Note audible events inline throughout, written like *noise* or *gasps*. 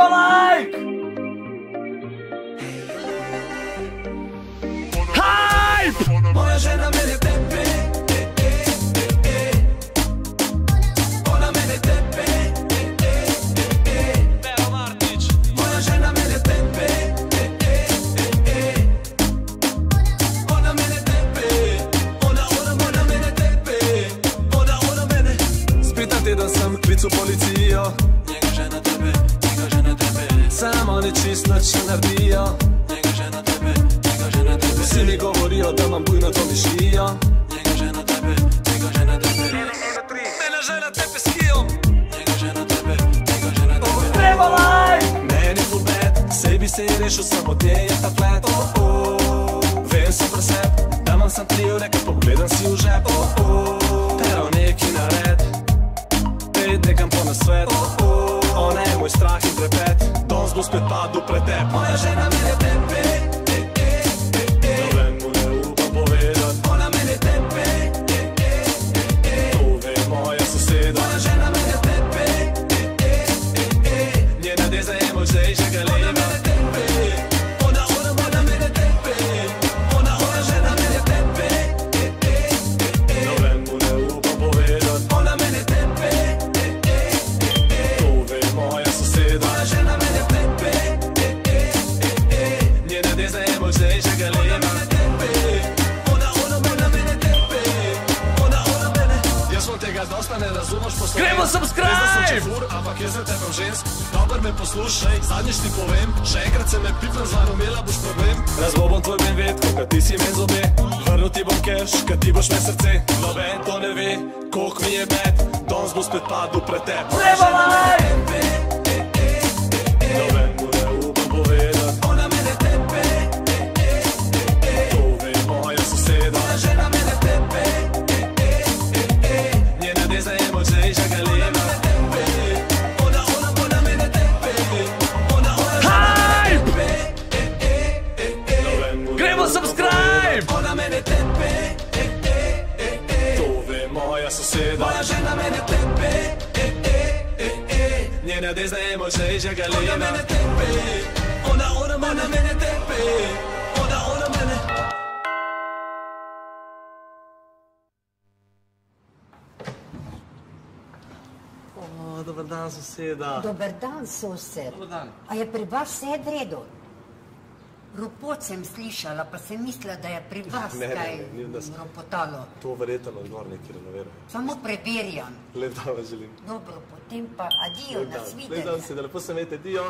Treba to mišljijo Njega žena tebe, njega žena tebe Mene žena tebe s kijom Njega žena tebe, njega žena tebe Treba like! Meni ful bad, sebi se je rešil, samo te je ta flat oh, oh. Vem sem pri sebi, da imam sam tri ure, ker pogledam si v žep oh, oh. Pero neki nared, pet nekam po nasvet oh, oh. Ona je moj strah in trepet, danes bo spet padel pred teb Moja žena mene tebe žensk. Dobar me poslušaj, zadnjič ti povem. Še enkrat se me pipnem zvano, imela boš problem. Razlobom tvoj ben ved, ko ti si men zobe. Vrnil ti bom keš, kad ti boš me srce. Noben to ne ve, kolik mi je bed. Danes bo spet padel pred teb deza je močnejša galeba Ona mene tepe, ona, ona, ona mene tepe Ona, ona mene O, dober dan, soseda. Dober dan, sosed. Dober dan. A je pri vas vse v redu? Ropot sem slišala, pa sem mislila, da je pri vas Ne, ne, kaj ne, ni, da sem- ropotalo. To verjetno gor neki renovirajo. Samo preverjam. Lep dan vam želim. Dobro, potem pa adijo, Lep nas Lep dan si, da lepo se imejte, dio.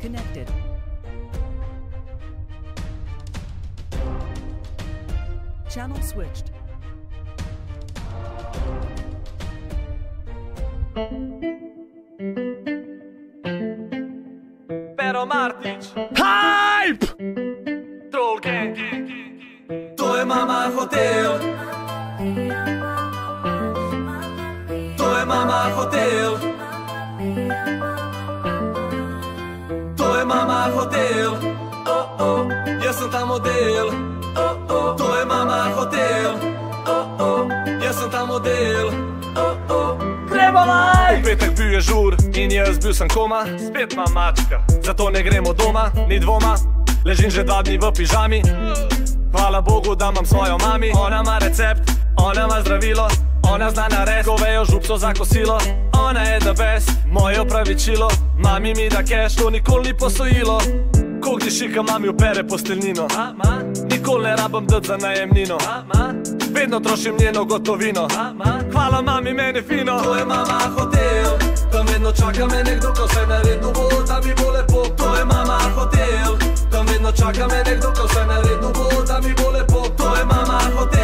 Connected. Channel switched. Pero Martić! Hype! Troll Gang! To je mama hotel To je mama hotel To je mama hotel oh, oh. Jaz sem ta model oh, oh. To je mama hotel oh, oh. Jaz sem ta model oh, oh. Treba like! petek bil je žur in jaz bil sem koma. Spet ima mačka, zato ne gremo doma, ni dvoma. Ležim že dva dni v pižami. Hvala Bogu, da imam svojo mami. Ona ima recept, ona ima zdravilo Ona zna nared, govejo župco za kosilo. Ona je the best, moje opravičilo. Mami mi da cash, to nikoli ni posojilo Kolik dišika mami opere posteljnino. Nikoli ne rabim dati za najemnino. Vedno trošim njeno gotovino. Hvala mami, meni fino. To je mama hotel. Tam vedno čaka me nekdo, ko vse naredil bo Da mi bo lepo. To je mama hotel. Tam vedno čaka me nekdo, ko vse naredil bo Da mi bo lepo. To je mama hotel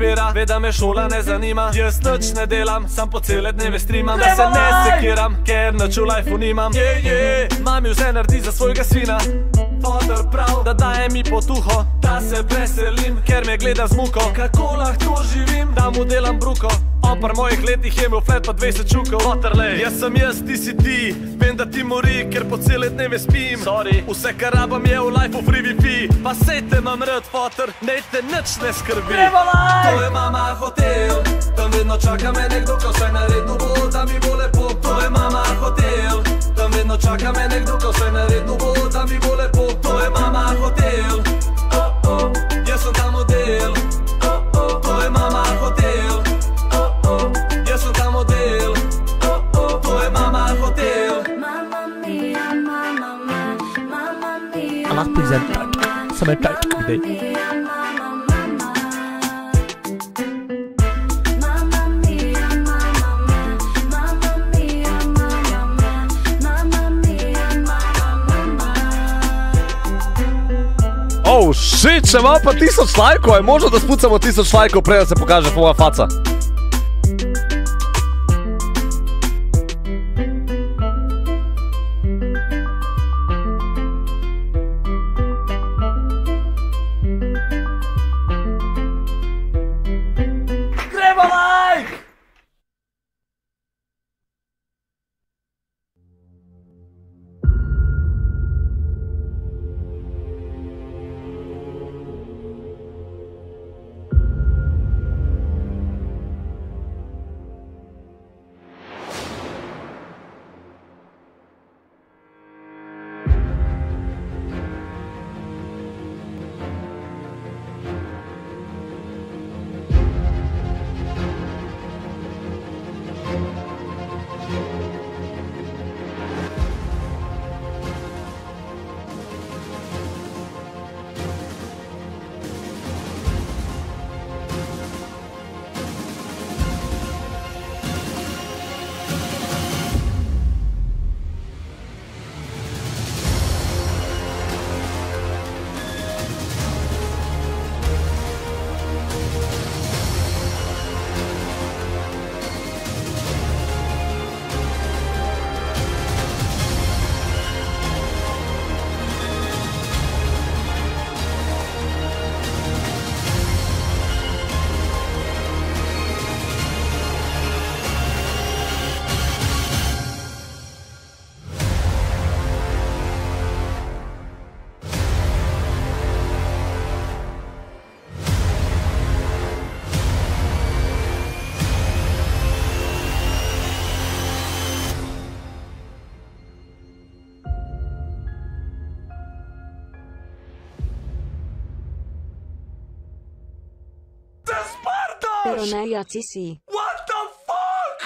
podpira, ve da me šola ne zanima. Jaz nič ne delam, sam po cele dneve streamam, da se ne sekiram, ker nič v lifeu nimam. Je, je, mami vse naredi za svojega sina. Fotor prav, da daje mi potuho, da se veselim, ker me gleda z muko. Kako lahko živim, da mu delam bruko. On par mojih letih je imel flet pa 20 čukov. Waterley, jaz sem jaz, ti si ti, vem da ti mori, ker po cele dneve spim. Sorry. Vse kar rabam je v lifeu free wifi, pa sej te imam rad, fotor, nej te nič ne skrbi. To je mama hotel, tam vedno čaka me nekdo, ko vse naredil bo, da mi bo lepo. To je mama hotel, tam vedno čaka me nekdo, ko vse naredil bo, da mi bo lepo. Mamma mia, mamma mia, mamma mia. Oh, shit, ima pa tisoč lajkov, je možno, da spucamo tisoč lajkov, preden se pokaže moja faca. Pero najjaci si. What the fuck?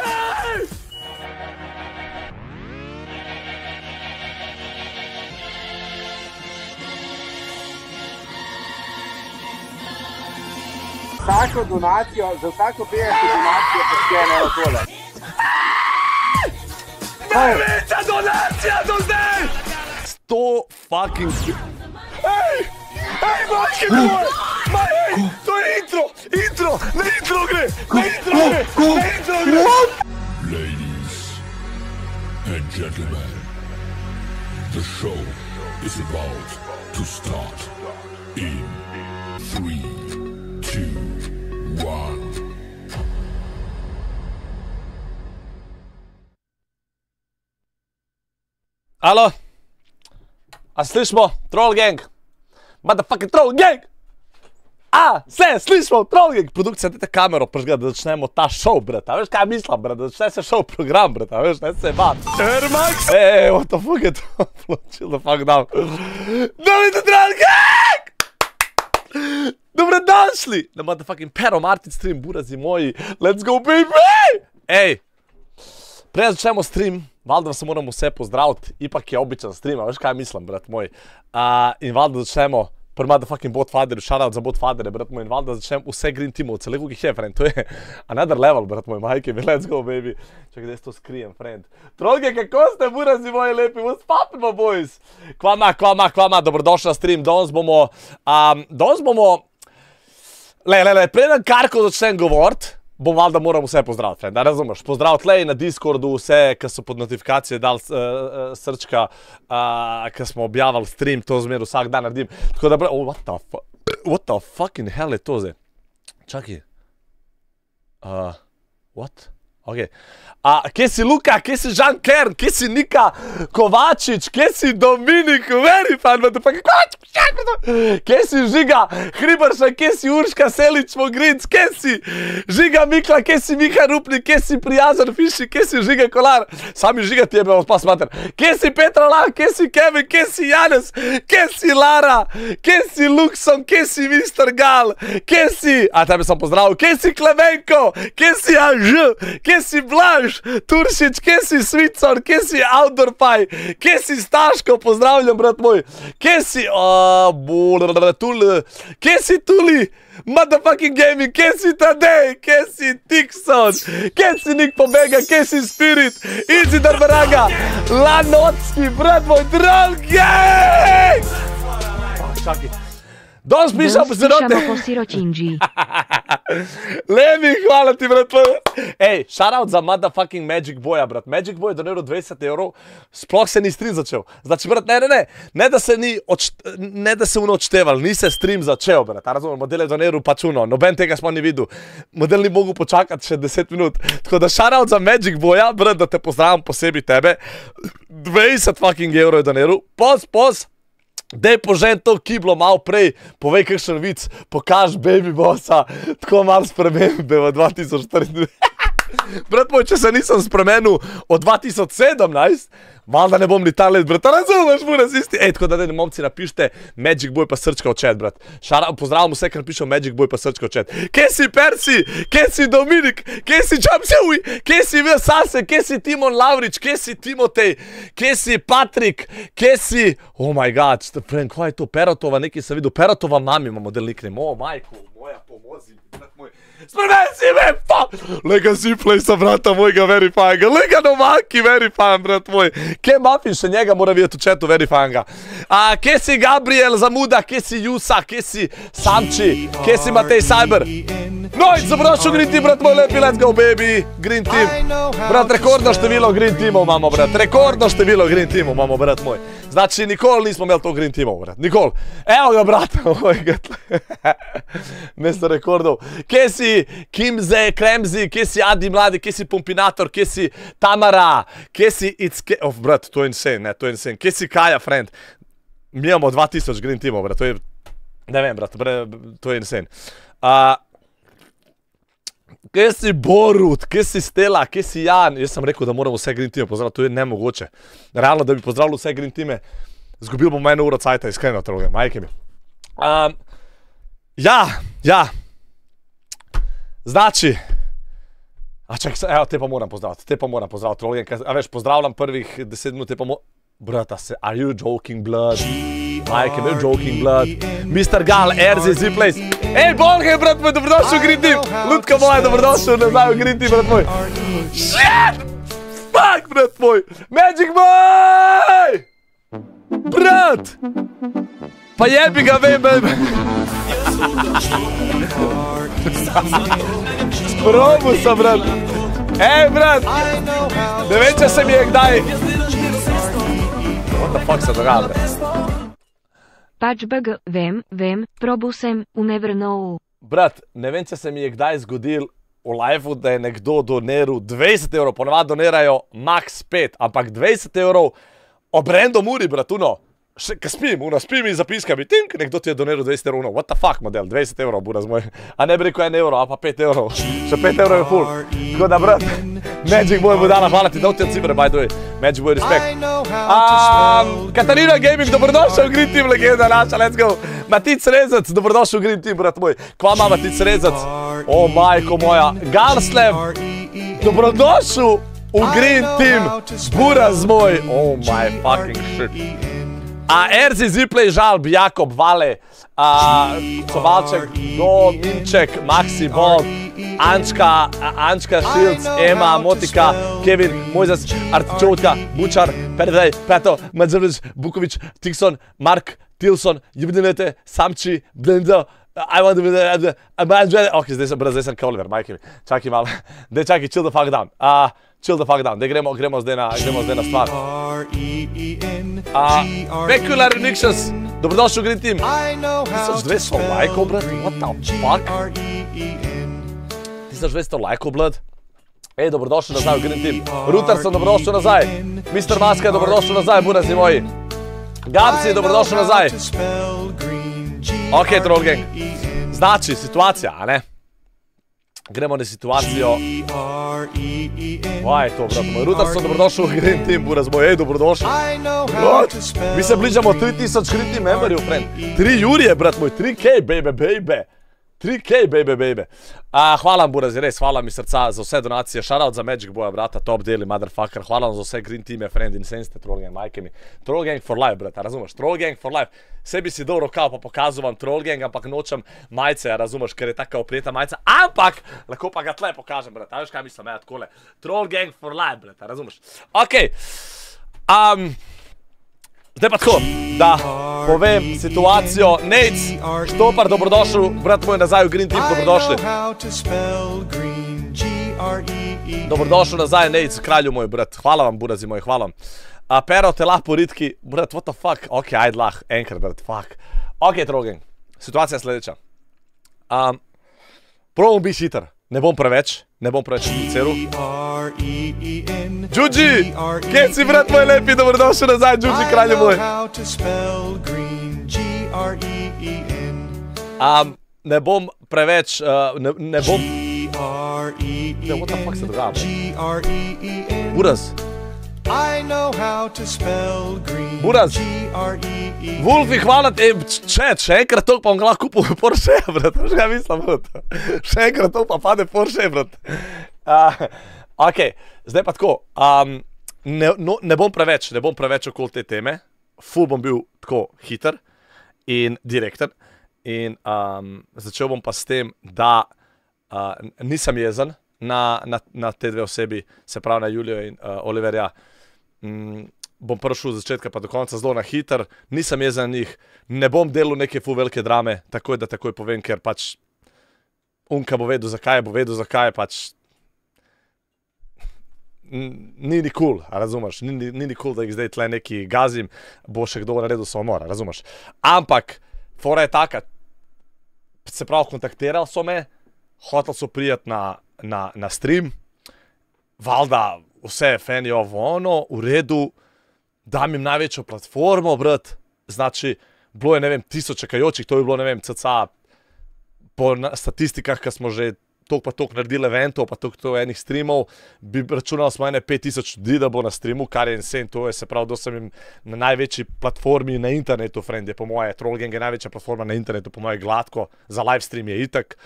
Hey! vsako donacijo, za vsako 50 donacijo poštene eno tole. Največja donacija do zdaj! Sto fucking... Ej! Ej, mačke moje! Ma, ej, to je intro! Intro! Na intro gre! Na intro gre! Na intro gre! Ladies and gentlemen, the show is about to start in three, two, one. Alo? A slišimo? Troll gang. Motherfucking troll gang. A, se, slišimo, troll gang. Produkcija, dajte kamero, prižga, da začnemo ta show, brat. A veš, kaj mislim, brat? Da začne se show program, brat. A veš, ne se bat. Air Max! Ej, what the fuck je to? *laughs* Chill the fuck down. Dobite troll gang! Dobrodošli na motherfucking Pero Martin stream, burazi moji. Let's go, baby! Ej, Prej začnemo stream, valjda se moramo vse pozdraviti, ipak je običajen stream, a veš kaj mislim, brat moj. Uh, in valjda začnemo pri motherfucking botfaderju, shoutout za botfadere, brat moj, in valjda začnem vse green teamovce, le koliko jih je, friend, to je *laughs* another level, brat moj, majke mi, let's go, baby. Čakaj, da jaz to skrijem, friend. Troge, kako ste, burazi moji lepi, what's poppin', my boys? Kvama, kvama, kvama, dobrodošli na stream, danes bomo, um, danes bomo, le, le, le, preden karko začnem govoriti, bom valjda moram vse pozdraviti, friend, da razumeš, pozdrav tlej na Discordu, vse, ki so pod notifikacije dal uh, uh, srčka, uh, ki smo objavili stream, to zmer vsak dan naredim. Tako da, oh, what the, what the fucking hell je to zdaj? Čakaj. Uh, what? Ok. A, kje si Luka, kje si Žan Kern, kje si Nika Kovačič, kje si Dominik Verifan, kje si Žiga Hribrša, kje si Urška Selič Mogrinc, kje si Žiga Mikla, kje si Miha Rupnik, kje si Prijazen Fiši, kje si Žiga Kolar, sami Žiga ti je bil pas mater, kje si Petra Lah, kje si Kevin, kje si Janez, kje si Lara, kje si Luxon, kje si Mr. Gal, kje si, a tebe sem pozdravil, kje si Klemenko, kje si Anž, kje si Turšič, kje si Svicor, kje si Outdoor Pie, kje si Staško, pozdravljam, brat moj, kje si, uh, tul, kje si Tuli, motherfucking gaming, kje si Tadej, kje si Tixon, kje si Nik Pobega, kje si Spirit, Izi Darbaraga, Lanocki, brat moj, dragi! Čakaj. Danes pišem po sirote. po siročinji. *laughs* Levi, hvala ti, brat. Ej, shoutout za motherfucking Magic Boya, brat. Magic Boy je doniral 20 evrov, sploh se ni stream začel. Znači, brat, ne, ne, ne, ne da se ni, ne da se uno odšteval, ni se stream začel, brat. A razumem, model je doniral pač uno, noben tega smo ni videl. Model ni mogel počakati še 10 minut. Tako da shoutout za Magic Boya, brat, da te pozdravim posebej tebe. 20 fucking evrov je doniral, pos, pos. Dej požen to kiblo malo prej, povej kakšen vic, pokaž baby bossa, tako malo spremembe v 2024. *laughs* Brat moj, če se nisem spremenil od 2017, valjda ne bom ni ta let, brat, razumeš, mora si isti. Ej, tako da ne, momci, napišite Magic Boy pa srčka v chat, brat. Šara, pozdravljam vse, ki napišejo Magic Boy pa srčka v chat. Kje si Persi, kje si Dominik, kje si Čapsevi, kje si Vesase, kje si Timon Lavrič, kje si Timotej, kje si Patrik, kje si, oh my god, friend, kaj je to, Perotova, nekaj sem videl, Perotova mami ima model nickname, o, majko, moja pomozi, brat moj. Spremesi me, pa! Legacy play sa brata mojega very ga. Lega Novaki verifying, brat moj. Ke mafiše njega, mora vidjeti u chatu verifying ga. A, ke si Gabriel Zamuda, ke si Jusa, ke si Samči, ke si Matej Cyber. Noj, dobrodošel Green Team, brat moj, lepi, let's go, baby. Green Team. Brat, rekordno število Green Teamov imamo, brat. Rekordno število Green Teamov imamo, brat moj. Znači, nikoli nismo imeli to Green Teamov, brat. Nikoli. Evo ga, brat *laughs* mojega. *laughs* Mesto rekordov. Kje si Kimze, Kremzi, kje si Adi Mladi, kje si Pompinator, kje si Tamara, kje si Icke... Oh, brat, to je insane, ne, to je insane. Kje si Kaja, friend? Mi imamo 2000 Green Teamov, brat, to je... Ne vem, brat, bre, to je insane. Uh, Kje si Borut, kje si Stela, kje si Jan? Jaz sem rekel, da moramo vse Green Team pozdraviti, to je nemogoče. Realno, da bi pozdravil vse Green Team, zgubil bom eno uro cajta, iskreno, troge, majke mi. Um, ja, ja. Znači, a čak, evo, te pa moram pozdraviti, te pa moram pozdraviti, troge, a veš, pozdravljam prvih 10 minut, te pa moram... Brata se, are you joking blood? Majke, me joking blood. Mr. Gal, Erzi, Z-Place. Ej, Bolge, brat moj, dobrodošel v Green Team. Lutka moja, dobrodošel, ne znam, Green Team, brat moj. Shit! Fuck, brat moj. Magic Boy! Brat! Pa jebi ga, vem, vem. Probu sem, brat. Ej, brat. Ne vem, če se mi je kdaj... What the fuck se dogaja, brat? Pač BG, vem, vem, probal sem, v never know. Brat, ne vem, če se mi je kdaj zgodil v liveu, da je nekdo doniral 20 evrov, ponovadi donirajo max 5, ampak 20 evrov ob random uri, bratuno. Še, ko spim, uno, spim in zapiskam, tink, nekdo ti je doniral 20 evrov, no, what the fuck, model, 20 evrov, buraz moj. A ne bi rekel 1 evro, a pa 5 evrov. Še 5 evrov je full. Tako da, brat, Magic Boy Budana, hvala ti, da ti od cibre, by the way. Magic Boy, respekt. Um, Katarina Gaming, dobrodošel v Green Team, legenda naša, let's go. Matic Rezec, dobrodošel v Green Team, brat moj. Kva ima Matic Rezec? O, majko moja. Garslev, dobrodošel v Green Team, buraz moj. Oh my fucking shit. A Erzi, Ziplej, Žalb, Jakob, Vale, a, Covalček, Do, Minček, Maxi, Bob, Ančka, Ančka, Šilc, Ema, Motika, Kevin, Mojzes, Artičovka, Bučar, Perdej, Peto, Madzrvič, Bukovič, Tikson, Mark, Tilson, Jubdinete, Samči, Blendo, I want to be the, ok, zdaj sem zdaj sem Oliver, majke mi, čakaj malo, *laughs* daj čakaj, chill the fuck down, uh, chill the fuck down, daj gremo, gremo zdaj na, gremo zdaj na stvar. Peculiar Renixtions, dobrodošli v Green Team. 1200 lajkov, brat, what the fuck? 1200 lajkov, brat. Ej, dobrodošli nazaj v Green Team. Ruterson, dobrodošli nazaj. Mr. Maska, dobrodošli nazaj, burazi moji. Gabci, dobrodošli nazaj. Ok, Troll Gang. Znači, situacija, a ne? Gremo na situacijo. Vaj, to, brat moj. Ruterson, dobrodošli v Green Team, buraz moj. Ej, dobrodošli. What? Mi se bližamo 3000 Green Team memberjev, friend. 3 Jurije, brat moj, 3K, baby, baby. 3K, baby, baby. A, hvala vam, Buraz, res, hvala mi srca za vse donacije. Shoutout za Magic Boya, brata, top deli, motherfucker. Hvala vam za vse Green Team, friend in senste, Troll Gang, majke mi. Troll Gang for life, brata, razumeš? Troll Gang for life. Sebi si dal rokav, pa pokazal vam Troll Gang, ampak nočem majice, razumeš, ker je taka oprijeta majica. Ampak, lahko pa ga tle pokažem, brata, veš kaj mislim, ja, takole. Troll Gang for life, brata, razumeš? Ok. Um, Zdaj pa tako, da povem situacijo. Nec, štopar, dobrodošel, brat moj nazaj v Green Team, dobrodošli. Dobrodošel nazaj, Nec, kralju moj, brat. Hvala vam, burazi moj, hvala vam. A, pero, te lahko ritki, brat, what the fuck, ok, ajde lah, enkrat, brat, fuck. Ok, trogen, situacija je sledeča. Um, Probam biti hiter, ne bom preveč, ne bom preveč kompliciral. Džuđi, kje si brat moj lepi, dobrodošel nazaj, Džuđi, kralju moj. Um, ne bom preveč, uh, ne, ne bom... Ne, what the fuck se dogaja? Buraz. Buraz. Wolfi, hvala ti, če, še enkrat to pa bom lahko kupil Porsche, brat, veš kaj mislim, brat. Še enkrat to pa pade Porsche, brat. Uh, ok, zdaj pa tako, um, ne, no, ne bom preveč, ne bom preveč okoli te teme, ful bom bil tako hiter in direkten in um, začel bom pa s tem, da uh, nisem jezen na, na, na te dve osebi, se pravi na Julijo in uh, Oliverja. Mm, bom prišel od začetka pa do konca zelo na hiter, nisem jezen na njih, ne bom delal neke fu velike drame, takoj da takoj povem, ker pač unka bo vedel, zakaj bo vedel, zakaj pač. Ni ni kul, cool, razumeš, ni, ni, ni ni kul, cool, da jih zdaj tle neki gazim, bo še kdo naredil samomor, razumeš. Ampak, fora je taka, se pravi, kontaktirali so me, hoteli so prijeti na, na, na stream, valjda vse je fenijo ono, v redu, dam jim največjo platformo, brat, znači, bilo je, ne vem, tisoč čakajočih, to je bilo, ne vem, cca po statistikah, ki smo že toliko pa toliko naredili eventov, pa toliko to enih streamov, bi računali smo ene 5000 ljudi, da bo na streamu, kar je insane, to je se pravi, da sem jim na največji platformi na internetu, friend, je po moje, Trollgang je največja platforma na internetu, po moje gladko, za live stream je itak.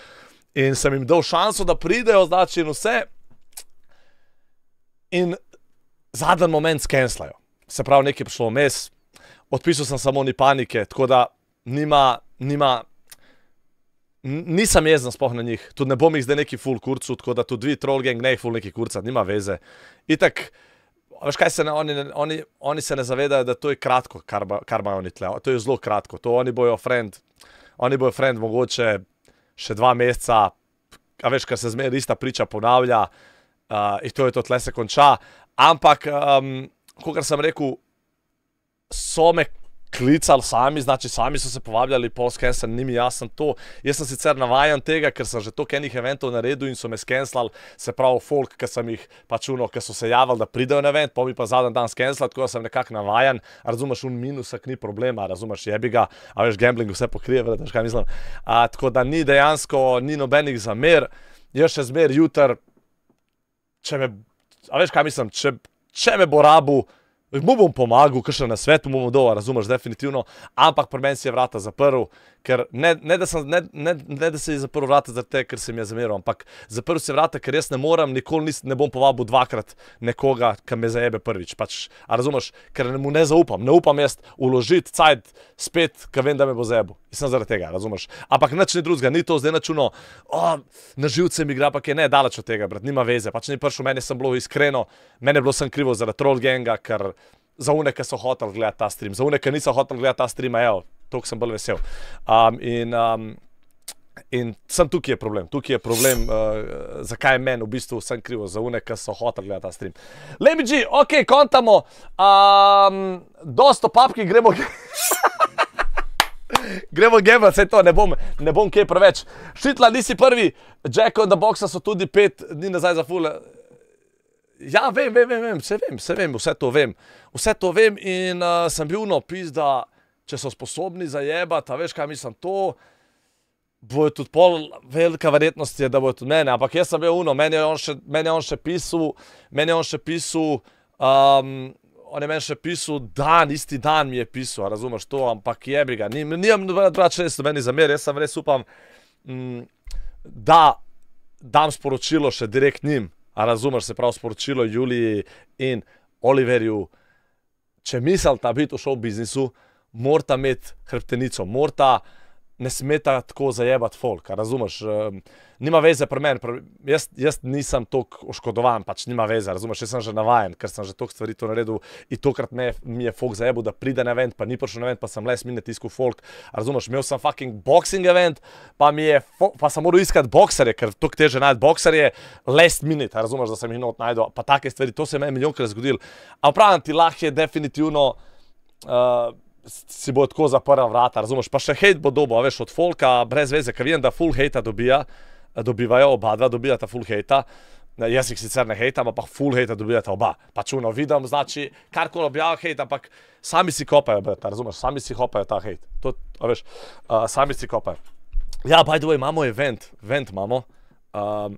In sem jim dal šanso, da pridejo, znači in vse. In zadnji moment skenslajo. Se pravi, nekaj je prišlo vmes, odpisal sem samo ni panike, tako da nima, nima, nisem jezen sploh na njih, tudi ne bom jih zdaj neki full kurcu, tako da tudi vi, troll gang, ne jih full neki kurca, nima veze. Itak, veš kaj se ne, oni, oni, oni se ne zavedajo, da to je kratko, kar, kar imajo oni tle, to je zelo kratko, to oni bojo friend, oni bojo friend mogoče še dva meseca, a veš, kar se zmeraj ista priča ponavlja, uh, in to je to, tle se konča. Ampak, um, kot sem rekel, so me klicali sami, znači sami so se povabljali po skensen, ni mi jasen to. Jaz sem sicer navajen tega, ker sem že toliko enih eventov naredil in so me skenslali, se pravi, folk, ki sem jih pač uno, ki so se javili, da pridejo na event, pa mi pa zadnji dan skenslali, tako da sem nekako navajen, razumeš, un minusak ni problema, razumeš, jebi ga, a veš, gambling vse pokrije, veš, kaj mislim. A, tako da ni dejansko, ni nobenih zamer, jaz še zmer jutr, če me, a veš, kaj mislim, če, če me bo rabu, Mu bom pomagal, kakšen na svetu mu bom dal, razumeš, definitivno, ampak pri meni si je vrata zaprl, ker ne, ne, da, sem, ne, ne, ne da se je zaprl vrata zaradi tega, ker se mi je zameril, ampak zaprl si vrata, ker jaz ne morem, nikoli nis, ne bom povabil dvakrat nekoga, ki me zajebe prvič. Pač, razumeš, ker mu ne zaupam, ne upam jaz uložiti cajt spet, ker vem, da me bo zajebil. In sem zaradi tega, razumeš. Ampak nič ni drugega, ni to zdaj načuno, oh, na živce mi igra, pa je ne, daleč od tega, brat, nima veze, pač ni prišel, meni sem bilo iskreno, meni je bilo sem krivo zaradi troll ganga, ker za une, ki so hoteli gledati ta stream, za une, ki niso hoteli gledati ta stream, evo, toliko sem bolj vesel. Um, in, um, in sem tukaj je problem, tukaj je problem, uh, zakaj je meni v bistvu sem krivo, za une, ki so hoteli gledati ta stream. Lebi G, ok, kontamo, um, dosto papki, gremo. *laughs* Gremo gemblat, vse to, ne bom, ne bom kaj preveč. Šitla, nisi prvi, Jack on the Boxa so tudi pet dni nazaj za fule. Ja, vem, vem, vem, vem, vse vem, vse vem, vse to vem. Vse to vem in uh, sem bil no pis, da če so sposobni zajebati, a veš kaj mislim, to bo tudi pol velika verjetnost je, da bo tudi mene, ampak jaz sem bil uno, meni je on še, meni je on še pisal, meni je on še pisal, um, on je meni še pisal dan, isti dan mi je pisal, razumeš to, ampak jebi ga, nimam nobene drugačne meni zamer, jaz sem res upam, mm, da dam sporočilo še direkt njim, razumeš se prav sporočilo Juliji in Oliverju, če mislita biti v šov biznisu, morata imeti hrbtenico, morata ne smeta tako zajebati folk, razumeš, um, nima veze pri meni, jaz, jaz nisem toliko oškodovan, pač nima veze, razumeš, jaz sem že navajen, ker sem že toliko stvari to naredil in tokrat me, mi je folk zajebil, da pride na event, pa ni prišel na event, pa sem les minute tiskal folk, razumeš, imel sem fucking boxing event, pa mi je, pa sem moral iskati bokserje, ker toliko teže najti bokserje, last minute, razumeš, da sem jih not najdel, pa take stvari, to se je meni milijonkrat zgodilo, a pravim ti, lahko je definitivno, uh, si bo tako zaprl vrata, razumeš? Pa še hate bo dobo, veš, od folka, brez veze, ker vem, da full hate dobija, dobivajo oba dva, dobijata full hate. Jaz jih sicer ne hejtam, ampak full hate dobijata oba. Pač uno vidim, znači, karkoli objavijo hate, ampak sami si kopajo, beta, razumeš? Sami si kopajo ta hate. To, veš, sami si kopajo. Ja, by the way, imamo event, event imamo. Um,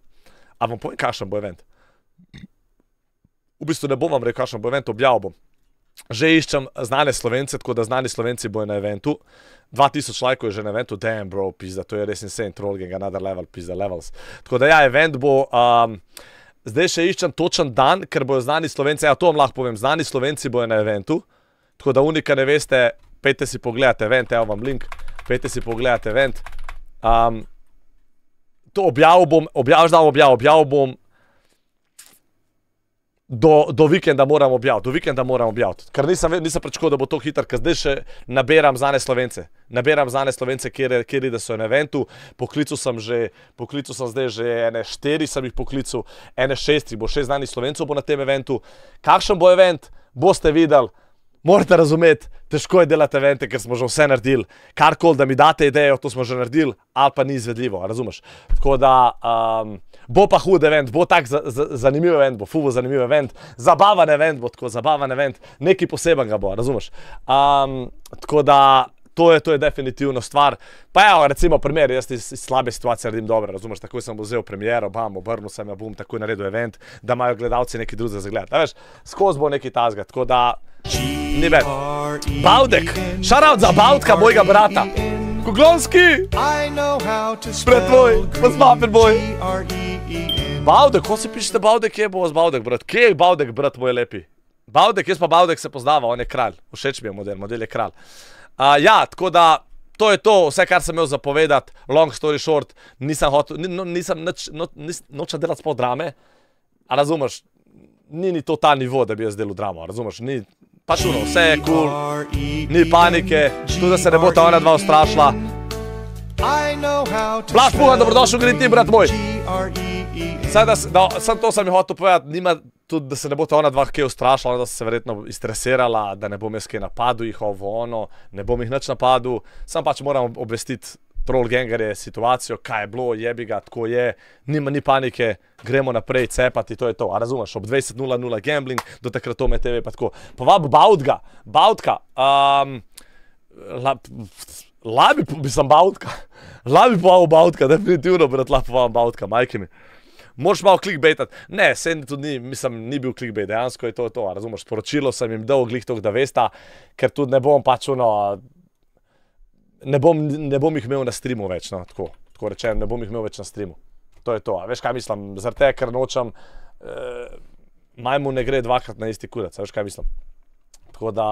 a vam povem, kakšen bo event? V bistvu ne bom vam rekel, kakšen bo event, objavil bom že iščem znane slovence, tako da znani slovenci bojo na eventu. 2000 lajkov je že na eventu, damn bro, pizda, to je res insane, trolling, another level, pizda, levels. Tako da ja, event bo, um, zdaj še iščem točen dan, ker bojo znani slovenci, ja, to vam lahko povem, znani slovenci bojo na eventu. Tako da unika ne veste, pejte si pogledati event, evo vam link, pejte si pogledati event. Um, to objavil bom, objavil, objavil, objavil bom, do, do vikenda moram objaviti, do vikenda moram objaviti. Ker nisem, nisem pričakoval, da bo to hitro, ker zdaj še naberam znane slovence. Naberam znane slovence, kjer, kjer da so na eventu. Poklical sem že, poklical sem zdaj že ene štiri, sem jih poklical, ene šest, bo šest znanih slovencev bo na tem eventu. Kakšen bo event, boste videli. Morate razumeti, težko je delati evente, ker smo že vse naredili. Karkoli, da mi date idejo, to smo že naredili, ali pa ni izvedljivo, razumeš? Tako da um, bo pa hud event, bo tak za, za, zanimiv event, bo fuvo zanimiv event, zabaven event bo tako, zabaven event, nekaj posebenega bo, razumeš? Um, tako da to je, to je definitivno stvar. Pa ja, recimo primer, jaz iz, iz slabe situacije naredim dobro, razumeš? Takoj sem vzel premiero, bam, obrnil sem jo, bom takoj naredil event, da imajo gledalci nekaj drugega za gled. Skozi bo nekaj tazga, tako da ni več. Bavdek, šaravt za Bavdka, mojega brata. Kuglonski, pred tvoj, pa zmaper boj. Bavdek, ko si pišete Bavdek, kje bo z Bavdek, brat? Kje je Bavdek, brat moj lepi? Bavdek, jaz pa Bavdek se poznava, on je kralj. Všeč mi je model, model je kralj. Uh, ja, tako da to je to, vse, kar sem imel zapovedati, long story short, nisem hotel, ni, no, nisem nič, no, nis, nočem delati spod drame, a razumeš, ni, ni to ta nivo, da bi jaz delal dramo, razumeš, ni, pač uno, vse je kul, cool, ni panike, tudi da se ne bo ta ona dva ustrašila. Blaž puha, dobrodošel, gre ti, brat moj. Saj, da, da, sam to sem jih hotel povedati, nima tudi, da se ne bo ta ona dva kaj ustrašila, da se verjetno istresirala, da ne bom jaz kaj napadel jih ovo ono, ne bom jih nič napadel, sam pač moram obvestiti troll gangerje situacijo, kaj je bilo, jebi ga, tako je, nima ni panike, gremo naprej, cepati, to je to, a razumeš, ob 20.00 gambling, do takrat to me TV pa tako. Povab Baudga, Baudka, um, la, labi bi sem Baudka, labi povabil Baudka, definitivno, brat, labi povabil Baudka, majke mi. moraš malo clickbaitati. Ne, se tudi ni, mislim, ni bil clickbait, dejansko je to to, razumeš, sporočilo sem jim dal glih to, da veste, ker tudi ne bom pač uno, ne bom, ne bom jih imel na streamu več, no, tako, tako rečem, ne bom jih imel več na streamu. To je to, a veš kaj mislim, zaradi tega, ker nočem, eh, majmu ne gre dvakrat na isti kurac, veš kaj mislim. Tako da,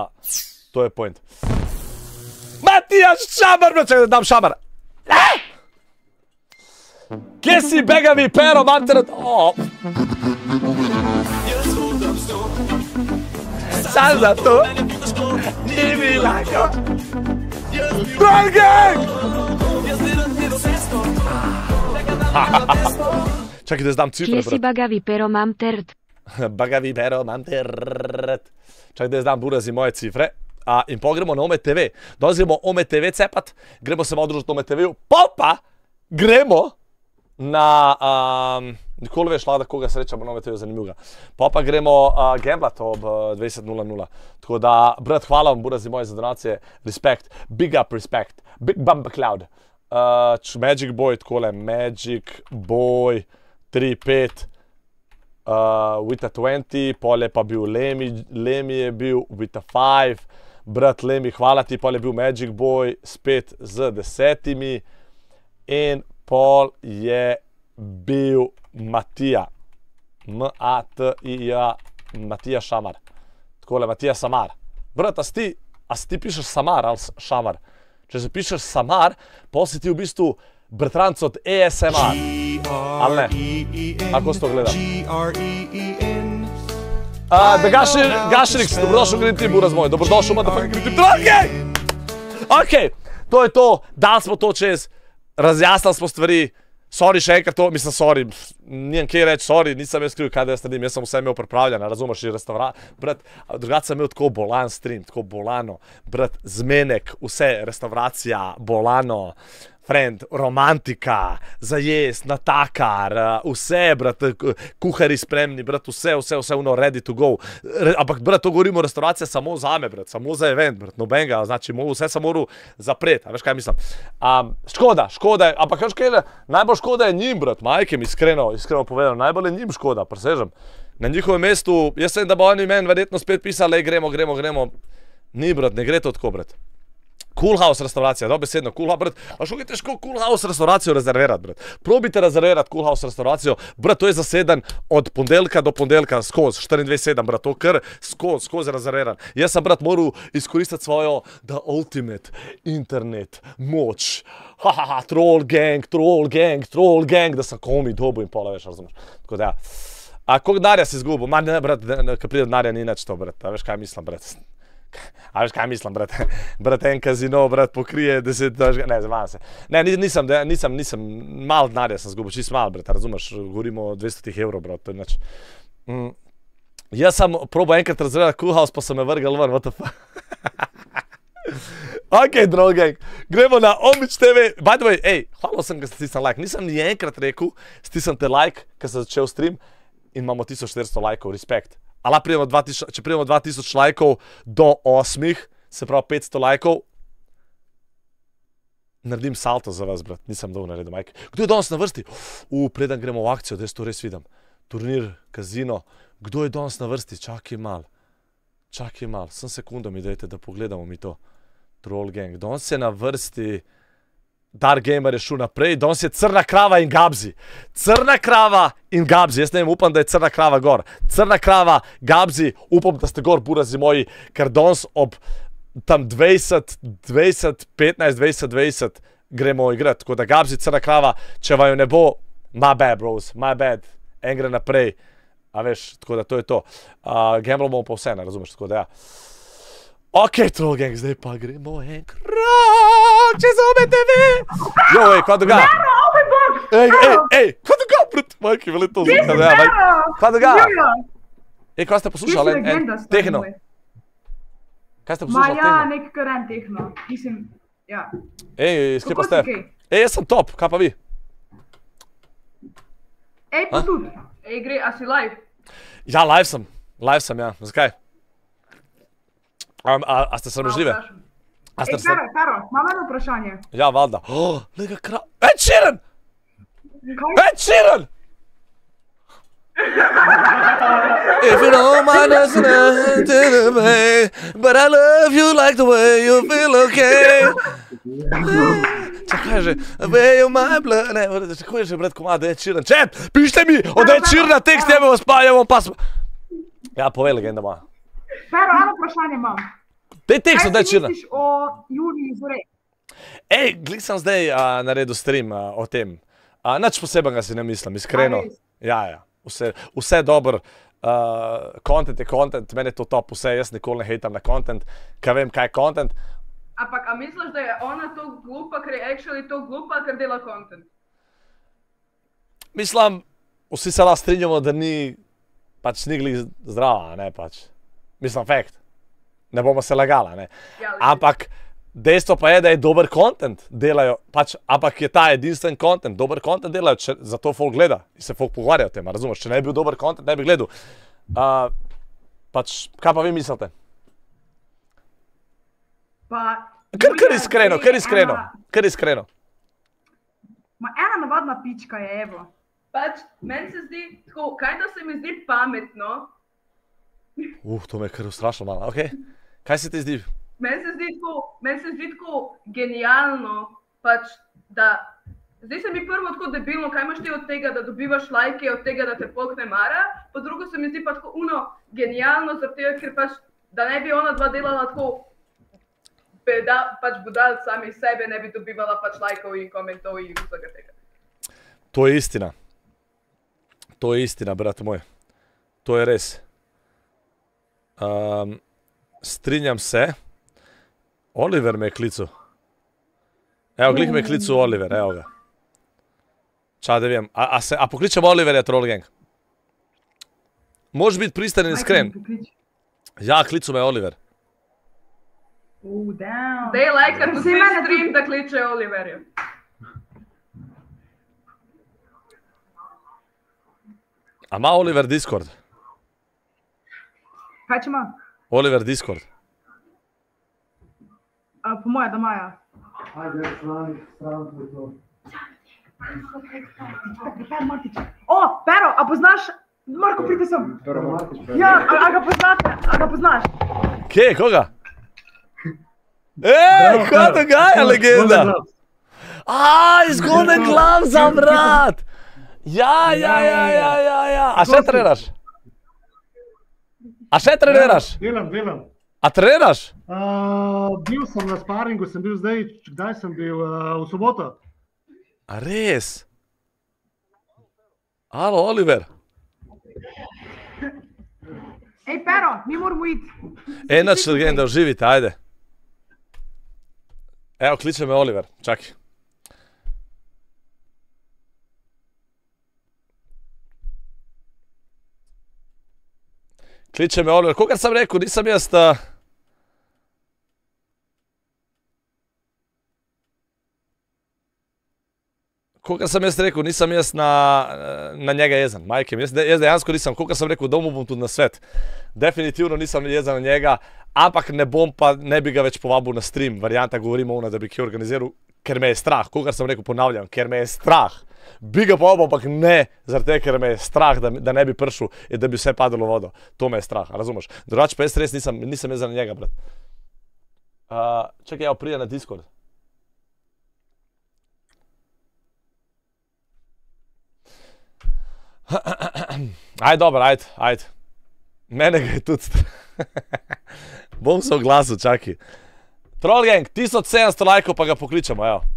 to je point. Matijas šamar, če dam šamar. Ah! Kje si begavi pero, mater? Oh. Sam za to, ni mi lako. Gang! Čakaj, da zdam cifre, Kje si bagavi pero mam tert? *laughs* Bagavi pero, mam ter. Čakaj, da zdam burazi moje cifre. A, in pogremo na Ome TV. Gremo Ome TV cepat, gremo se malo družiti na Ome TV, pol pa gremo na, um, nikoli veš, lada, koga srečamo na Ome TV, zanimivo. Pa pa gremo uh, gamblat ob uh, 20.00. Tako da, brat, hvala vam, burazi moje za donacije, respekt, big up respect, big bump cloud. Uh, Magic Boy, takole, Magic Boy 3-5 uh, with a 20, pole pa bil Lemi, Lemi je bil with a 5, brat Lemi, hvala ti, pole je bil Magic Boy spet z desetimi in pol je bil Matija, M-A-T-I-A, Matija Šamar, takole Matija Samar. Brat, a ti, a ti pišeš Samar ali Šamar? Če se pišeš Samar, pol si ti v bistvu bratranc od ASMR. Ali ne? Kako si to gledal? Uh, da Gašir, Gaširiks, dobrodošel v Green Team, Buraz moj, dobrodošel v Motherfucking Green Team. Dragi! Ok, to je to, dali smo to čez, razjasnili smo stvari, sorry še enkrat to, mislim, sorry, pf, nijem kaj reči, sorry, nisem jaz kriv, kaj da jaz naredim, jaz sem vse imel pripravljeno, razumeš, že restaura, brat, drugače sem imel tako bolan stream, tako bolano, brat, zmenek, vse, restauracija, bolano, friend, romantika, zajest, natakar, eh, vse, brat, k- kuhari spremni, brat, vse, vse, vse, uno, ready to go. Re, ampak, brat, to govorimo, restauracija samo za me, brat, samo za event, brat, nobenega, znači, vse sem moral zapreti, veš kaj mislim. Um, škoda, škoda, ampak, veš kaj, najbolj škoda je njim, brat, majke mi iskreno, iskreno povedano, najbolj je njim škoda, presežem. Na njihovem mestu, jaz vem, da bo oni meni verjetno spet pisali, "Ej, gremo, gremo, gremo. Ni, brat, ne gre to tako, brat. Cool house restauracija, dobesedno, cool house, brat. A što je težko cool house restauracijo rezervirati, brat? Probite rezervirati cool house restauracijo, brat, to je zaseden od ponedeljka do ponedeljka skozi 24-7, brat, to kar skozi, skozi rezerviran. Jaz sem, brat, moral izkoristiti svojo, the ultimate internet moč. Ha, ha, ha, troll gang, troll gang, troll gang, da sem komi dobu in pola, veš, razumeš. Tako da, ja. A koliko denarja si izgubil? Ma ne, brat, ko pride denarja, ni nič to, brat. A veš, kaj mislim, brat? A veš, kaj mislim, brat? brat, en kazino, brat, pokrije deset, veš, ne, zavam se. Ne, ni- nisem, nisem, nisem, malo denarja sem izgubil, čist malo, brat, razumeš, govorimo o 200 evrov, brat, to je nič. Mm. Jaz sem probo enkrat cool house, pa sem me vrgal ven, what the fuck. *laughs* Ok, droge, gremo na Omič TV. By the way, hej, hvala sem, da ste stisnili like. Nisem ni enkrat rekel, stisnite like, ker sem začel stream in imamo 1400 lajkov, respekt. Ala pridemo 2000, če pridemo 2000 lajkov do 8, se pravi 500 lajkov, naredim salto za vas, brat, nisem dolgo naredil, Mike. Kdo je danes na vrsti? U, preden gremo v akcijo, da jaz to res vidim. Turnir, kazino, kdo je danes na vrsti? Čakaj mal, čakaj mal, sem sekundo mi dajte, da pogledamo mi to. Troll gang, danes je na vrsti. Dark Gamer je šel naprej, danes je crna krava in gabzi. Crna krava in gabzi, jaz ne vem, upam, da je crna krava gor. Crna krava, gabzi, upam, da ste gor, burazi moji, ker danes ob tam 20, 20, 15, 20, 20 gremo igrati. Tako da gabzi, crna krava, če vaju ne bo, my bad, bros, my bad, en gre naprej. A veš, tako da to je to. Uh, Gamblo bomo pa vse, ne razumeš, tako da ja. Ok, troll gang, zdaj pa gremo en krog, čez obe TV. Jo, ej, kva dogaja? Ej, ej, ej, kva dogaja, brat, majki, veli to zvika, da ja, majki. Kva dogaja? Ej, kva ste poslušali, en, en tehno? Kaj ste Ma poslušali? ja, tehno? nek karen tehno. Mislim, ja. Ej, skaj pa Kako ste? si kaj? Ej, jaz sem top, kaj pa vi? Ej, pa tudi. Ej, gre, a si live? Ja, live sem, live sem, ja, zakaj? A, a, a ste sramežljive? A Ej, ste sram... Pero, imam eno vprašanje. Ja, valjda. Oh, lega kra... Ed Sheeran! Kaj? Ed Sheeran! If you don't mind us to me, but I love you like the way you feel okay. Čakaj že, way of my blood, ne, kako je že brat komad, Ed Sheeran, chat, pišite mi, od Ed Sheerana tekst, ja vas pa, ja vam pa. Ja, povej legenda moja. Pero, eno vprašanje imam. Daj tekst od Kaj Ed si o Juliji Zore? Ej, glik sem zdaj a, naredil stream a, o tem. A, nič posebnega si ne mislim, iskreno. Ja, ja, vse, vse dobro. Uh, content je content, meni je to top, vse jaz nikoli ne hejtam na content, ker vem, kaj je content. Ampak, a misliš, da je ona to glupa, ker je actually to glupa, ker dela content? Mislim, vsi se lahko strinjamo, da ni, pač ni glih zdrava, ne pač. Mislim, fakt. Ne bomo se lagali, ne. Ja, Ampak dejstvo pa je, da je dober content, delajo, pač, ampak je ta edinstven content, dober content delajo, če, zato folk gleda in se folk pogovarja o tem, a razumeš? Če ne bi bil dober content, ne bi gledal. Uh, pač, kaj pa vi mislite? Pa, Kar, kar Julija iskreno, kar je iskreno, ena- kar iskreno. Ma ena navadna pička je, evo. Pač, meni se zdi, tako, kaj da se mi zdi pametno, Uf, to me je kar ustrašilo malo, ok. Kaj se ti zdi? meni se zdi tako, meni se zdi tako genialno, pač, da zdaj se mi prvo tako debilno, kaj imaš ti od tega, da dobivaš lajke, od tega, da te polk ne mara, pa drugo se mi zdi pa tako uno genialno, tega, ker pač, da ne bi ona dva delala tako, beda, pač budal sami sebe, ne bi dobivala pač lajkov in komentov in vsega tega. To je istina. To je istina, brat moj. To je res. Um, strinjam se. Oliver me je klical. Evo, glih me je klical Oliver, evo ga. Čaj, da vem. A, a, se, a pokličemo Oliverja Troll Gang? Moš biti pristen in iskren. Ja, klical me je Oliver. Oh, damn. Dej lajkati vsi stream, da kliče Oliverju. A ima Oliver Discord? Kaj ima? Oliver Discord. A, po moje, da imajo. Ajde, stran, stran to. O, Pero, a poznaš, Marko, pridi sem. Ja, a, a ga poznate, a ga poznaš? Kje, koga? *laughs* Ej, kaj dogaja, legenda? Aj, zgoden glav za brat! Ja, ja, ja, ja, ja, ja. A še treniraš? A še treniraš? Delam, delam. A treniraš? Uh, bil sem na sparingu, sem bil zdaj, kdaj sem bil, uh, v soboto. A res? Alo, Oliver. Ej, Pero, mi moramo iti. Ej, noč legenda, uživite, ajde. Evo, kliče me Oliver, čakaj. Kliče me Oliver, koga sem rekel, nisem jaz. Uh... Koga sem jaz rekel, nisem jaz na, na njega jezen, majke. Jaz, de- jaz dejansko nisem, koga sem rekel, domu bom tudi na svet. Definitivno nisem jezen na njega, ampak ne bom pa, ne bi ga več povabil na stream. Varianta govorimo ona, da bi kje organiziral, ker me je strah. Koga sem rekel, ponavljam, ker me je strah. Bi ga povabil, ampak ne, zaradi tega, ker me je strah, da, da ne bi prišel in da bi vse padlo v vodo. To me je strah, razumeš? Drugače pa jaz res nisem, nisem jezen na njega, brat. Uh, čakaj, ja, pride na Discord. *clears throat* Aj, dobro, ajde, ajde. Mene ga je tudi. *laughs* Bom se oglasil, čakaj. Troll gang, 1700 lajkov pa ga pokličemo, evo.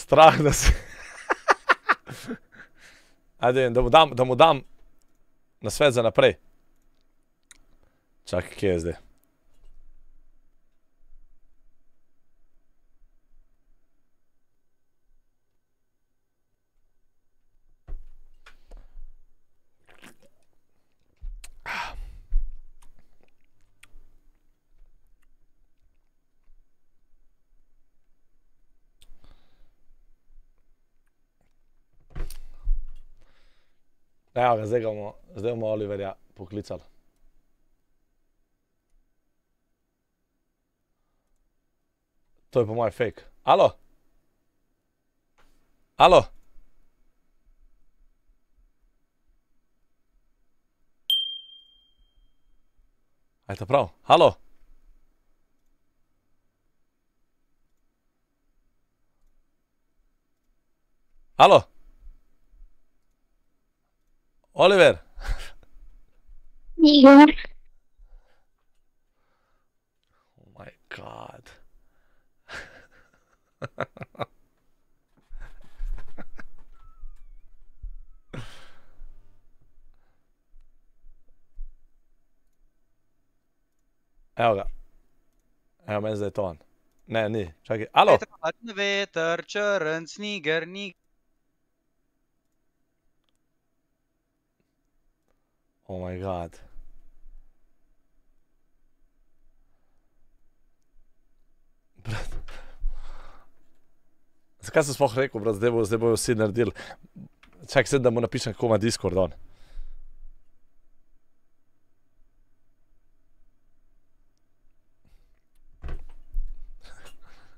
Strah, da se. Ajde, da mu dam, da mu dam na svet za naprej. Čakaj, kje je zdaj? Evo ga, zdaj ga bomo, zdaj bomo Oliverja poklicali. To je po mojem fake. Alo? Alo? A je to prav? Halo? Halo? Oliver? Igor. Oh my god. Evo ga. Evo meni zdaj to on. Ne, ni. Čakaj. Alo? Veter, veter, črn, sniger, ni. Oh my god. Brat. Zakaj sem sploh rekel, brat, zdaj, bo, zdaj bojo vsi naredili. Čakaj, sedaj da mu napišem, kako ima Discord on.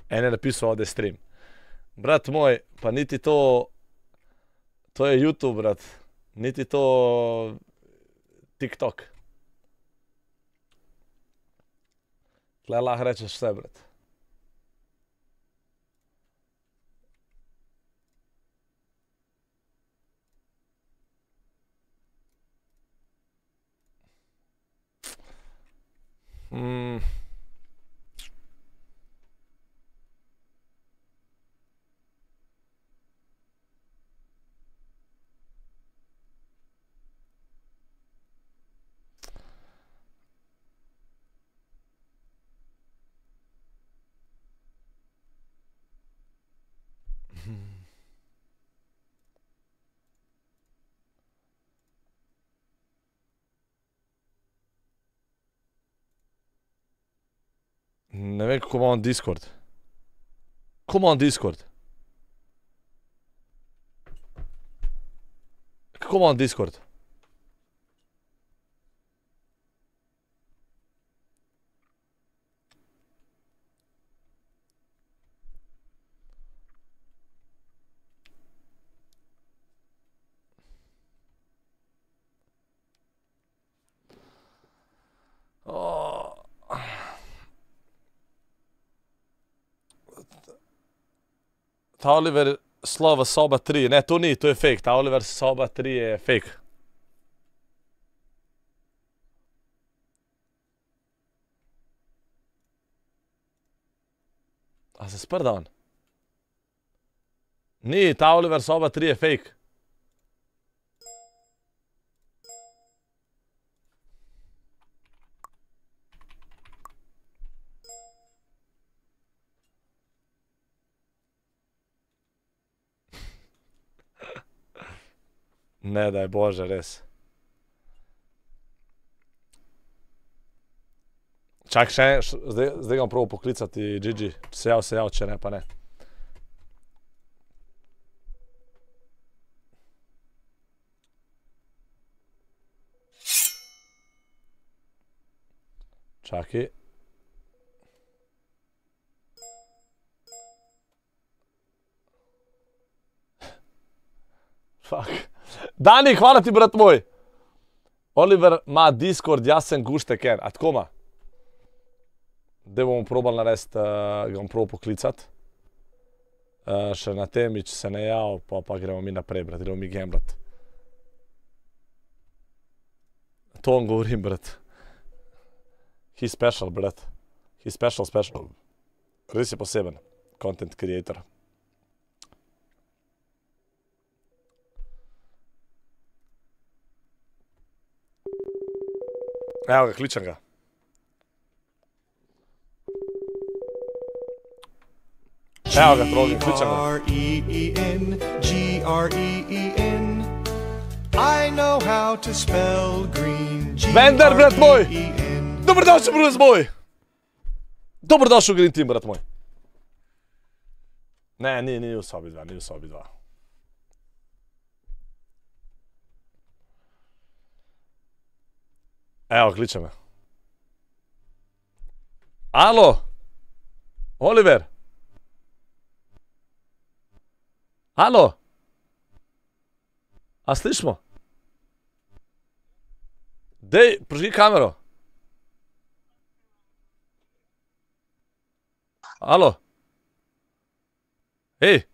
En je napisal, ode stream. Brat moj, pa niti to, to je YouTube, brat. Niti to TikTok. Lahko rečeš vse, brat. Mm. Ne vem, kako ima on Discord. Kako ima on Discord? Kako ima on Discord? Oh. Ta Oliver slova soba 3, ne, to ni, to je fake, ta Oliver soba 3 je fake. A se sprda on? Ni, ta Oliver soba 3 je fake. Ne, da je bože, res. Čak še, š- zdaj, zdaj ga bom probal poklicati, Gigi, se jav, se jav, če ne, pa ne. Čakaj. *laughs* Fuck. Dani, hvala ti, brat moj. Oliver ima Discord, jaz sem gušteker, a tako ima. Da bomo probali narediti, uh, ga bom probal poklicati. Uh, še na temi, če se ne jav, pa, pa gremo mi naprej, brat, gremo mi gamblat. To vam govorim, brat. He special, brat. He special, special. Res je poseben. Content creator. Evo ga, kličem ga. Evo ga, trolling, kličem ga. R-E-E-N, G-R-E-E-N. I know how to spell green. Vendar, brat moj! Dobrodošel, Bruce moj! Dobrodošel, Green Team, brat moj. Ne, ni, ni v sobi dva, ni v sobi dva. Evo, kliče me. Alo? Oliver? Alo? A slišimo? Dej, prižgi kamero. Alo? Hej,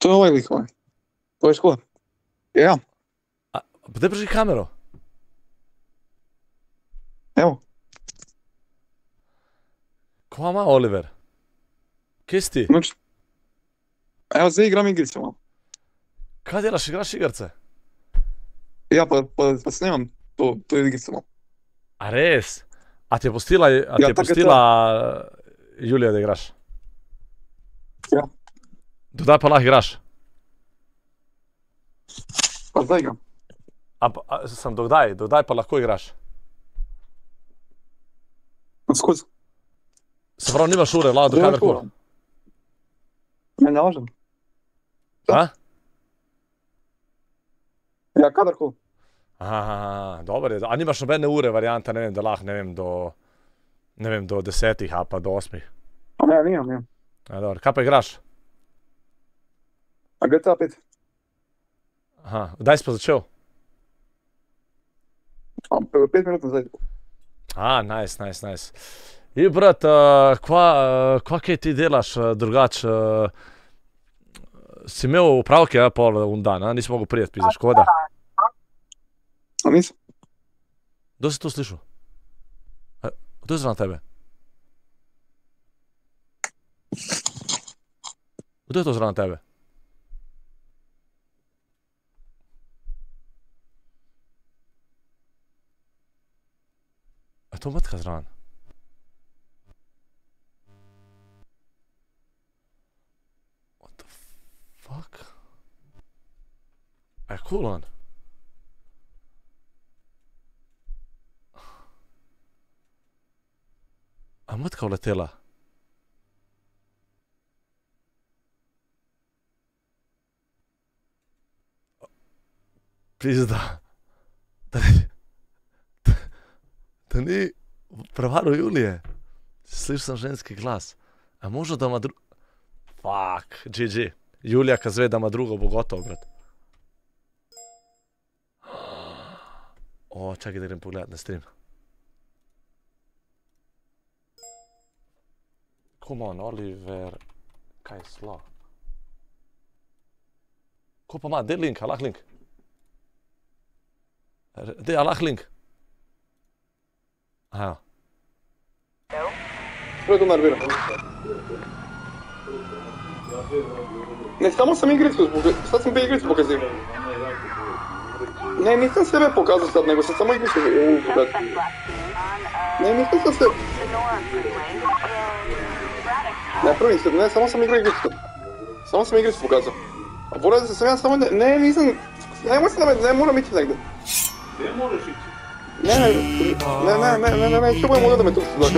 To je ovaj lik ovaj. To je škola. Ja, daj prižgi kamero. Evo. Kva ima Oliver? Kje si ti? Noč. Evo, zdaj igram igrice malo. Kaj delaš, igraš igrice? Ja, pa, pa, pa snemam to, to igrice malo. A res? A ti je pustila, a ti Ja, je tako je pustila eh, Julija, da igraš? Ja. Dodaj pa lahko igraš. Pa zdaj igram. A, pa- a, sem dodaj, dodaj pa lahko igraš. Skozi. Se pravi, nimaš ure, do Ja, kadarkoli. škola. Ne, ne važem. A? Ja, kadarkoli. Aha, dobro je. A nimaš nobene ure, varianta, ne vem, da lahko, ne vem, do, ne vem, do desetih ali pa do osmih. Ne, nimam, nimam. A, dobro. Kaj pa igraš? A GTA 5. Aha, kdaj si pa začel? A, pet minut nazaj. A, nice, nice, nice. In brat, uh, kva, uh, kva kaj ti delaš uh, drugače? Uh, si imel upravke, ja, pol un dan, a? nisi mogel prijeti, pisa, škoda. A nisem. Kdo si to slišal? A, Kdo je zraven tebe? Kdo je to zraven tebe? A to matka zraven? What the fuck? A je cool on? A matka uletela? Pizda. Da ni, da, da ni prevaril Julije. Slišal sem ženski glas. A možno, da ima drugo... Fuck, GG. Julija, ki zve, da ima drugo, bo gotovo, brat. O, čakaj, da grem pogledat na stream. Come on, Oliver, kaj je slo? Ko pa ima, dej link, a lahko link? Ага. Спре да нервира. Не само съм игри с Бога. Съм бе игри с Не, не съм себе показал след него, съм само игри с Не, не съм себе. Не, прави се, не, само съм игра игри Само съм игри с А воля сега само не, не, не съм... Не, мога се да ме, не, мора мити негде. Не можеш ити. Ne, ne, ne, ne, ne, ne, ne, što budem ovdje da me tu to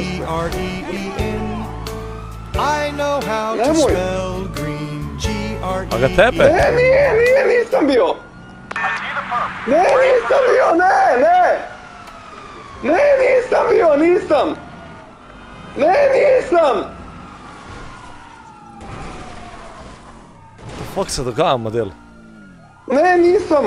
Nemoj. E. A ga tepe? Ne, nije, nije, nisam bio. Ne, nisam bio, ne, ne. Ne, nisam bio, nisam. Ne, nisam. fuck se dogaja, model? Ne, nisam.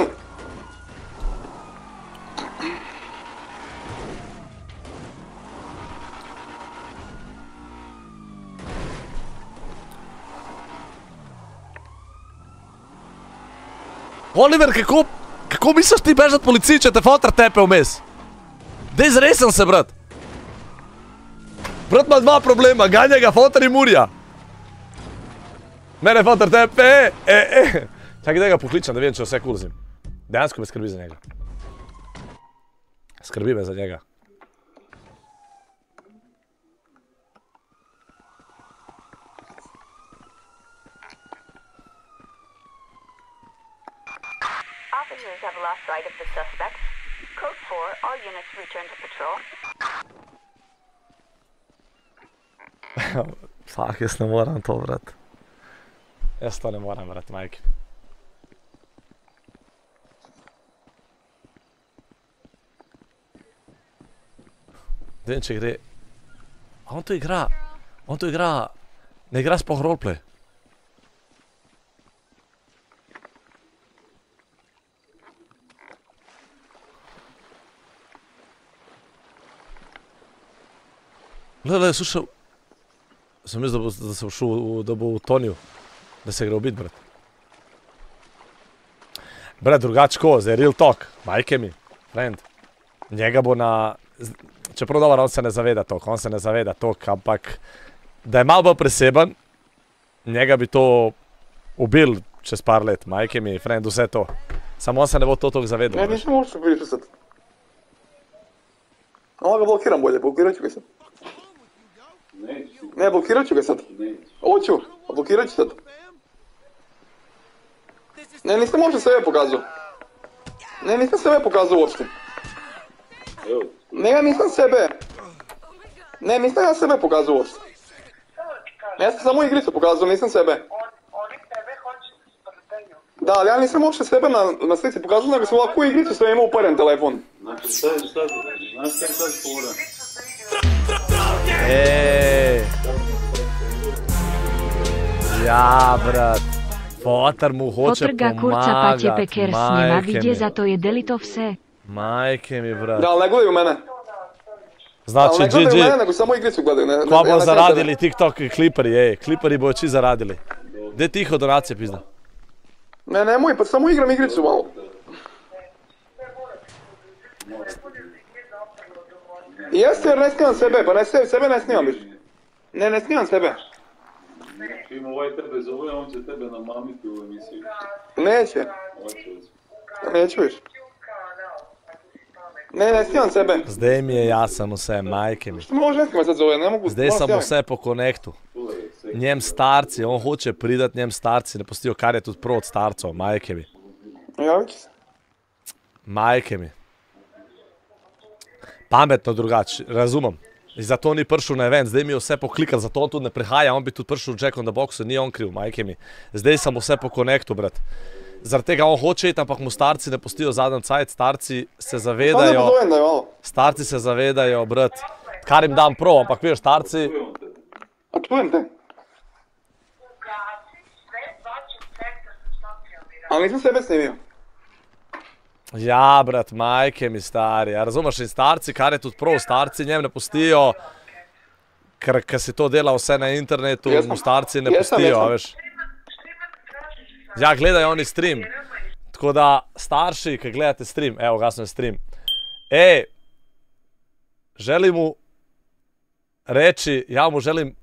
Oliver, kako, kako misliš ti bežati policiji, če te fotor tepe vmes? Dej zresen se, brat. Brat ima dva problema, ganja ga fotor in murja. Mene fotor tepe, e, e, e. Čakaj, da ga pokličem, da vidim, če vse kul z njim. Dejansko me skrbi za njega. Skrbi me za njega. Lost sight of the suspects. Code 4, all units return to patrol. Fak, jaz ne morem to, brat. Jaz to ne morem, brat, majki. vem, če gre. On to igra, on to igra, ne igra sploh roleplay. Le, le, slušaj, sem mislil, da bo, da sem šel, da bo utonil, da se gre ubiti, brat. Brat, drugačko, zdaj real talk, majke mi, friend. Njega bo na, čeprav dobro, on se ne zaveda to, on se ne zaveda to, ampak da je malo bolj preseben, njega bi to ubil čez par let, majke mi, friend, vse to. Samo on se ne bo to toliko zavedal. Ne, veš. nisam uopće prisustat. Ovo ga blokiram bolje, blokirat ću ga Не, блокирал че късата. Очо, блокирал четата. Не, не съм още себе показвал. Не, не съм себе показвал още. Не, не съм себе. Не, не съм себе показвал още. Не, аз само игри се показвам, не съм себе. Да, але аз не съм още себе на, на след си показвам на Весела, кои игри, че съм имал пълен телефон. Значи, сега, сега, сега, сега, сега, сега, сега, сега, Ej. Ja, brat. Fotar mu hoče Potrga kurca pa će pomagat, peker s njima majke vidje, mi. zato je delito vse. Majke mi, brat. Da, ali ne gledaju mene. Znači, ali ne gledaju GG. mene, nego samo igricu gledaju. Ne, ne, Kva ja zaradili TikTok i klipari, ej, klipari bojo či zaradili. Gdje tiho donacije, pizda? Ne, nemoj, pa samo igram igricu malo. Jeste jer ne snimam sebe, pa ne se, sebe ne snimam. Ne, ne snimam sebe. Čim ovaj tebe zove, on će tebe namamiti u emisiju. Neće, neću više. Ne, ne snimam sebe. Zdaj mi je jasan vse, majke mi. Što me sad zove, ne mogu... Zdaj sem vse po konektu. Njem starci, on hoče pridati, njem starci ne pustijo, kar je tudi prav od starcev, majke mi. Javit će se. Majke mi. Pametno drugače, razumem. Zato ni prišel na event, zdaj mi je vse poklikal, zato on tudi ne prihaja, on bi tudi prišel v Jack on the Boxu, ni on kriv, majke mi. Zdaj sem vse po konektu, brat. Zaradi tega on hoče iti, ampak mu starci ne pustijo zadnji cajt, starci se zavedajo, starci se zavedajo, brat, kar jim dam prav, ampak veš, starci, A čujem te. Ali nisam sebe snimio. Ja, brat, majke mi stari, a razumeš, in starci, kar je tudi prav, starci njem ne pustijo, ker ker si to dela vse na internetu, mu starci ne pustijo, jesam. veš. Ja, gledajo oni stream. Tako da, starši, ki gledate stream, evo, gasno je stream. Ej, želim mu reči, ja mu želim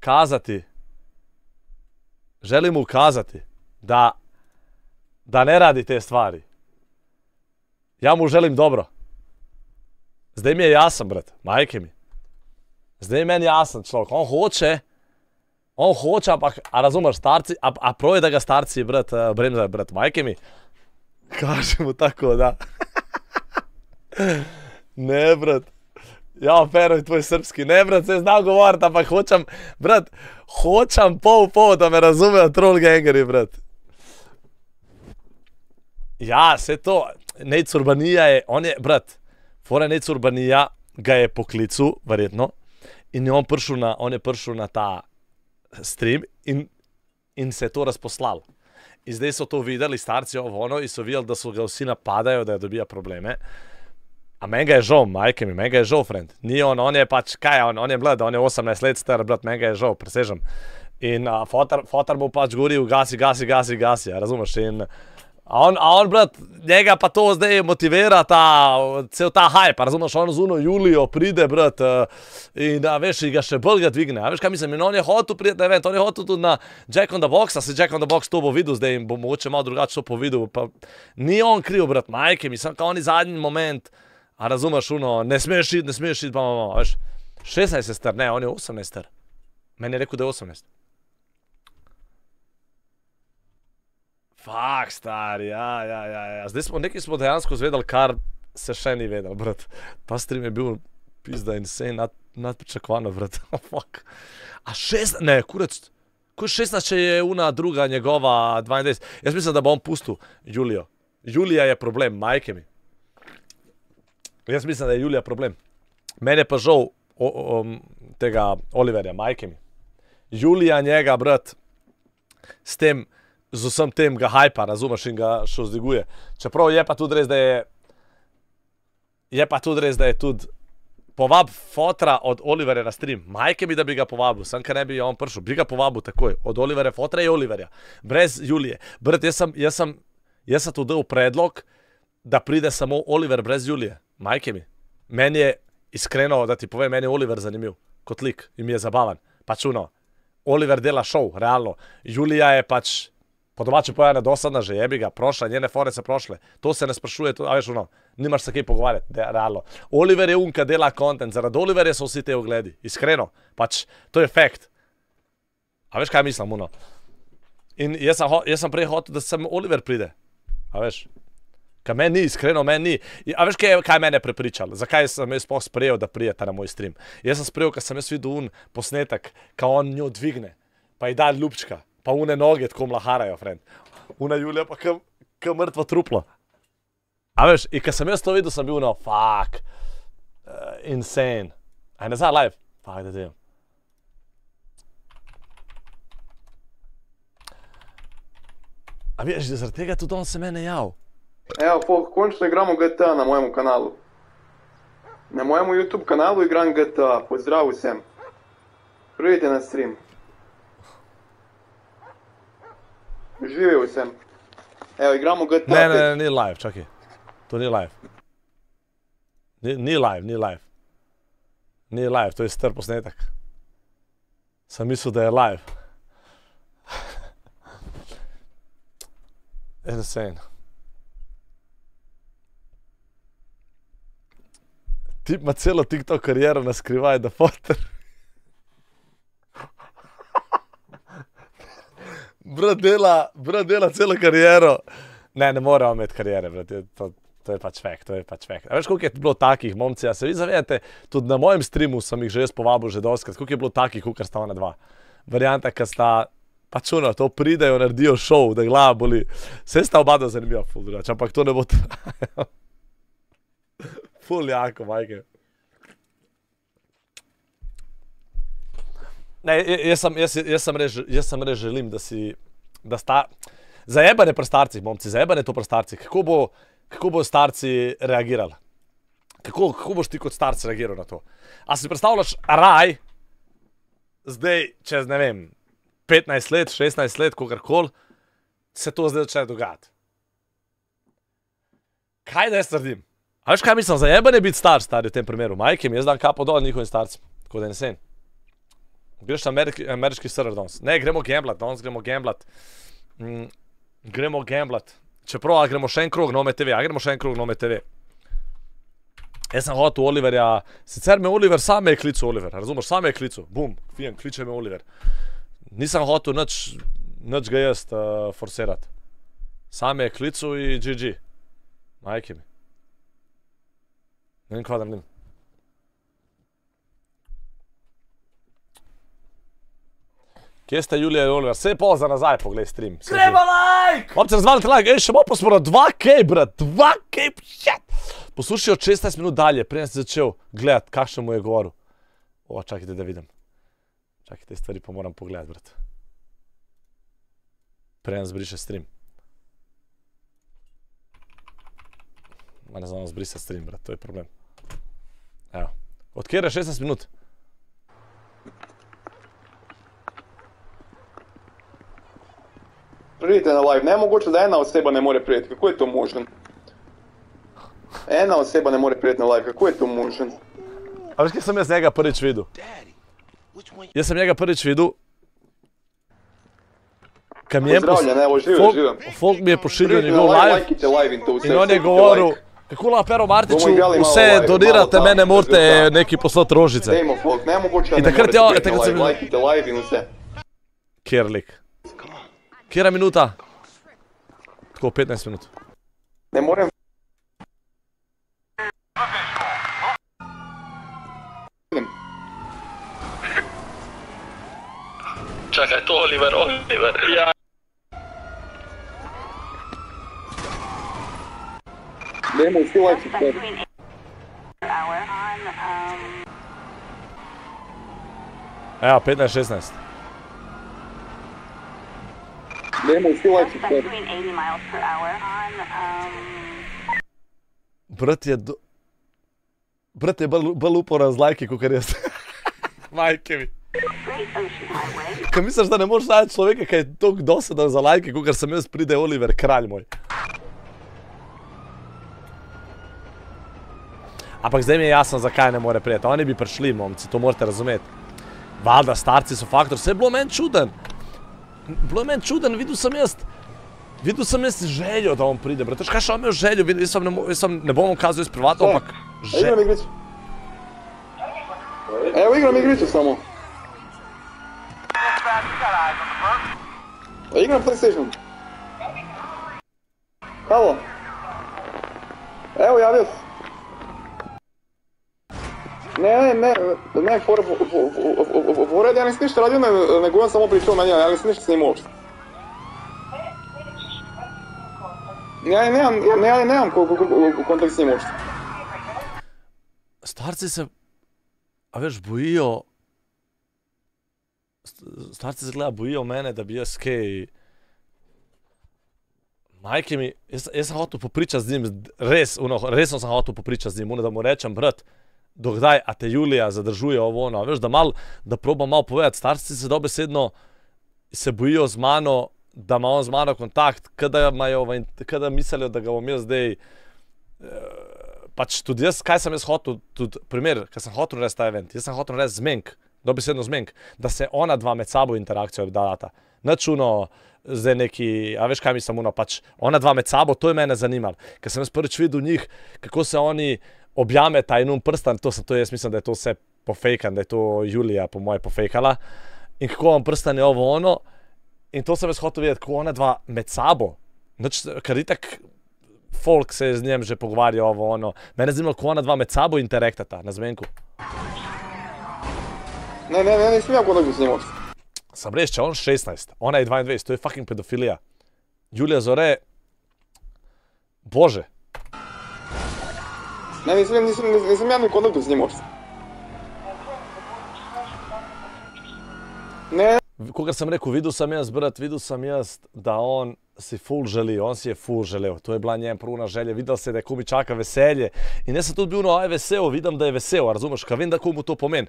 kazati, želim mu kazati, da, da ne radi te stvari. Ja mu želim dobro. Zdaj mi je jasen, brat, majke mi. Zdaj je meni jasen človek. On hoče, on hoče, ampak, a razumeš, starci, a, a prav je, da ga starci, brat, eh, bremzajo, brat, majke mi. Kaže mu tako, da. *laughs* ne, brat. Ja, pero je tvoj srpski. Ne, brat, se znam govoriti, ampak hočem, brat, hočem pol pol, da me razumejo troll gangeri, brat. Ja, se to, Nec Urbanija je, on je, brat, Fora Nec Urbanija ga je poklical, verjetno, in je on prišel na, on je prišel na ta stream in, in se je to razposlal. In zdaj so to videli, starci ovo ono, in so videli, da so ga vsi napadajo, da je dobija probleme. A meni ga je žal, majke mi, meni ga je žal, friend. Ni on, on je pač, kaj je on, on je mlad, on je 18 let star, brat, meni ga je žal, presežem. In uh, fotar, fotar mu pač govori, gasi, gasi, gasi, gasi, a razumeš? In, a on, a on, brat, njega pa to zdaj motivira, ta, cel ta hype, razumeš, on zuno Julijo pride, brat, uh, in a veš, ga še bolj ga dvigne. A veš, kaj mislim, in on je hotel priti na event, on je hotel tudi na Jack on the Box, a se Jack on the Box to bo videl zdaj in bo mogoče malo drugače to povedal. Pa, ni on kriv, brat, majke, mislim, kao oni zadnji moment, a razumeš, uno, ne smeš iti, ne smeš iti, pa imamo, veš. 16 je star, ne, on je 18 star. Meni je rekel, da je 18. Fak, star, ja, ja, ja, ja. Zdaj smo nekaj smo dejansko zvedeli, kar se še ni vedel, brat. Ta stream je bil pizda in se nad, nadpričakovano, brat. *laughs* Fak. A šest, ne, kurec, ko je 16, če je una druga njegova 22. Jaz mislim, da bom pustil Julijo. Julija je problem, majke mi. Jaz mislim, da je Julija problem. Meni je pa žal o, o, tega Oliverja, majke mi. Julija njega, brat, s tem, z vsem tem ga hajpa, razumeš, in ga še vzdiguje. Čeprav je pa tudi res, da je, je pa tudi res, da je tudi povab fotra od Oliverja na stream. Majke mi, da bi ga povabil, sem kar ne bi on prišel, bi ga povabil takoj, od Oliverja, fotra je Oliverja, brez Julije. Brat, jaz sem, jaz sem, jaz sem tu dal predlog, da pride samo Oliver brez Julije. Majke mi. Meni je iskreno, da ti povem, meni je Oliver zanimiv kot lik in mi je zabaven. Pač uno, Oliver dela šov, realno. Julija je pač, po domače povedano, dosadna že jebi ga, prošla, njene fore so prošle. To se ne sprašuje, to, a veš, uno, nimaš se kaj pogovarjati, de, realno. Oliver je unka, dela kontent, zaradi Oliverja so vsi te ogledi, iskreno. Pač, to je fakt. A veš, kaj mislim, uno? In jaz sem, jaz sem prej hotel, da sem Oliver pride. A veš? Kaj meni ni, iskreno meni ni. A veš, kaj, je- kaj je mene prepričalo? Zakaj sem jaz sploh sprejel, da prijete na moj stream? Jaz sem sprejel, ker sem jaz videl un posnetek, ko on njo dvigne, pa ji da ljubčka, pa une noge tako mlaharajo, friend. Una Julija pa kam, mrtvo truplo. A veš, in ko sem jaz to videl, sem bil no, fuck, uh, insane. A je nazaj live? Fuck, da dejem. A veš, zaradi tega tudi on se mene jav. Evo, folk, končno igramo GTA na mojemu kanalu. Na mojemu YouTube kanalu igram GTA. Pozdrav vsem. Pridite na stream. Živijo vsem. Evo, igramo GTA. Ne, ne, ne, ni live, čakaj. To ni live. Ni, ni live, ni live. Ni live, to je star posnetek. Sem mislil, da je live. *laughs* Insane. Tip ima celo TikTok kariero na skrivaj, da fotor. Brat dela, brat dela celo kariero. Ne, ne moremo imeti kariere, brat. je To, to je pač fakt, to je pač fakt. A veš, koliko je bilo takih momci, a se vi zavedate, tudi na mojem streamu sem jih že jaz povabil že doskrat, koliko je bilo takih, kot sta ona dva. Varianta, ki sta pač uno, to pridejo, naredijo šov, da glava boli. Vse sta oba dva zanimiva, ful drugače, ampak to ne bo *laughs* trajalo. Ful jako, majke. Ne, jaz sem, jaz, jaz sem, res, jaz sem res želim, da si, da sta, zajebane pri starcih, momci, zajebane to pri starcih. Kako bo, kako bo starci reagirali? Kako, kako boš ti kot starc reagiral na to? A si predstavljaš raj, zdaj, čez ne vem, 15 let, 16 let, kogarkoli, se to zdaj začne dogajati. Kaj da jaz trdim? A veš kaj mislim, zajebane biti star, stari v tem primeru, majke mi, jaz dam kapo dol njihovim starcem, tako da je nesen. Greš na ameriki, ameriški server danes. Ne, gremo gamblat, danes gremo gamblat. Mm, gremo gamblat. Čeprav, a gremo še en krog Nome TV, a gremo še en krog Nome TV. Jaz sem hotel Oliverja, sicer me Oliver sam je klical Oliver, razumeš, sam je klical, bum, fijem, kliče me Oliver. Nisem hotel nič, nič ga jaz uh, forsirati. Sam je klical in GG. Majke mi. Ne vem, kaj da naredim. Kje ste Julija Oliver? Vse pol za nazaj, poglej stream. se Gremo like! Hopce, razvalite like, ej, še malo pa smo na 2K, brat, 2K, shit! Poslušaj od 16 minut dalje, preden si začel gledati, kakšno mu je govoril. O, čakajte, da vidim. Čakajte, te stvari pa moram pogledati, brat. Preden zbriše stream. Ma ne znam zbrisati stream, brat, to je problem. Evo. Od kjer je 16 minut? Pridite na live. Ne mogoče, da ena oseba ne more priti. Kako je to možno? Ena oseba ne more priti na live. Kako je to možno? A veš, kje sem jaz njega prvič videl? Jaz sem njega prvič videl. Kam je Pozdravljen, evo, živim, folk, živim. folk mi je pošiljal na njegov live, live. lajkite live in to vse. In on je vse govoril, like. kako lahko Pero Martiču malo vse live, donirate, malo mene morate neki poslati rožice. Dajmo, folk, ne mogoče, In da ne takrat ja, priti na takrat sem live. bil- Lajkite live in vse. Kjer lik? Kjera minuta? Tako 15 minut. Ne morem. Čakaj, to Oliver, Oliver. Ja. Dajmo vsi live Suspect between 8 hour on um, Evo, 15-16. Dajmo vsi like. Suspect between 80 miles per hour on, um, Brat je do... Brat je bolj bolj uporan z lajki, kot jaz. *laughs* Majke mi. Kaj misliš, da ne moreš najti človeka, ki je tako dosadan za lajke, kot sem jaz, pride Oliver, kralj moj. Ampak zdaj mi je jasno, zakaj ne more prijeti. Oni bi prišli, momci, to morate razumeti. Valjda, starci so faktor, vse je bilo meni čuden. bilo je meni čudan, vidu sam jest, vidu sam jest željo da on pride, brate, kaš on me želju, vidu sam, ne, sam ne bom kazao iz privata, opak željo. Igram igricu. Evo igram igricu samo. Pa igram PlayStation. Halo. Evo, javio sam. Ne, ne, ne, ne, fora, fora, ja nisam ništa radio, ne- nego on samo pričao meni, ja nisam ništa snimao uopšte. Ja nemam, ja, ja nemam ko- ko- ko- kontakt s njim uopšte. Starci se, a veš, bojijo, st- starci se gleda, bojijo mene, da bi jaz kaj, majke mi, jaz, jaz sem hotel popričati z njim, res, uno, resno sem hotel popričati z njim, uno, da mu rečem, brat, dokdaj, a te Julija zadržuje ovo, ono, veš, da mal, da probam malo povedati, starci se dobesedno se bojijo z mano, da ima on z mano kontakt, kada imajo, kada mislijo, da ga bom jaz zdaj, pač tudi jaz, kaj sem jaz hotel, tudi primer, ker sem hotel narediti ta event, jaz sem hotel narediti zmenk, dobesedno zmenk, da se ona dva med sabo interakcijo data. Načuno, zdaj neki, a veš kaj mislim, pač, ona dva med sabo, to je mene zanimalo, ker sem jaz prvič videl njih, kako se oni objameta in um prstan, to sem to jaz mislim, da je to vse pofejkan, da je to Julija po moje pofejkala. In kako on prstan je ovo ono, in to sem jaz hotel videti, kako ona dva med sabo, Nič, ker itak folk se je z njim že pogovarjal ovo ono. Mene je zanimalo, kako ona dva med sabo interaktata na zmenku. Ne, ne, ne, nisam ja kontakt s njim uopšte. Sam res, če on 16, ona je 22, to je fucking pedofilija. Julija Zore, bože, Ne, nisam, nisam, nisam, nisam ja ni kontakt s njim uopšte. Ne, kot sem rekel, videl sem jaz, brat, videl sem jaz, da on si ful želi, on si je ful želel. To je bila njen pruna želja, videl se, da je komi čaka veselje. In jaz sem tudi bil, no, aj vesel, vidim, da je vesel, razumeš, kaj vem, da komu to pomeni.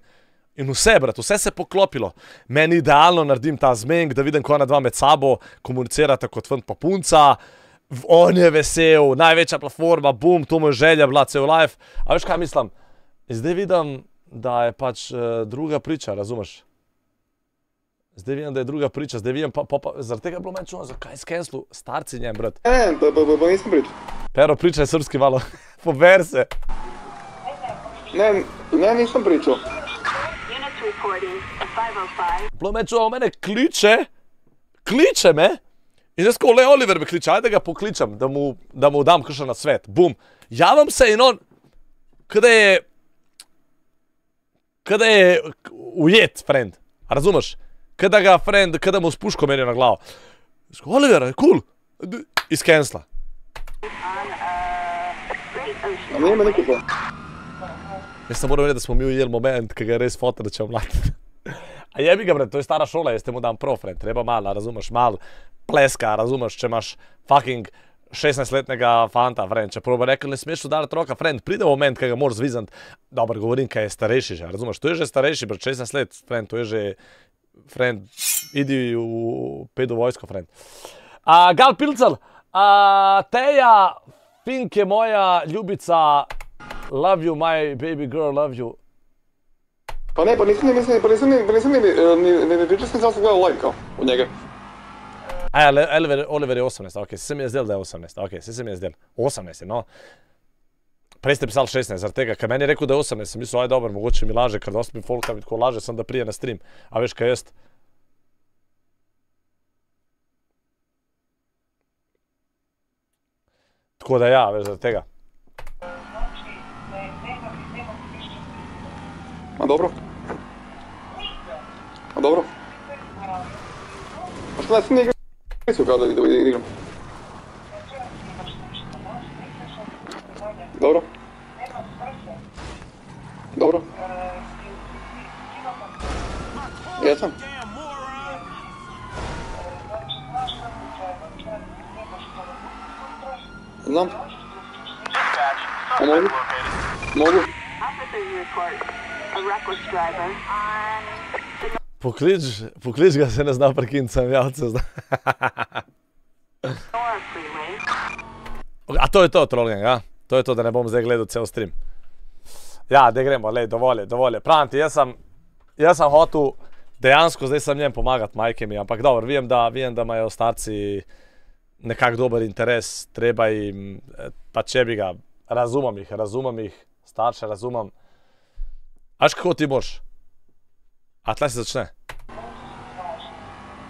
In vse, brat, vse se je poklopilo. Meni idealno naredim ta zmenk, da vidim, ko ona dva med sabo komunicirata kot fant pa punca. On je vesel, največja platforma, bum, to mu je želja bila cel life. A veš kaj mislim? In zdaj vidim, da je pač uh, druga priča, razumeš? Zdaj vidim, da je druga priča, zdaj vidim, pa, pa, pa zaradi tega je bilo meni čudno, zakaj je skenslu starci njem, brat. ne, pa, pa, pa, pa nisam pričao. Pero priča je srpski malo, *laughs* pober se. Ne, ne, nisam pričao. Units reporting a 505. Bilo me čudno, mene kliče, kliče me. In jaz, ko le Oliver me kliče, ajde ga pokličem, da mu, da mu dam kakšen na svet. Bum, javim se in on, kada je, kada je ujet, friend, razumeš? Kada ga friend, kada mu s puško meni na glavo. Jaz ko, Oliver, je cool. iz kensla. Jaz sem moral reči, da smo mi ujeli moment, ki ga je res fotor začel mlati. A je bi ga, brat, to je stara šola, jaz te mu dam prav, friend, treba malo, razumeš, malo pleska, razumeš, če imaš fucking 16-letnega fanta, friend, če proba rekel, ne smeš udariti roka, friend, pride moment, ki ga moraš zvizant, dobro govorim, kaj je starejši že, razumeš, to je že starejši, brat, 16 let, friend, to je že, friend, idi v pedo vojsko, friend. Gal Pilcel, Teja, Fink je moja ljubica, love you, my baby girl, love you. Pa ne, pa nisam ni, mislim, pa nisam ni, pa nisam ni, ni, ni, ni, sam sam gledao live kao, od njega. A ja, Oliver, Oliver je 18, ok, se mi je zdel, da je 18, ok, se, se mi je zdel. 18 je, no. Prej ste pisali 16, zaradi tega, ker meni je rekel, da je 18, sem mislil, aj dobro, mogoče mi laže, ker dosti mi folka mi tako laže, sem da prije na stream. A veš, kaj jaz? Tako da ja, veš, zaradi tega. A dobro. A dobro. A što nisam ni igricu kao da, da, da igram. Dobro. Dobro. Jesam. Znam. A mogu? Mogu. Poklič, poklič ga se ne zna prekiniti, sem javce zna. A to je to, trolling, ja? To je to, da ne bom zdaj gledal cel stream. Ja, da gremo, lej, dovolj je, dovolj je. Pravim ti, jaz sem, jaz sem hotel dejansko zdaj sem njem pomagati majke mi, ampak dobro, vem, da, vem, da imajo starci nekak dober interes, treba jim, eh, pa če bi ga, razumem jih, razumem jih, starše razumem. Až kako ti boš? A tle se začne.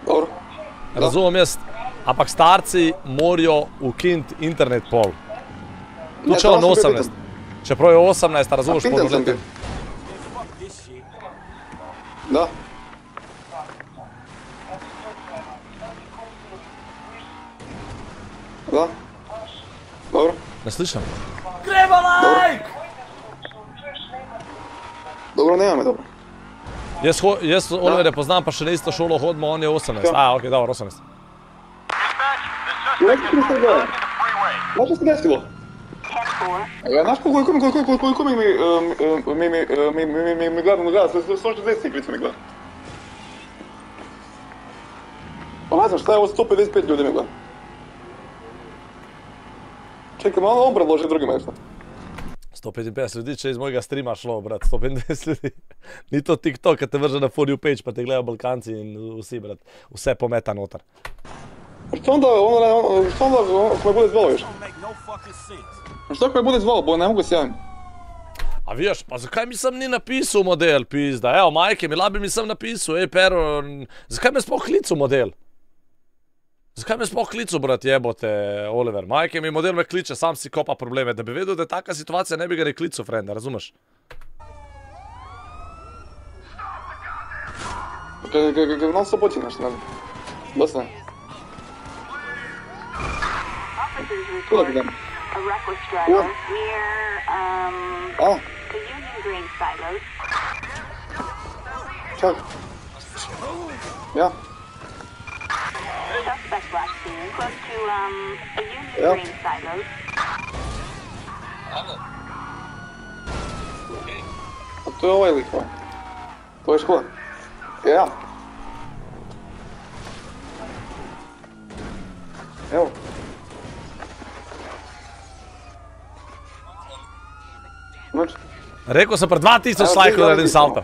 Dobro. Razumem jaz, ampak starci morajo ukiniti internet pol. Tu če on to sem bil 18. Čeprav je 18, a razumeš, polnoletni. bil. Da. Da. Dobro. Ne slišim. Gremo like! Dobro, nema me dobro. Jaz, ho, jaz poznam, pa še ne isto šolo hodimo, on je 18. Ja. A, ok, dobro, 18. Rekli ste, da. Znaš što ste desilo? Ja, znaš koliko, koliko, koliko, koliko, mi, mi, mi, mi, mi, mi, mi, gledamo gleda, 160 iklica mi gleda. Pa ne znam, šta je ovo 155 ljudi mi gleda. Čekaj, malo obrazloži drugima nešto. 155 ljudi, če je iz mojega streama šlo, brat, 125 ljudi. *laughs* Ni to TikTok, ki te vrže na For You page, pa te gledajo Balkanci in vsi, brat. Vse pometa noter. Što onda, onda, što onda, ako me bude zvalo još? Što ako me bude zvalo, bo ne mogu se javim. A veš, pa zakaj mi sem ni napisal model, pizda? Evo, majke, mi labi mi sem napisal, ej, pero, zakaj me sploh klical model? Zakaj me sploh klical, brat, jebote, Oliver? Majke mi model me kliče, sam si kopa probleme. Da bi vedel, da je taka situacija, ne bi ga ne klical, frenda, razumeš? Non stop počinješ, nešto, ne znam. Dosta ne. Officers Kuda report bi idem? a reckless driver near um, A, the Union Green silos. čak. Ja, Suspect last seen close to um, a Union Yeah. Green silos. a to je ovaj lik, ovaj. To je škola. Ja. Evo. Znači, Rekl sem, pred 2000 Evo, lajkov tega naredim nisem. salto.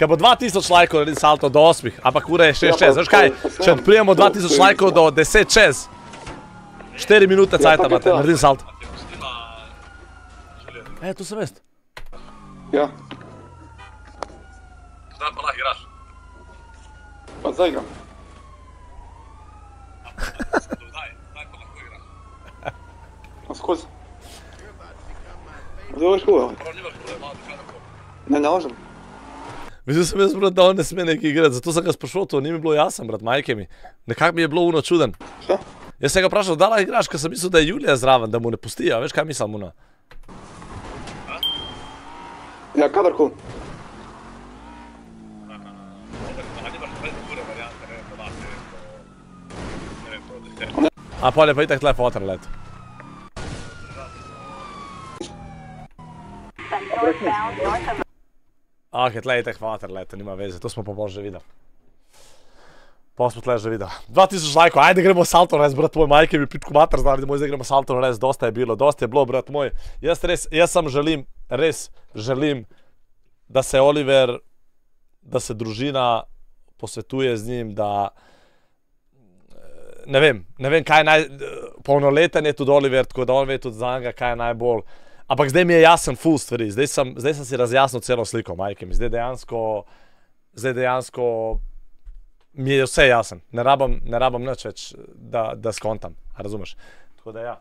Ker bo 2000 lajkov naredim salto do 8, ampak ura je 6 Ja, čez. Veš kaj, če to- 2000 to lajkov do 10 čez, 4 minute Ja, cajta imate, naredim salto. E, tu sem jaz. ja. Zdaj pa lahko igraš. Pa zdaj igram. A skozi. Zdaj je škola, ovaj. Ne, ne možem. Mislil sem jaz, brat, da on ne sme nekaj igrati, zato sem ga sprašal, to ni mi bilo jasno, brat, majke mi. Nekako mi je bilo uno čuden. Šta? Jaz sem ga vprašal, da lahko igraš, ker sem mislil, da je Julija zraven, da mu ne pustijo, a veš kaj mislim uno. Ja, kadarkoli. A pol je pa itak tle fotor let. Northbound, north of Ah, je tle itak fotor let, nima veze, to smo pa bolj že videli. Pa smo tle že videli. 2000 lajkov, ajde gremo salto res, brat moj, majke mi pitko mater znali, da moj zdaj gremo salto res, dosta je bilo, dosta je bilo, brat moj. Jaz res, jaz sam želim, res želim, da se Oliver, da se družina posvetuje z njim, da ne vem, ne vem, kaj je naj, polnoleten je tudi Oliver, tako da on ve tudi za njega, kaj je najbolj. Ampak zdaj mi je jasen full stvari, zdaj sem, zdaj sem si razjasnil celo sliko, majke mi, zdaj dejansko, zdaj dejansko mi je vse jasen, ne rabim, ne rabim nič več, da, da skontam, razumeš? Tako da ja.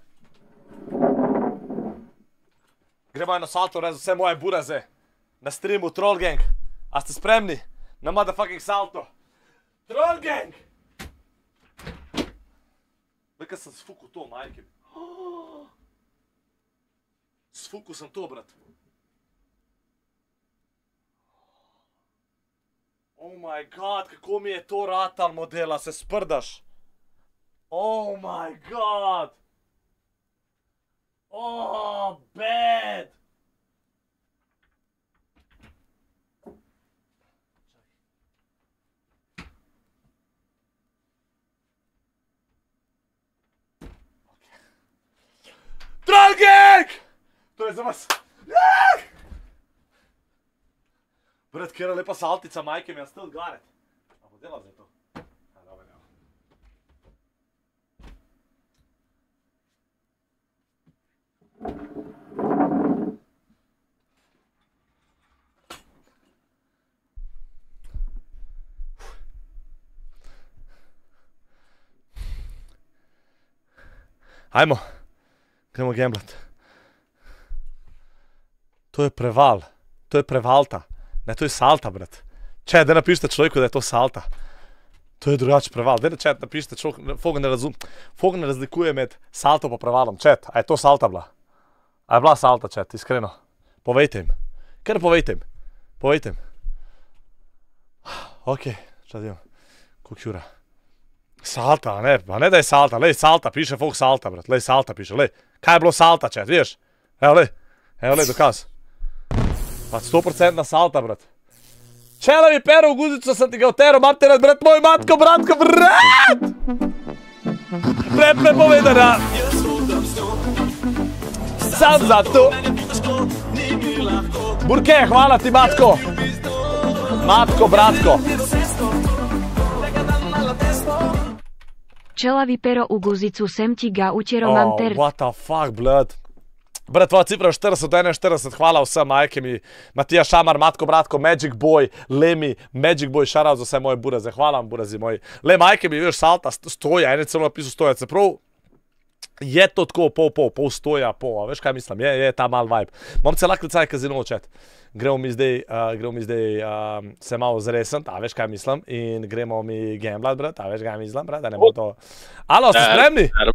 Gremo eno salto, res vse moje buraze, na streamu Troll Gang, a ste spremni? Na motherfucking salto. Troll Gang! Nekaj sem sfukal to, majke. Sfukal sem to, brat. Oh my god, kako mi je to ratal modela, se sprdaš. Oh my god. Oh, bad. Dragek! To je za vas. Ah! Brat, kera lepa saltica, majke mi je still got it. A bo delal zdaj to? A, dobro, evo. Ajmo, gremo gamblat. To je preval, to je prevalta. Ne, to je salta, brat. Če, da napišete človeku, da je to salta. To je drugače preval. Daj, če napišete človek, Fog ne razum, Fog ne razlikuje med salto pa prevalom. Čet, a je to salta bila? A je bila salta, čet, iskreno? Povejte jim. Kar povejte jim. Povejte jim. Ok, šta dijem? Koliko jura? Salta, ne, a ne da je salta, lej, salta, piše Fog salta, brat, lej, salta piše, lej. Kaj je bilo salta, čet, vidiš? Evo, lej, evo, lej, dokaz. Pa 100% salta, brat. Čela mi pero v guzico, sem ti ga oteral, imam te rad, brat moj, matko, bratko, brat! Lepe povedana. Sam za to. Burke, hvala ti, matko. Matko, bratko. Čelavi pero u guzicu sem ti ga utjero mam Oh, ter... what the fuck, blood. Brat, tvoja cifra je 40, 41, hvala vsem majkami, Matija Šamar, Matko Bratko, Magic Boy, Lemi, Magic Boy, šarav za vse moje buraze, hvala vam burazi moji. Le majke mi, veš, salta, st- stoja, en je celo napisal stoja, čeprav je to tako, pol, pol, pol stoja, pol, a veš kaj mislim, je, je ta mal vibe. Imam celo klicaj kazino čet. Gremo mi zdaj, uh, gremo mi zdaj uh, se malo zresent, a veš kaj mislim, in gremo mi gamblat, brat, a veš kaj mislim, brat, da ne bo to... Alo, ste Ja, spremni? ja.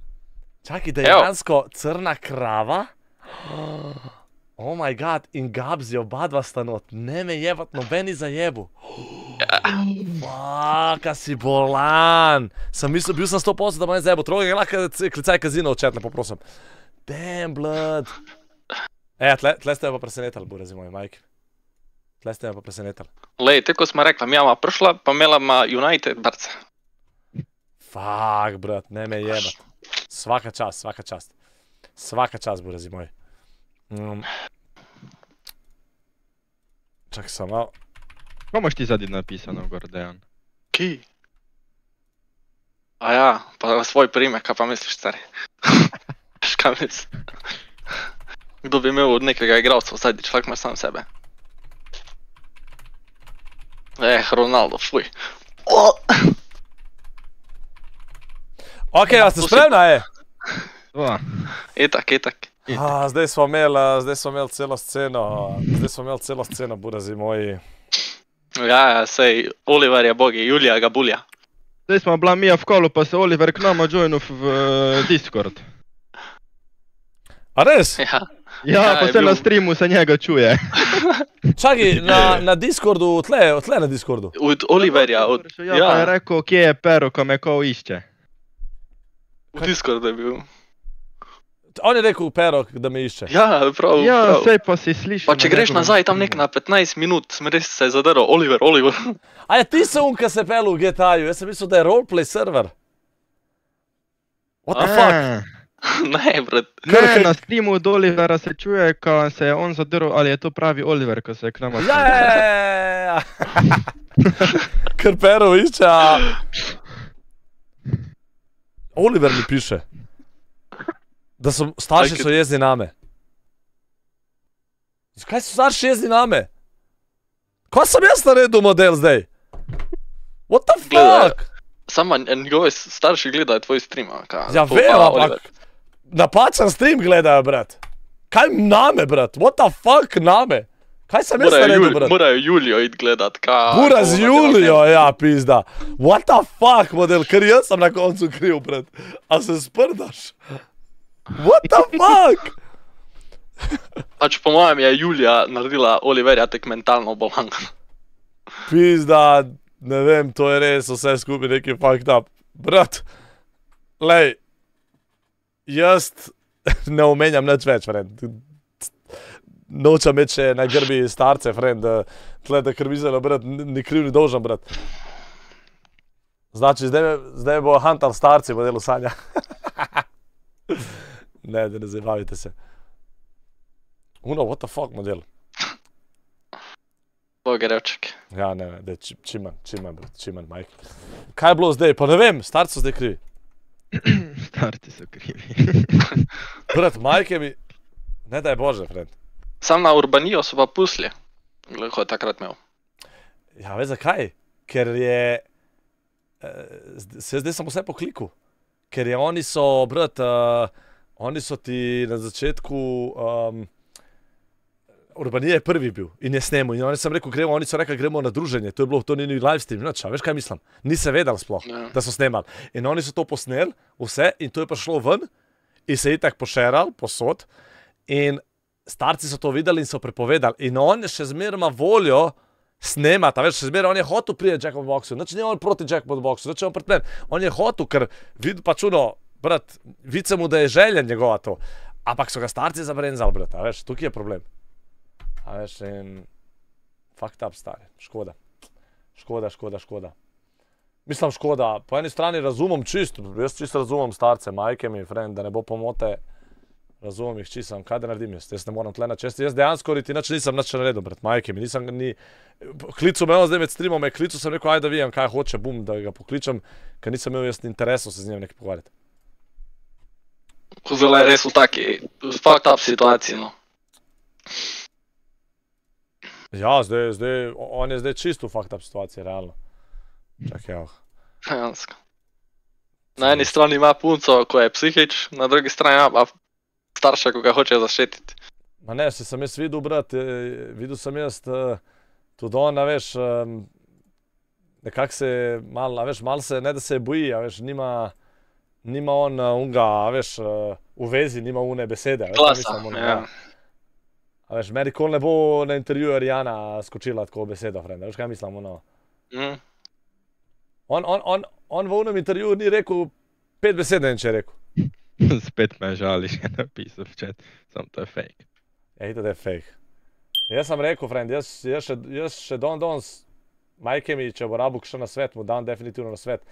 Čakaj, Evo. dejansko crna krava? *gasps* Oh my god, in Gabzi, oba dva sta not, ne me jebat, nobeni za jebu. *gasps* Faka si bolan. Sem mislil, bil sem 100% da me zebo, troga, lahko c- klicaj kazino v chat, lepo prosim. Damn blood. E, tle, tle ste me pa presenetili, burazi moj, Mike. Tle ste me pa presenetili. Lej, tako smo rekli, mi imamo prišla, pa imela ima United brce. Fak, brat, ne me jebat. Svaka čast, svaka čast. Svaka čast, burazi moj. Mm. Čak samo. Kaj imaš ti zadnji napisano, gor, Dejan? Ki? A ja, pa svoj primek, kaj pa misliš, stari? *laughs* Kaj misliš? Kdo bi imel od nekega igralca zadnjič, fakt imaš sam sebe. Eh, Ronaldo, fuj. O! Ok, a ste spremna, je? Itak, itak. A, zdaj smo imeli, zdaj smo imeli celo sceno, zdaj smo imeli celo sceno, burazi moji. Ja, ja, sej Oliver je bogi, Julija ga bulja. Zdaj smo bila Mija v kolu, pa se Oliver k nama joinil v uh, Discord. A res? Ja. Ja, pa je se bil- na streamu se njega čuje. *laughs* Čakaj, na, na Discordu, tle, tle na Discordu. Od Oliverja, od... Ja, pa je rekel, kje je pero, ko me ko išče. v Discordu je bil. On je rekel, Pero, da me išče. Ja, prav, Ja, prav. sej pa si slišal. Pa če greš nazaj tam nek na 15 minut, sem res se zadrl, Oliver, Oliver. *laughs* A je ti se un, ki se pel v GTA-ju, jaz sem mislil, da je roleplay server. What the fuck? *laughs* ne, brat. Ne, na streamu od Olivera se čuje, ko se je on zadrl, ali je to pravi Oliver, ko se je k nama. Ja, ja, ja, ja, ja. *laughs* Ker Pero išče. a- Oliver mi piše, da so starši so jezni name. Zakaj so starši jezni name? Kaj sem jaz naredil model zdaj? What the Gledaj, fuck? Samo njegove starši gledajo tvoj stream, a kaj? Ja, vem, pa ampak napačen stream gledajo, brat. Kaj name, brat? What the fuck name? Kaj sem jaz naredil, brat? morajo Julijo iti gledat, kaj... Bura z Julijo, ja, pizda. What the fuck, model, ker jaz sem na koncu kriv, brat. A se sprdaš? What the *laughs* fuck? *laughs* Pač po mojem je Julija naredila Oliverja tek mentalno bolan. Pizda, ne vem, to je res vse skupaj neki fucked up. Brat, lej, jaz *laughs* ne omenjam nič več, friend. Nočem imeti še na grbi starce, friend, da tle da krvizelo, brat, ni kriv, ni dolžen, brat. Znači, zdaj, zdaj bo hantal starci, bo delo sanja. Ne, da ne zabavite se. Uno, what the fuck, model. Bogerevček. Ja, ne, ne, daj, čim, manj, čim manj, Mike. Kaj je bilo zdaj? Pa ne vem, starci so zdaj krivi. *clears throat* Starci so krivi. *laughs* Brat, Mike mi, ne daj bože, friend. Sam na Urbanijo so pa pusli. Glej, ko je takrat imel. Ja, veš zakaj? Ker je, eh, se zdaj sem vse po kliku. Ker je oni so, brat, uh, oni so ti na začetku, um, Urbanija je prvi bil in je snemal. In oni sem rekel, gremo, oni so rekli, gremo na druženje. To je bilo, to ni ni live stream, noč, a veš kaj mislim? Nisi vedel sploh, Ja. da so snemali. In oni so to posneli, vse, in to je prišlo ven, in se je itak pošeral, posod. In starci so to videli in so prepovedali. In on je še zmeraj ima voljo snemati, veš, še zmeraj on je hotel priti Jackpot Boxu, nič ni on proti Jackpot Boxu, je on pred menim. On je hotel, ker vidi pač uno, brat, vidi se mu, da je želja njegova to. Ampak so ga starci zabrenzali, brat, veš, tukaj je problem. A veš, in fucked up stari, škoda. Škoda, škoda, škoda. Mislim, škoda. Po eni strani razumem čisto, jaz čisto razumem starce, majke mi, friend, da ne bo pomote. Razumem jih čisto, kaj da naredim jaz, jaz ne morem tle na česti. Jaz dejansko niti nič nisem nič naredil, brat, majke mi, nisem ni. Klical me on zdaj med streamom, me je klical, sem rekel, ajde da vidim, kaj hoče, bum, da ga pokličem, ker nisem imel jaz interesov se z njim nekaj pogovarjati. Zdaj je res v taki fucked up situaciji. No. Ja, zdaj, zdaj, on je zdaj čisto v fucked up situaciji, realno. Čakaj, ja. Dejansko. Na eni strani ima punco, ko je psihič, na drugi strani ima starša, ko ga hoče zaščititi. Ma ne, se sem jaz videl, brat, eh, videl sem jaz, eh, tudi on, veš, nekako se malo, veš, malo se, ne da se boji, veš, nima, nima on eh, unga, veš, eh, v vezi, nima une besede. veš, Glasa, ono, ja. A veš, meni nikoli ne bo na intervjuju Arijana skočila tako v besedo, friend, a veš, kaj mislim, ono. Mm. On, on, on, on v unem intervjuju ni rekel pet besed, ne če je rekel. *laughs* Spet me žališ, je napisal v chat, sam to je fake. Ja, to je fake. Jaz sem rekel, friend, jaz, jaz, še, jaz še don danes, majke mi, če bo rabu še na svet, mu dam definitivno na svet.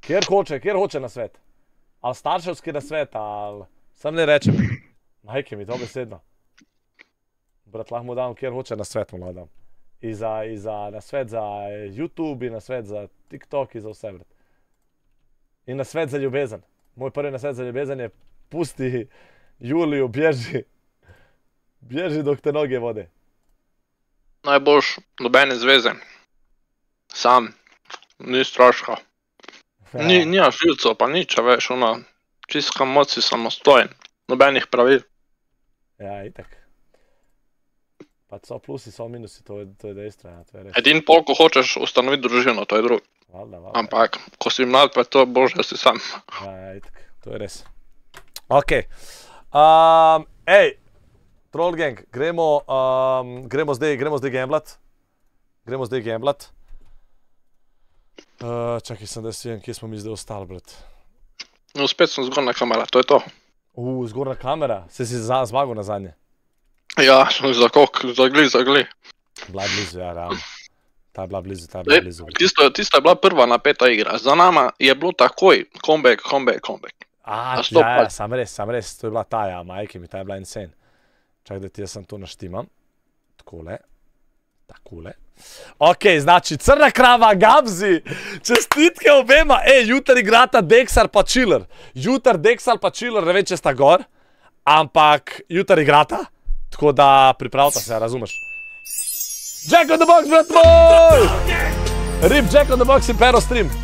Kjer hoče, kjer hoče na svet. Ali starševski na svet, ali sam ne rečem. Majke mi, to besedno. Brat, lahko mu dam, kjer hoče na svet, mu dam. In za, in za na svet za YouTube, in na svet za TikTok, in za vse, brat. In na svet za ljubezen. Moj prvi nasvet za ljubezen je pusti Juliju, bježi. Bježi, dok te noge vode. Najboljš, nobene zveze. Sam, ni straška. Ni, nima filcov, pa nič, a veš, ona, čisto moci samostojen, nobenih pravil. Ja, itak. Pa so plusi, so minusi, to je, to je dejstvo. Ja, je. Edin pol, ko hočeš ustanoviti družino, to je drugo. Valjda, valjda. Ampak, ko si mlad, pa je to božje, si sam. Ja, ja, itak, to je res. Ok. Um, ej, Troll Gang, gremo, um, gremo zdaj, gremo zdaj gamblat. Gremo zdaj gamblat. Uh, čakaj, sem da si vem, kje smo mi zdaj ostali, brat. No, spet sem zgornja kamera, to je to. Uh, zgornja kamera, se si za, zmagal na zadnje. Ja, za kok, zagli, zagli. Bila je blizu, ja, realno. Ta je bila blizu, ta je bila blizu. Tisto, tisto je bila prva napeta igra, za nama je bilo takoj, comeback, comeback, comeback. A, ja, ja, sam res, sam res, to je bila ta, ja, majke mi, ta je bila insane. Čakaj, da ti jaz sem to naštimam. Takole. Takole. Ok, znači crna krava, Gabzi, čestitke obema, ej, jutri igrata Dexar pa Chiller. Jutri Dexar pa Chiller, ne vem, če sta gor, ampak jutri igrata, tako da pripravite se, razumeš. Jack on the box, brat moj! Rip Jack on the box in pero stream. *laughs*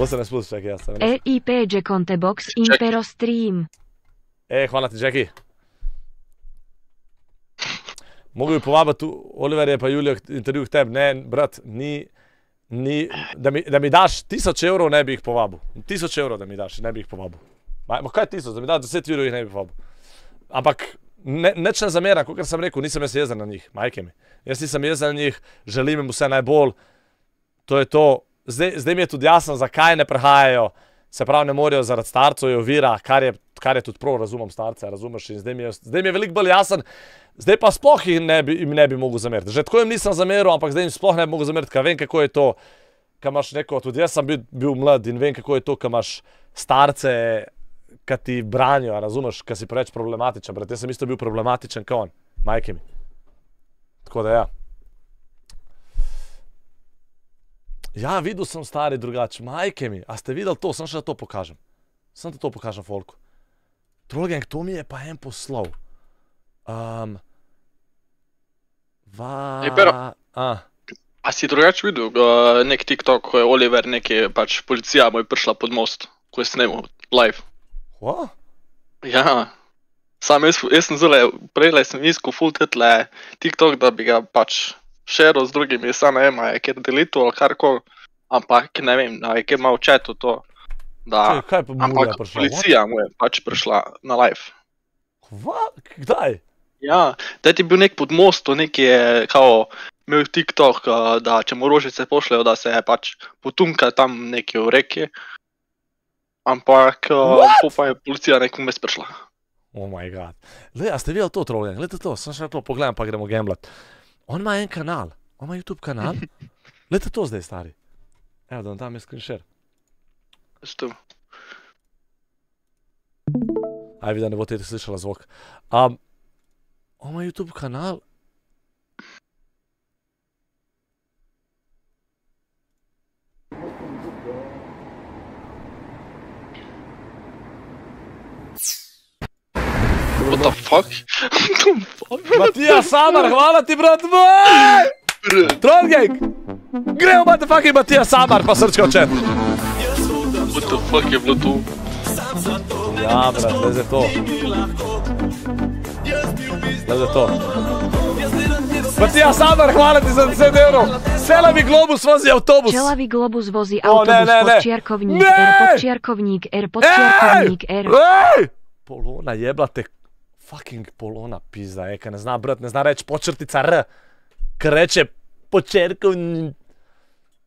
To se ne spusti, čakaj, jaz sem res. EIP Conte Box Impero Stream. E, hvala ti, Jackie. Mogoče bi povabil Oliverja pa Julijo k intervju k tebi. Ne, brat, ni, ni da, mi, da mi daš tisoč evrov, ne bi jih povabil. Tisoč evrov, da mi daš, ne bi jih povabil. Ma kaj tisoč, da mi daš deset evrov, jih ne bi povabil. Ampak ne, neč ne zameram, kot sem rekel, nisem jaz jezen na njih, majke mi. Jaz nisem jezen na njih, želim jim vse najbolj. To je to. Zdaj, zdaj mi je tudi jasno, zakaj ne prehajajo. Se pravi, ne morejo zaradi starcev, je ovira, kar je, kar je tudi prav, razumem starce, razumeš. In zdaj mi je, zdaj mi je veliko bolj jasen, zdaj pa sploh jim ne bi, jim ne bi mogel zameriti. Že tako jim nisem zameril, ampak zdaj jim sploh ne bi mogel zameriti, ker vem, kako je to, kaj imaš neko, tudi jaz sem bil, bil mlad in vem, kako je to, kaj imaš starce, ki ti branijo, razumeš, ki si preveč problematičen. Brat, jaz sem isto bil problematičen, kot on, majke mi. Tako da ja. Ja, videl sem stari drugače, majke mi. A ste videli to? Sem še da to pokažem. Sem da to pokažem, Folku. Trollgang, to mi je pa en poslov. Um, va... Ej, Pero. A, A si drugače videl uh, nek TikTok, ko je Oliver, neki pač policija mu je prišla pod most, ko je snemal live. What? Ja, sam jaz, jaz sem zelo, prej sem iskal full tetle TikTok, da bi ga pač šeril z drugimi, sam ne vem, je kjer delito ali karkoli, ampak ne vem, je kjer malo četu to, da, Čakaj, kaj pa mu je ampak prišla, policija mu je pač prišla na live. Va? Kdaj? Ja, da ti bil nek pod mostom, neki je kao imel TikTok, uh, da če mu rožice pošljajo, da se pač potunka tam neki v reki. Ampak What? po pa je policija nekom mes prišla. Oh moj bog. Le, a ste videli to trolling? Glejte to, sem še to pogledam, pa gremo gamblat. On ima en kanal, on ima YouTube kanal. *laughs* Glejte to zdaj, stari. Evo, da vam dam jaz screen share. Sto. Aj, vidi, da ne boste slišala zvok. Um, on ima YouTube kanal. What the fuck? *laughs* Matija Samar, hvala ti, brat moj! Trollgang! Gremo, motherfucking Matija Samar, pa srčka v chat. What the fuck je bilo tu? Ja, brat, le za to. Le za to. Matija Samar, hvala ti za 10 evrov. Celavi globus vozi avtobus. Čelavi globus vozi O, autobus ne, ne, ne. podčjerkovník Ne! R, podčjerkovník R, podčjerkovník R. Ej! Polona jeblate, fucking polona pizda, je, kaj ne zna brat, ne zna reči počrtica R, ker reče počerkov.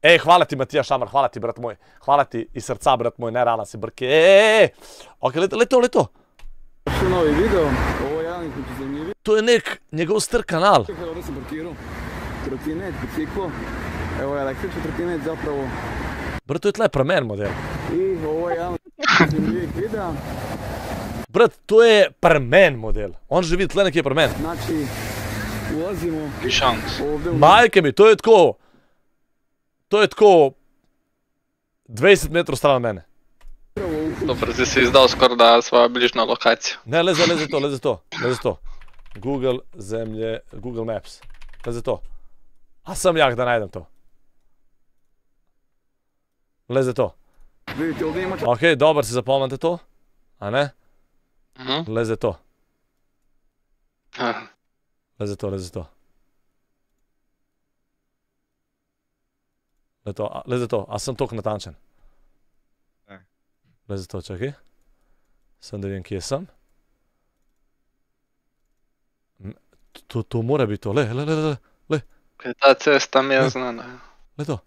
Ej, hvala ti, Matija Šamar, hvala ti, brat moj, hvala ti iz srca, brat moj, ne rana si brke. Ej, ok, leto, leto, leto. Še novi video, ovo je jedan između zanimljiv. To je nek njegov star kanal. Čekaj, ovdje sam parkirao. Trotinet, biciklo. Evo je električni trotinet zapravo. Brat, to je tle premen model. I ovo je jedan zanimljivih videa. Brat, to je premen model. On živi tle nekje premen. Znači, ulazimo u... Majke mi, to je tako, to je tako 20 metrov stran mene. Dobro, zdaj si izdal skoraj da svojo bližnjo lokacijo. Ne, le za, le za to, le za to, le za to. Google zemlje, Google Maps. Le za to. A sem jak, da najdem to. Le za to. Ok, dobro si zapomnite to, a ne? Mhm. Le za to, Ah, le za to, le za to. Le, to, a, le za to, a sem toliko natančen? Ne. Le za to, čakaj. Sem da vem, kje sem. To, to mora biti to, le, le, le, le, le. Kaj ta cesta mi je znana. Le to.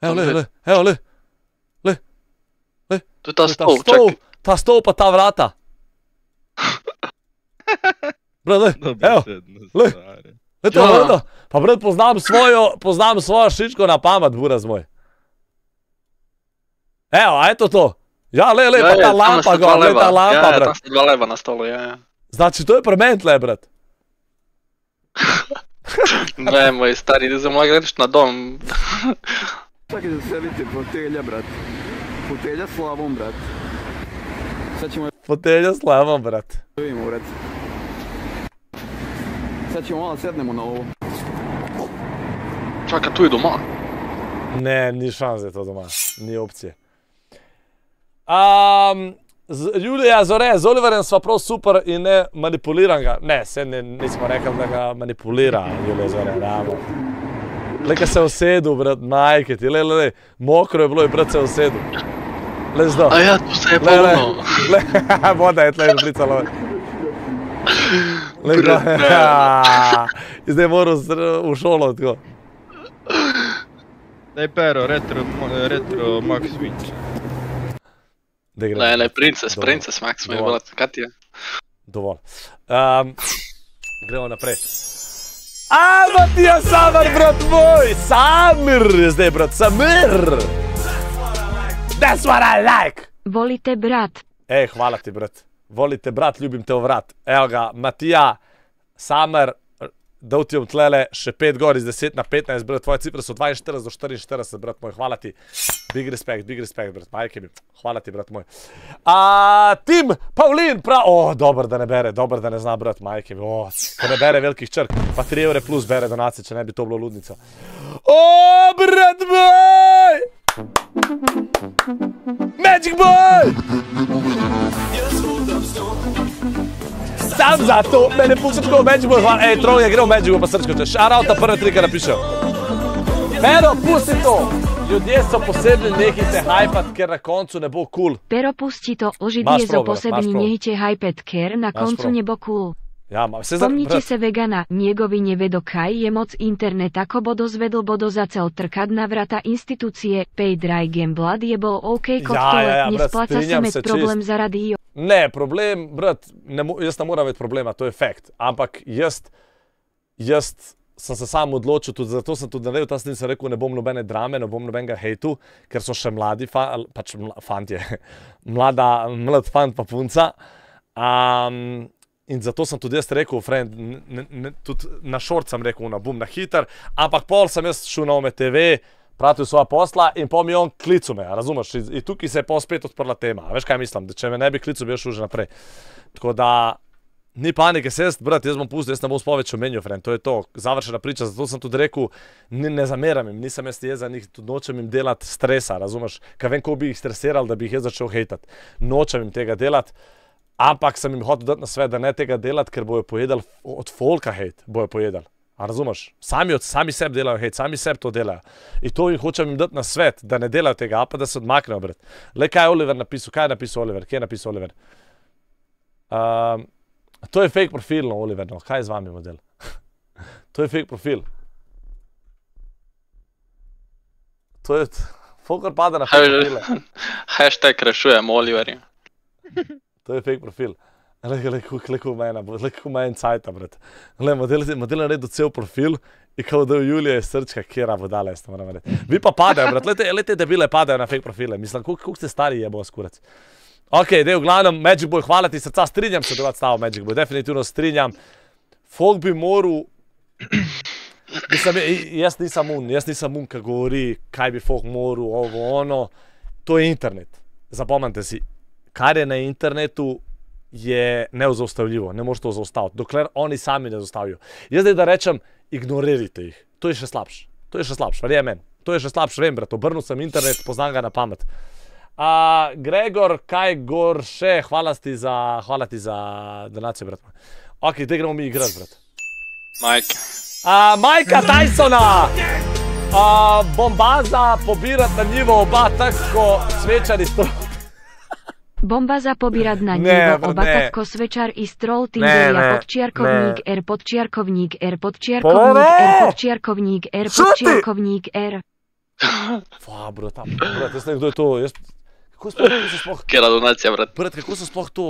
Evo, le, le, evo, le. Le. Le. To je ta stol, stol, čakaj. ta stol pa ta vrata. *laughs* Brat, le, evo, le. Le to, Ja. le to. Pa brat, poznam svojo, poznam svojo šičko na pamet, buraz moj. Evo, a eto to. Ja, le, le, Ja, pa ta lampa gor, le ta lampa, Ja, ja, tam brat. dva leva na stolu, ja, ja. Znači, to je premen tle, brat. *laughs* Ne, moj stari, da sem lahko greš na dom. Čekaj, zaselite fotelja, brat. Fotelja s lavom, brat. Sad ćemo Fotelja s lavom, brat. da vidimo, brat. Sad ćemo malo sednemo na ovo. Čakaj, tu je doma. Ne, ni šans, da je to doma, ni opcije. Um, z, Julija Zore, z Oliverjem sva prav super in ne manipuliram ga. Ne, se ne, nismo rekli, da ga manipulira Julija Zore, ravno. Le, kaj se je usedel, brat, majke ti, le, le, le, mokro je bilo in brat se je usedel. Le, zdaj. A ja, tu se je Le, le, polno. le, *laughs* voda je tle izblicala. Lej, Ne. *laughs* Ja. Zdaj moram v šolo tako. Daj pero, retro, retro Max Winch. Ne, ne, princes, Dovolj. princes Max, moj ti je? Dovolj. Um, gremo naprej. A, Matija Samar, brat moj! Samir je zdaj, brat, Samir! That's what I like! Volite brat. Ej, hvala ti, brat. Volite, brat, ljubim te v vrat. Evo ga, Matija, Samer, dal ti bom tlele še 5 gor iz 10 na 15, brat, tvoje cifre so 42 do 44, brat moj, hvala ti. Big respect, big respect, brat, majke mi. Hvala ti, brat moj. A, Tim, Pavlin, prav, o, dober, da ne bere, dober, da ne zna, brat, majke mi, o, ko ne bere velikih črk, pa 3 evre plus bere donacije, če ne bi to bilo ludnica. O, brat moj! Magic Ball! Sam zato mene pušta Magic Boy Hvala, ej, trol je greo Magic Ball pa srčkoče. Shoutout prve tri kada pišem. Pero, pusti to! Ljudje so posebni, nehajte hajpat, ker na koncu ne bo. Cool. Pero pusti to, ožidje so posebni, nehajte hajpat, ker na koncu ne. Cool. Ja, ma, se za... Pomnite brat, se vegana, njegovi nevedo kaj je moc internet ako bodo zvedl bodo zacel trkad na vrata institucije, pay dry gamblad je bol OK kot Ja, to, ja, ja, ne brat, se se med problem čist. zaradi jo. Ne, problem, brat, ne, jaz ne moram imeti problema, to je fakt. Ampak jaz, jaz sem se sam odločil, tudi zato sem tudi naredil ta snim, sem rekel, ne bom nobene drame, ne bom nobenega hejtu, ker so še mladi, fa, pač mla, fantje, *laughs* mlada, mlad fant pa punca. Um, in zato sem tudi jaz rekel, friend, ne, ne, tudi na šort sem rekel, na bum, na hiter, ampak pol sem jaz šel na OME TV, pratil svoja posla in pol mi je on klical me, a razumeš? In, in tukaj se je pol spet odprla tema. A veš kaj mislim, da če me ne bi klical, bi šel že naprej. Tako da ni panike, se jaz, brat, jaz bom pustil, jaz ne bom spoveč omenil, friend, to je to, završena priča, zato sem tudi rekel, ne, ne zameram jim, nisem jaz jezen, njih tudi nočem jim delati stresa, razumeš? Kaj vem, ko bi jih stresiral, da bi jih jaz začel hejtati. Nočem jim tega delati. Ampak sem jim hotel dati na svet, da ne tega delati, ker bojo pojedali od folka hejt, bojo pojedali. A razumeš? Sami, od, sami sebi delajo hejt, sami sebi to delajo. In to jim hočem jim dati na svet, da ne delajo tega, a pa da se odmaknejo. Brat. Le kaj je Oliver napisal, kaj je napisal Oliver, kje je napisal Oliver? Um, to je fake profil, no, Oliver, no. kaj je z vami model? *laughs* to je fake profil. To je, folkar pada na fake profile. *laughs* Hashtag rešujemo Oliverja. *laughs* To je fake profil. Lepo mena, lepo mena cajta, brat. Le, model, model je naredil cel profil in kao da je Julija je srčka, kjera bo dala, jaz to moram reči. Vi pa padajo, brat, lete, lete debile padajo na fake profile. Mislim, koliko ste stari je bo skurac. Ok, dej v glavnem, Magic Boy, hvala ti srca, strinjam se, da vas stavo Magic Boy, definitivno strinjam. Folk bi moral, mislim, jaz nisem un, jaz nisem un, ki govori, kaj bi folk moral, ovo, ono. To je internet. Zapomnite si, kar je na internetu, je neuzaustavljivo, ne morete to zaustaviti, dokler oni sami ne zaustavijo. Jaz zdaj da rečem, ignorirajte jih. To je še slabše. To je še slabše, verjamem. To je še slabše, vem, brat. Obrnil sem internet, poznam ga na pamet. Uh, Gregor, kaj gor še, hvala ti za, hvala ti za donacijo, brat. Ok, zdaj gremo mi igrati, brat. Mike. Uh, Majka Tysona! Uh, bombaza pobirati na njivo oba tako svečani stroj. Bomba za pobírať na Ne, nivo brat, oba ne. takko svečar i stroll Ne, Tinderia ne, podčiarkovník ne. R podčiarkovník R Ne, podčiarkovník. R podčiarkovník R podčiarkovník R. Fa, brat, tam, brat, jaz ne vem, kdo je to. Jaz, kako sploh, kako so sploh, Kjera donacija, brat. brat, kako so sploh to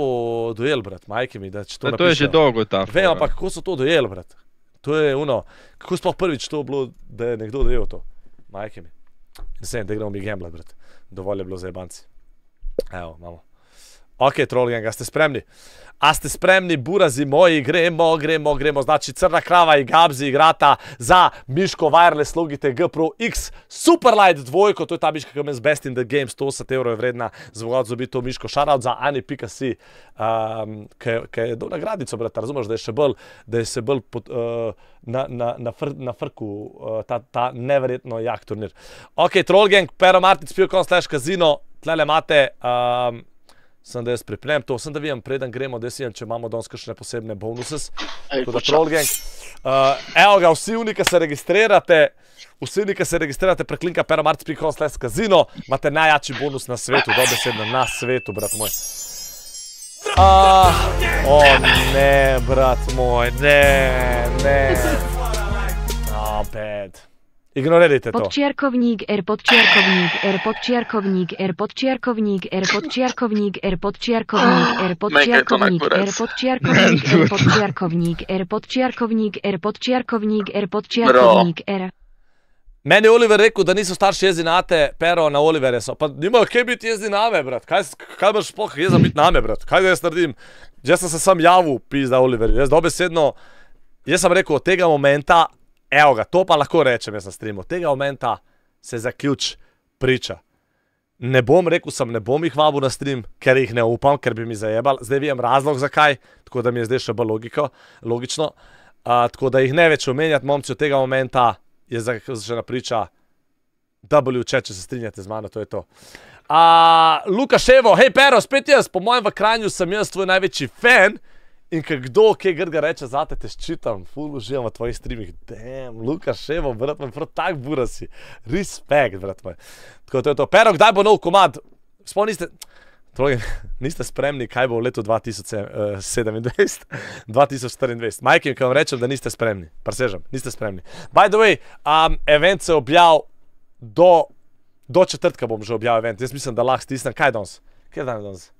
dojeli, brat, majke mi, da če to Ja, to je že dolgo ta Vem, ampak kako so to dojeli, brat. To je ono, kako sploh prvič to bilo, da je nekdo dojel to. Majke mi. Ne vem, da gremo mi gamblat, brat. Dovolj je bilo za jebanci. Evo, imamo. Ok, trolling, a ste spremni? A ste spremni, burazi moji, gremo, gremo, gremo. Znači, crna krava in gabzi igrata za Miško Wireless Logitech G Pro X Superlight dvojko, to je ta miška, ki z Best in the Game, 180 evrov je vredna, zvogat zobi to miško. Shoutout za Ani.si, um, ki je dal nagradico, brat, razumeš, da je še bolj, da je še bolj pod, uh, na, na, na, fr, na frku uh, ta, ta neverjetno jak turnir. Ok, Trollgang, Pero Martic, Pilkon slash Casino, tlele imate. Um, sem da jaz pripnem to, sem da vidim, preden gremo, da si če imamo danes kakšne posebne bonuse. Ej, Tako da počakaj. Trollgang. Uh, evo ga, vsi oni, ki se registrirate, vsi oni, ki se registrirate prek linka peromarc.com slash casino, imate najjači bonus na svetu, dobesedno na svetu, brat moj. Uh, o ne, brat moj, ne, ne. Oh, bad. Ignorirajte to. Podčierkovník R podčierkovník R podčierkovník R podčierkovník R podčierkovník R podčierkovník R podčierkovník R podčierkovník R podčierkovník R podčierkovník R podčierkovník R podčierkovník R Meni je Oliver rekel, da niso starši jezni nate, pero na Olivere so. Pa nimajo kaj biti jezni name, brat. Kaj, kaj boš sploh jeza biti name, brat? Kaj da jaz naredim? Jaz sem se sam javil, pizda Oliver. Jaz dobesedno, jaz sem rekel, od tega momenta, evo ga, to pa lahko rečem jaz na streamu, tega momenta se zaključ priča. Ne bom rekel, sem ne bom jih vabil na stream, ker jih ne upam, ker bi mi zajebal. Zdaj vem razlog zakaj, tako da mi je zdaj še bolj logiko, logično. Uh, tako da jih ne več omenjati, momci, od tega momenta je zaključena priča. W, če, če se strinjate z mano, to je to. Uh, Luka Ševo, hej, Pero, spet jaz, po mojem v Kranju sem jaz tvoj največji fan. In ko kdo, kaj grga reče, zate te ščitam, ful uživam v tvojih streamih. Dem, Luka Ševo, brat moj, prav tak bura si. Respekt, brat moj. Tako to je to. Pero, kdaj bo nov komad? Sploh niste, Troje, *laughs* niste spremni, kaj bo v letu 2027, 2024. Majki, ki vam rečem, da niste spremni, presežem, niste spremni. By the way, um, event se objav do, do četrtka bom že objavil event. Jaz mislim, da lahko stisnem, kaj danes? Kaj je danes?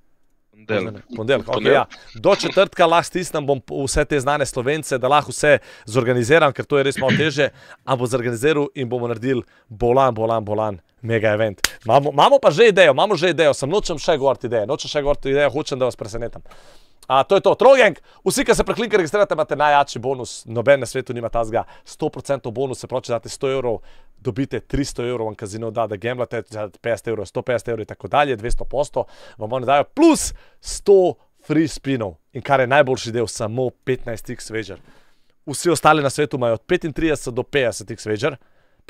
Ponedeljek. Ponedeljek, okay, ja. Do četrtka lahko stisnem vse te znane slovence, da lahko vse zorganiziram, ker to je res malo teže, ampak zorganiziral in bomo naredili bolan, bolan, bolan, mega event. Imamo, imamo pa že idejo, imamo že idejo, sem nočem še govoriti ideje, nočem še govoriti ideje, hočem, da vas presenetim. A, to je to, Trogenk, vsi, ki se preklinka registrirate, imate najjačji bonus, noben na svetu nima tazga, 100% bonus, se pravi, če date 100 evrov, dobite 300 evrov, vam kazino da, da gamblate, če date 50 evrov, 150 evrov in tako dalje, 200 posto, vam oni dajo plus 100 free spinov in kar je najboljši del, samo 15x vežer. Vsi ostali na svetu imajo od 35 do 50x vežer.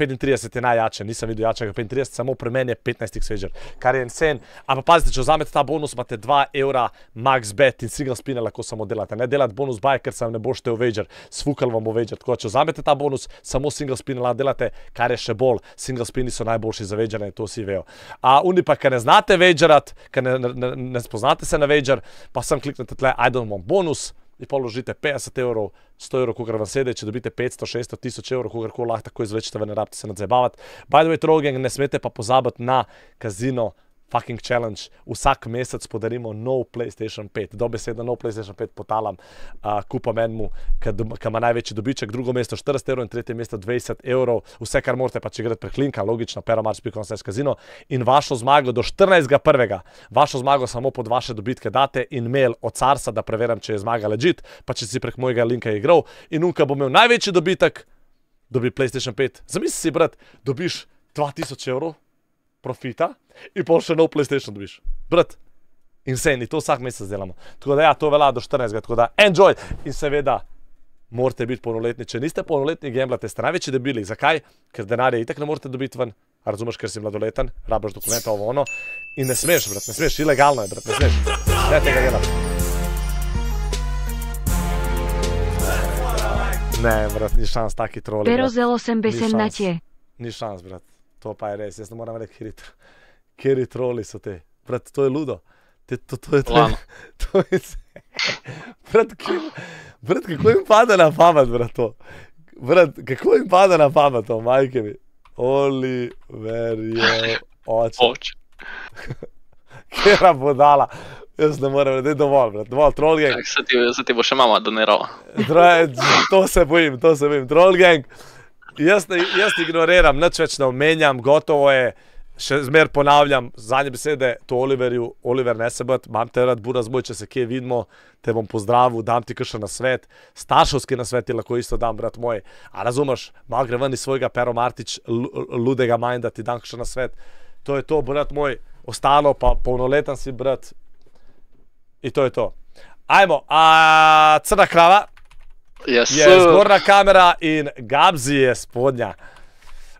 35 je najjače, nisem videl jačega 35, samo pri meni je 15 vežer, kar je insane. Ampak pazite, če vzamete ta bonus, imate 2 evra max bet in single spine lahko samo delate. Ne delate bonus buy, ker se vam ne bo štel vežer, sfukal vam bo vežer. Tako da, če vzamete ta bonus, samo single spine lahko delate, kar je še bolj. Single spini so najboljši za vežere in to vsi vejo. A oni pa, ker ne znate vežerat, ker ne, ne, ne, ne spoznate se na vežer, pa sem kliknete tle, I don't want bonus. In pa vložite 50 evrov, 100 evrov, kogar vam sedi, če dobite 500, 600, 1000 evrov, kogar koli lahko tako izvlečete, ne rabite se nadzebavati. By the way, Trogen, ne smete pa pozabiti na kazino fucking challenge. Vsak mesec podarimo nov PlayStation 5, dobesedno nov PlayStation 5 potalam, uh, kupam enemu, ki ima največji dobiček, drugo mesto 40 evrov in tretje mesto 20 evrov. Vse, kar morate, pa če greste preklinka, logično, peromarč.com kazino in vašo zmago do 14.1. Vašo zmago samo pod vaše dobitke date in mail od Carsa, da preverjam, če je zmaga ležit, pa če si prek mojega linka igral. In unka bo imel največji dobitek, dobi PlayStation 5. Zamisli si, brat, dobiš 2000 evrov profita in pol še nov PlayStation dobiš. Brat, insane, in to vsak mesec delamo. Tako da ja, to velja do 14. Tako da enjoy in seveda. Morate biti polnoletni. Če niste polnoletni, gemblate, ste največji debili. Zakaj? Ker denarja itak ne morete dobiti ven. A razumeš, ker si mladoleten, rabiš dokumenta ovo ono. In ne smeš, brat, ne smeš, ilegalno je, brat, ne smeš. Ne tega delati. Ne, brat, ni šans taki troli. Pero zelo sem Ni besem na tje. Ni šans, brat. To pa je res, jaz ne moram reči, tr- kjeri troli so te. Brat, to je ludo. Te, to, to je to. *laughs* To je brat, kaj, brat, kako jim pade na pamet, brat, to? Brat, kako jim pade na pamet, to, majke mi. Oliver je oče. Oče. *laughs* Kjera bodala. Jaz ne morem, da je dovolj, brat, dovolj, troll gang. Se ti, se ti bo še mama donirala. To se bojim, to se bojim. Troll gang, jaz, ne, jaz ignoriram, nič več ne omenjam, gotovo je. Še zmer ponavljam, zadnje besede, to Oliverju, Oliver ne se bati, imam te rad, buraz moj, če se kje vidimo, te bom pozdravil, dam ti kakšen nasvet, starševski nasvet ti lahko isto dam, brat moj. A razumeš, malo gre ven iz svojega Pero Martič, lu- ludega manj, da ti dam kakšen nasvet. To je to, brat moj, ostalo pa polnoleten si, brat. In to je to. Ajmo, a crna krava Yes, je zgornja kamera in Gabzi je spodnja.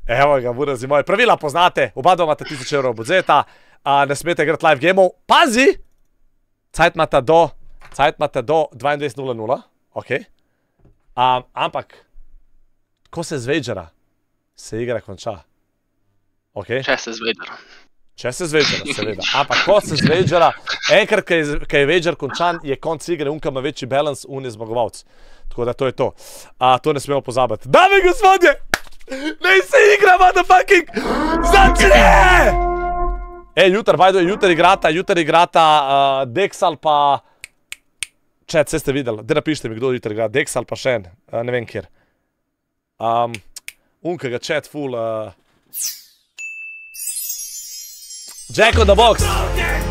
Evo ga, burazi moji. Pravila poznate, oba dva imate 1000 evrov budžeta, a ne smete igrati live gameov. Pazi! Cajt imate do, cajt imate do 22.00, ok. Um, ampak, ko se zveđera, se igra konča. Okay? Če se zvedel. Če se zvežera, seveda. Ampak ko se zvežera, enkrat, ko je, je vežer končan, je konc igre, unka ima večji balans, un je zmagovalec. Tako da to je to. A, to ne smemo pozabiti. Dame in gospodje, naj se igra, motherfucking, začne! E, jutri, bajdo, jutri igrata, jutri igrata uh, Dexal pa... Čet, vse ste videli, da napišite mi, kdo jutri igra, Dexal pa še en, uh, ne vem kjer. Um, unka ga čet, full... Uh, Jack on the box.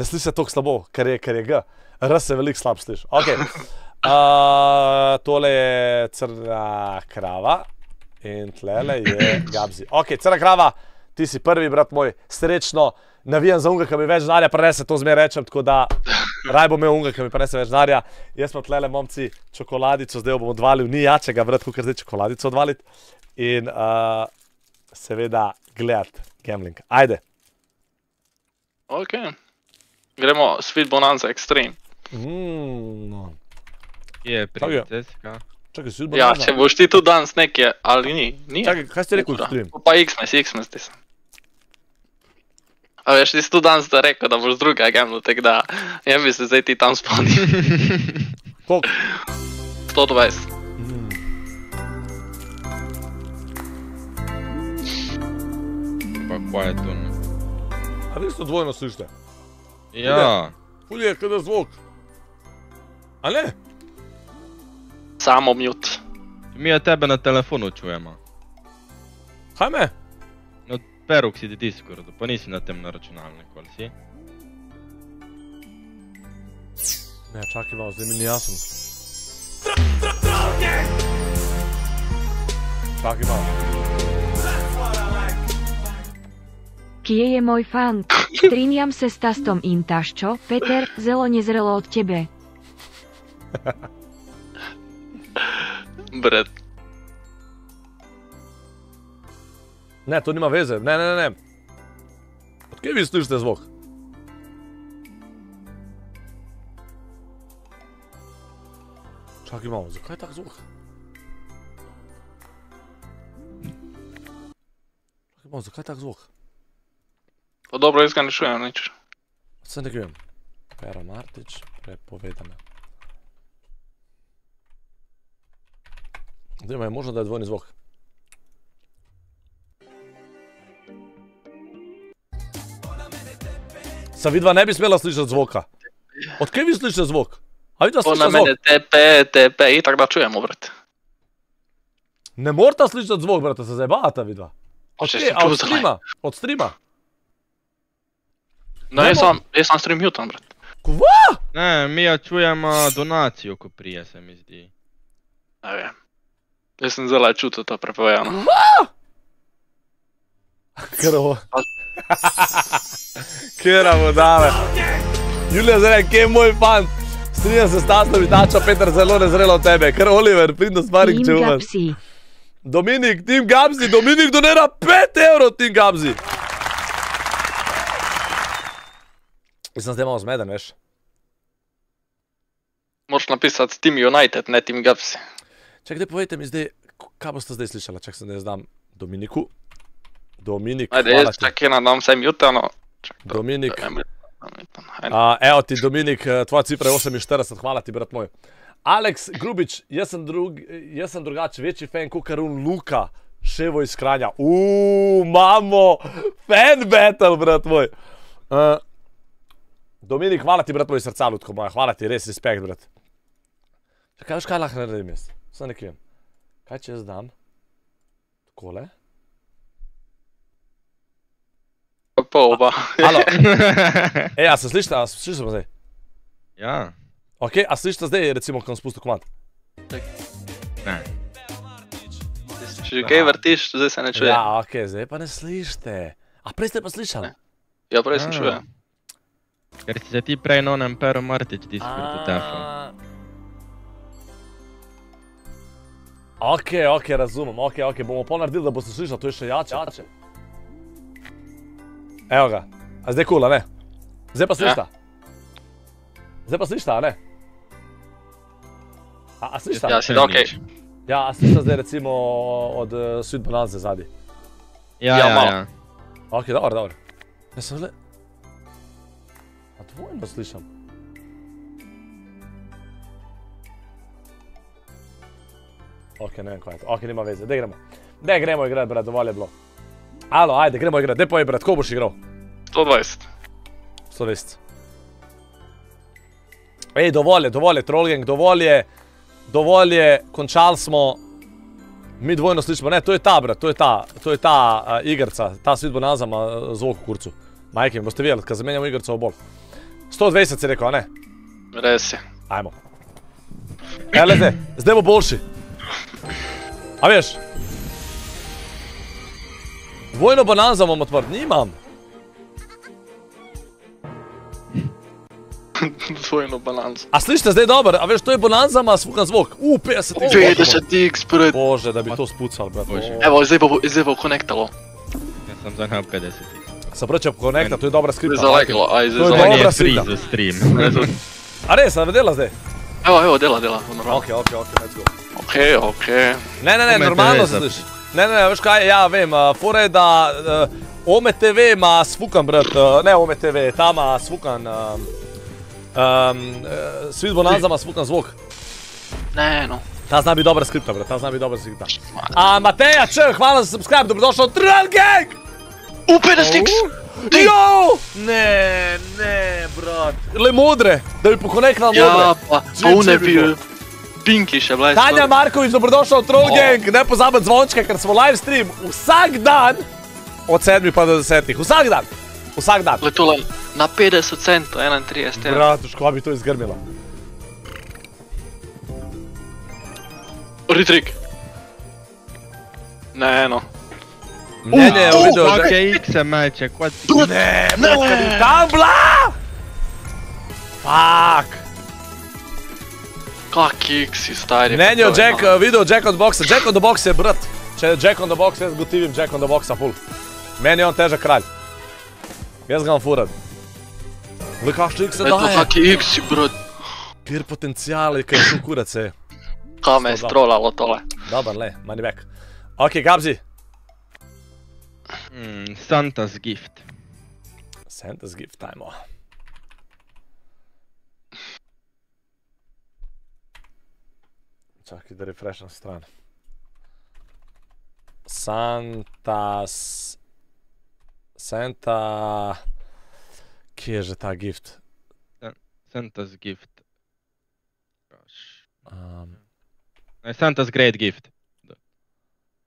Ne sliši se tako slabo, ker je, ker je G. R se veliko slab sliši. Okay. *laughs* Uh, tole je crna krava in tlele je Gabzi. Ok, crna krava, ti si prvi, brat moj, srečno. Navijam za unga, ki mi več denarja prenese, to zmeraj rečem, tako da raj bom imel unga, ki mi prenese več denarja. Jaz pa tlele, momci, čokoladico, zdaj jo bom odvalil, ni jačega, brat, kot zdaj čokoladico odvaliti. In uh, seveda gledati gambling. Ajde. Ok. Gremo Sweet Bonanza Extreme. Mm. Je Tako je. princeska. Čakaj, si Ja, če boš ti tu danes nekje, ali ni, ni. Čakaj, kaj si rekel. Extreme? Pa X-Mes, X-Mes ti sem. A veš, ti si tu danes da rekel, da boš druga gamble, tako da ja bi se zdaj ti tam spomnil. *laughs* Koliko? 120. Pa kaj je to? ne? A vi ste dvojno slišite? Ja. Fulje je kada zvok. A ne? Samo mute. Mi je tebe na telefonu čujemo. Kaj me? No, peruk si ti Discordu, pa nisi na tem na računalniku, ali si? Ne, čakaj malo, zdaj mi ni jasno. Čakaj malo. Kje je môj fant? *laughs* Strinjam se s tastom in taščo, Peter, zelo nezrelo od tebe. *laughs* Bret. Ne, to nima veze, ne, ne, ne, ne. Odkje vi slišite zvok? Čakaj malo, zakaj tak zvok? Čakaj malo, zakaj tak zvok? Pa dobro, izganišujem, nič. Sandegrijem. Pero Martić, prepovedana. Drima je možno da je dvojni zvuk. Sa vidva ne bi smjela slišat zvoka. Od kaj vi slišite zvuk? A vidva sliša zvuk. Ona mene tepe, tepe i tak da čujemo, brate. Ne morta slišat zvuk, brate, se zajebavata vidva. Od, kaj, od streama? No, Ne jaz mo- sam, jaz sam stream mutan, bret. Kva? Ne, mi ja čujemo donacijo, ko prije, se mi zdi. Ne vem. Jaz sem zelo čutil to prepovedano. Kva? Krvo. Kera mu dave. Julija zdaj, kje je moj fan? Strinjam se s tastom in tača Peter zelo nezrelo tebe. Ker Oliver, pridno Team sparing če umaš. Gapsi. Dominik, Tim Gabzi, Dominik donira 5 evrov, Tim Gabzi. Jaz sem zdaj malo zmeden, veš. Moraš napisati Team United, ne Team Gapsi. Čakaj, povejte mi zdaj, kaj boste zdaj slišali, čak sem da jaz dam Dominiku. Dominik, Ajde, hvala jaz ti. čakaj, na dam vse mutano. Dominik. Ajde. A, evo ti, Dominik, eh, tvoja cifra je 48, hvala ti, brat moj. Aleks Grubič, jaz sem, drug, jaz sem drugače večji fan kot Karun Luka, ševo iz Kranja. Uuu, imamo fan battle, brat moj. Uh, Dominik, hvala ti, brat moj, srca ljudko moja, hvala ti, res respekt, brat. Kaj veš, kaj lahko naredim jaz? Sam nekaj vem. Kaj če jaz dam? Takole. Pa oba. Halo. Ej, a se slišite, a slišite me zdaj? Ja. Ok, a slišite zdaj, recimo, ko sem spustil komand? Ne. Če že kaj vrtiš, zdaj se ne čuje. Ja, ok, zdaj pa ne slišite. A prej ste pa slišali? Ja, prej sem A. Ker si se ti prej na onem Pero Martič Discordu tefal. Ok, ok, razumem, ok, ok, bomo pol naredili, da boste slišali, to je še jače. jače. Evo ga, a zdaj kula, ne? Zdaj pa slišta. Zdaj pa slišta, a ne? A, a slišta? Ja, si da okej. Ja, a slišta zdaj recimo od uh, Sweet Bonanza zadnji? Ja, Ja, ja, malo. ja. Ok, dobro, dobro. Ja sem le... A dvojno slišam. Ok, ne vem kaj je to. Ok, nima veze, daj gremo. Daj gremo igrati, brat, dovolj je bilo. Alo, ajde, gremo igrati, daj povej, brat, ko boš igral? 120. 120. Ej, dovolj je, dovolj je, Trollgang, dovolj je, dovolj je, končali smo. Mi dvojno slišimo, ne, to je ta, brat, to je ta, to je ta uh, igrica, ta svet bo nazama uh, zvok v kurcu. Majke, boste videli, kad zamenjamo igrico v bolj. 120 si rekel, ne? Res je. Ajmo. Evo, zdaj, zdaj bo boljši. A veš? Dvojno bonanza imam odprt, nimam. *laughs* Dvojno balanco. A slišite zdaj dobro, a veš, to je bonanza, ima svukan zvok. U, 50 x. 50x, brat. Bože, da bi to spucal, brat. Bože. Evo, zdaj bo, zdaj bo konektalo. Ja sam zanjal 50. Se pravi, če konekta, to je dobra skripta. To je zalagalo. dobra Je free skripta. za stream. A res, a vedela zdaj? Evo, evo, dela, dela. normalno. Ok, ok, ok, let's go. Ok, ok. Ne, ne, ne, normalno se za- sliši. Ne, ne, veš kaj, ja, vem, uh, fora je, da uh, Ome TV ima svukan, brat, uh, ne Ome TV, ta ima svukan, um, um, uh, Sweet Bonanza ima svukan zvok. Ne, no. Ta zna biti dobra skripta, brat, ta zna biti dobra skripta. A, Mateja, če, hvala za subscribe, dobrodošel v Trial Gang! U, 50x! Jo! Ne, ne, brat. Le modre, da bi pokoneknal modre. Ja, pa, une čim bi... bilo. Pinki še bila. Tanja Markovič, dobrodošel v Troll O. Gang, ne pozabi zvončka, ker smo live stream vsak dan od 7 pa do 10. Vsak dan, vsak dan. Le tole na 50 centov, 31 evrov. Brat, škoda bi to izgrmila. Retrik. Ne, no. Ne, ne, videl, Fuck že. je X meče, kvad ti... Ne, brat, kad bi tam bila! Fuck. Kak X si stari. To je, Jack, no. video Jack on the box, Jack on the box je brat. Če je Jack on the box, jaz gotivim Jack on the boxa full. Meni je on težak kralj. Jaz ga imam furat. Le kakšno X se Eto, daje? kak X si, brat. Kjer potencijal je, kaj je šel kurat se. Kam me je strolalo tole. Dobar, le, money back. Ok, Gabzi. Mm, Santa's gift. Santa's gift, ajmo. Čakaj, da refresham stran. Santa's... Santa... Kje je že ta gift? Santa's gift. Um, Ne, Santa's great gift.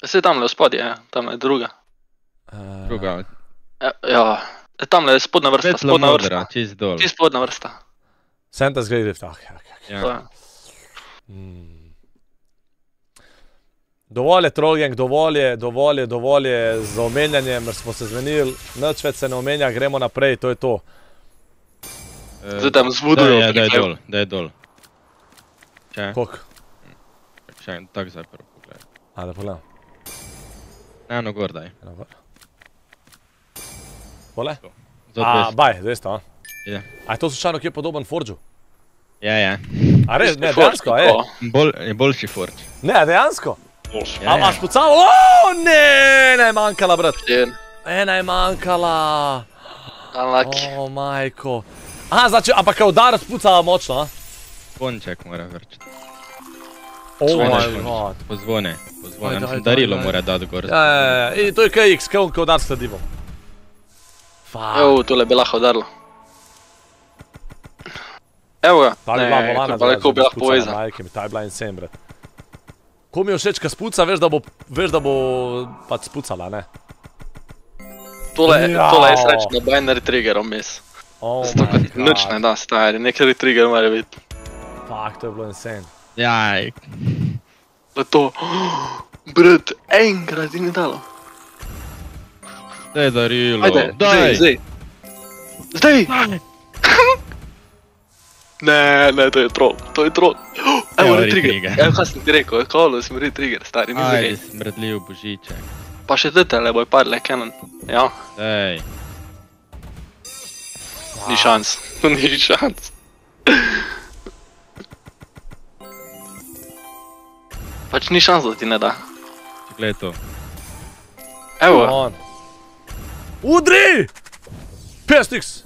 Se tam le spodje, ja. tam je druga. Uh, Druga. Ja, ja. E, tam le spodnja vrsta, Svetlo spodnja modra, vrsta. čist dol. Čist spodnja vrsta. Santa's great gift, ah, ok, ok. To Ja. je. Hmm. Dovolj je Trollgang, dovolj je, dovolj je, dovolj je z omenjanjem, ker smo se zmenili, nič več se ne omenja, gremo naprej, to je to. Eh, Zdaj tam zvudujo Da je, da je dol, da je dol. Če? Koliko? Če, tak zdaj prvo pogledaj. A, da pogledam. Eno gor daj. Eno gor. Tole? Za A, 200. baj, 200, a? Je. A je to slučajno kje podoben Forgeu? Ja, ja. A res, ne, Forge, dejansko, a je? je boljši forč. Ne, dejansko? Ja, A ja. imaš pucal? O, ne, ena je manjkala, brat. En. Ena je manjkala. Unlucky. O, majko. Aha, znači, ampak je udarec pucala močno, a? Ponček mora vrčiti. Oh my zvone. god. Pozvone, pozvone. Mislim, daj, darilo mora dati gor. Ja, ja, ja, in to je KX, kaj on kao udarc sledivo. Fuck. Evo, tole bi lahko udarilo. Evo ga. Ta bi bila Ne, pa lepo bi lahko povezal. Majke mi, ta je bila insane, brat. Ko mi je všeč, ka spuca, veš, da bo, veš, da bo pač spucala, ne? Tole, Jao. tole je srečno binary trigger vmes. Oh Zato my kot nič ne da, stari. Nekateri trigger mora biti. Fuck, to je bilo insane. Jaj. Da to... *gasps* Brat, enkrat ti ni dalo. Daj darilo. Ajde, Daj. zdaj, zdaj. Zdaj! *laughs* Ne, ne, to je troll, to je troll. *gasps* Evo, Evo, retrigger. retrigger. Evo, kaj sem ti rekel, kolo sem retrigger, stari, ni Ajde, zagaj. smrdljiv božiček. Pa še tetele bojo padle, Canon. Ja, Ej, ni šans, *laughs* ni šans. Pač ni šans, da ti ne da. gledaj to. Evo, On. Udri! 50 x!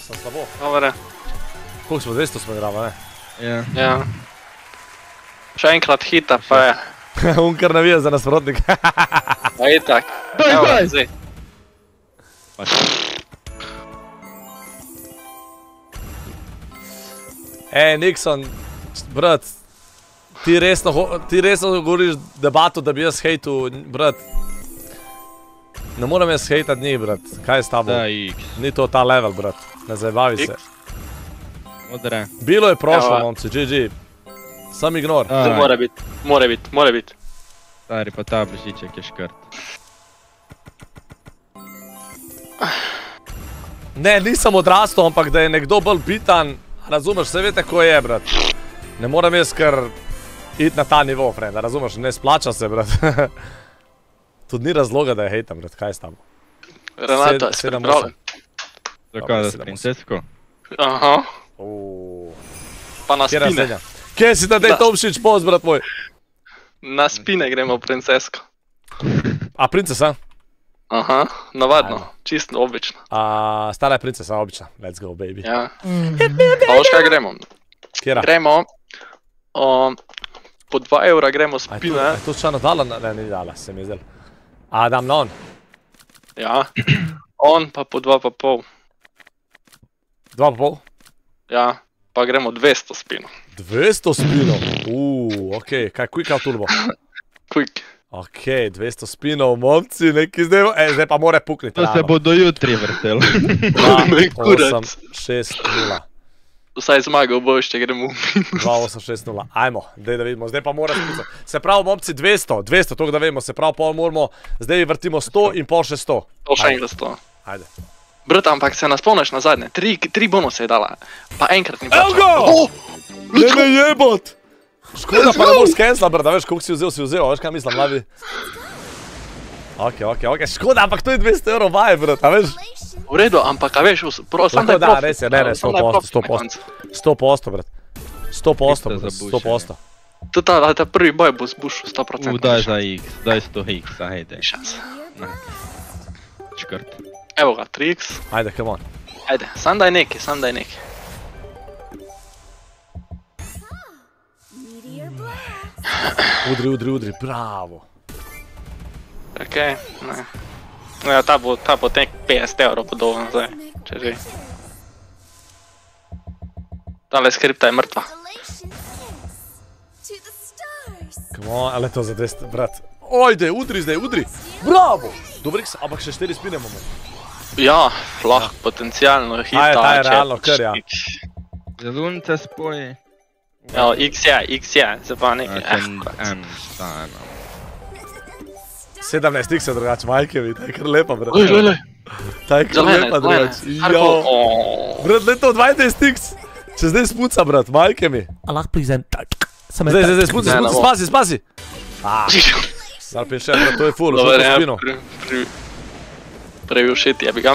Sem slabo. dobre. Koliko smo 200 smo igrali, ne? Ja. Ja. Še enkrat hita, pa je. *laughs* Un kar navija za nasprotnika. *laughs* Pa je tak. Daj, daj. zdaj. Ej, Nixon, brat, ti resno, ti resno govoriš debato, da bi jaz hejtu, brat. Ne morem jaz hejtat njih, brat. Kaj je s tabo? Da, X. Ni to ta level, brat. Ne zabavi se. X. Odre. Bilo je prošlo, momci, GG. Sam ignor. Zdaj mora biti, mora biti, mora biti. Stari, pa ta božiček je škrt. Ne, nisem odrastel, ampak da je nekdo bolj bitan, razumeš, vse veste, ko je, brat. Ne morem jaz kar iti na ta nivo, frenda, razumeš, ne splača se, brat. *laughs* Tudi ni razloga, da je hejtam, brat, kaj je s tabo? Renato, Sed- si sedem, pripravljen? Zakaj, da s sedem, princesko? Aha. Pa na Kjera spine. srednja? Kje si da dej Da. Tomšič poz, brat moj? Na spine gremo, princesko. A, princesa? Aha, navadno, čisto obično. A, stara je princesa, obična. Let's go, baby. Ja. Pa veš kaj gremo? Kjera? Gremo, o, po 2 evra gremo A je to, a spine. je to čano dala? Ne, ni dala, se mi je zdelo. A, dam na on. Ja. On pa po 2 pa pol. Dva pa pol? Ja. Pa gremo 200 spinov. 200 spinov. Uuu, ok, kaj quick out turbo? *laughs* Quick. Ok, 200 spinov, momci, neki zdaj, e, zdaj pa more pukniti. To se bo do jutri vrtel. Ne, kurac. 8, 6, 0. Vsaj zmagal boš, če gremo. 2, 8, 6, 0. Ajmo, daj da vidimo, zdaj pa mora spisati. Se pravi, momci, 200, 200, to da vemo, se pravi, pol moramo, zdaj vrtimo 100 in pol še 100. To še enkrat 100. Ajde. Brat, ampak se nas spomniš na zadnje, tri, tri bonuse je dala, pa enkrat ni Evo plačala. ga! Oh, Ne me jebot! Škoda pa ne moreš skenslati, brda, veš, koliko si vzel, si vzel, veš kaj mislim, mladi? Ok, ok, ok, škoda, ampak to je 200 evrov vaj, brda, veš? V redu, ampak a veš, us- pro, sam Lahko daj da, profit. res je, ne, ne, 100 Samo daj posto, profit 100 na posto. koncu. 100 posto, brat. 100 posto, Isto brat, za 100 posto. To ta, ta prvi boj bo zbušil 100%. U, daj za X, daj 100 X, ajde. Šans. Na. Škrt. Evo ga, 3x. Ajde, come on. Ajde, sam daj neki, sam daj neki. Udri, udri, udri, bravo. Ok, ne. Ja, ta bo, ta bo nek 50 evrov podoben zdaj, če že. Tale skripta je mrtva. Come on, ali to za 200, brat. Ojde, udri zdaj, udri. Bravo! Dobrih, s- ampak še 4 spine imamo. Ja, lahko potencialno hita. Ta je, ta je če- realno, kar ja. Zelunce spoji. Ja, x je, x je, se pa nekaj. Eh, *laughs* ten, en, stano. 17 x je drugače, majke ta je kar lepa, brat. Oj, lej, lej. Ta je kar Zelene, lepa, drugače. Jo. Brat, le to 20 x. Če zdaj spuca, brat, majke mi. A lahko prizem. Samo Zdaj, zdaj, zdaj, spuci, spuci, bo. spasi, spasi. Ah. Zdaj pa še, brat, to je full, Dobar, še ja, to spino. pri- pri- Prvi všeti, ja bi ga.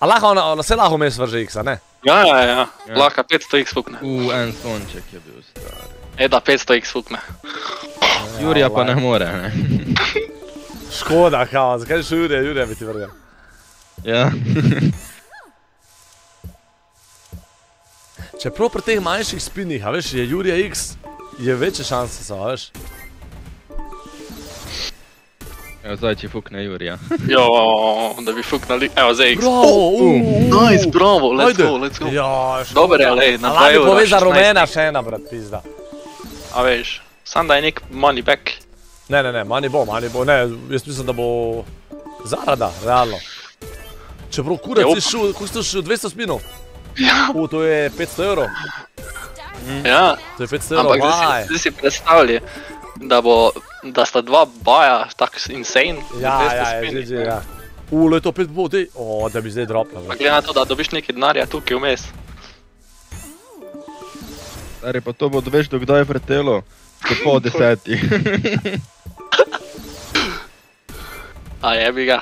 A lahko, ona, ona se lahko mes vrže x, a ne? Ja, ja, ja, lahko 500x fukne. U, en sonček je bil star. E da 500x fukne. Jurija pa ne more, ne. Škoda, kao, zakaj še Jurija, Jurija bi ti vrgel. Ja. *laughs* Čeprav pri teh manjših spinih, a veš, je Jurija X, je večje šanse so, a veš. Evo, zdaj če fukne Jurija. *laughs* Jo, da bi fuknali, evo zdaj x. Bravo, Oh, uh, uh, Nice, bravo, let's Ajde. go, let's go. Ja, škoda. Dober je, lej, na A 2 lahko evra. pove za 16. rumena še ena, brat, pizda. A veš, sam daj nek money back. Ne, ne, ne, manj bo, manj bo, ne, jaz mislim, da bo zarada, realno. Čeprav kurac Ja, si šel, koliko si šel, 200 spinov? Ja. U, to je 500 evrov. Ja. To je 500 evrov, Ampak zdaj si- predstavljaj, da bo, da sta dva baja tako insane. Ja, da 200 ja, je, spini. že, že, ja. Ule, to pet bo, dej. O, da bi zdaj dropnil. Pa glede na to, da dobiš nekaj denarja tukaj vmes. Stari, pa to bo veš, do kdaj je pretelo. Do pol *laughs* desetih. A jebi ga.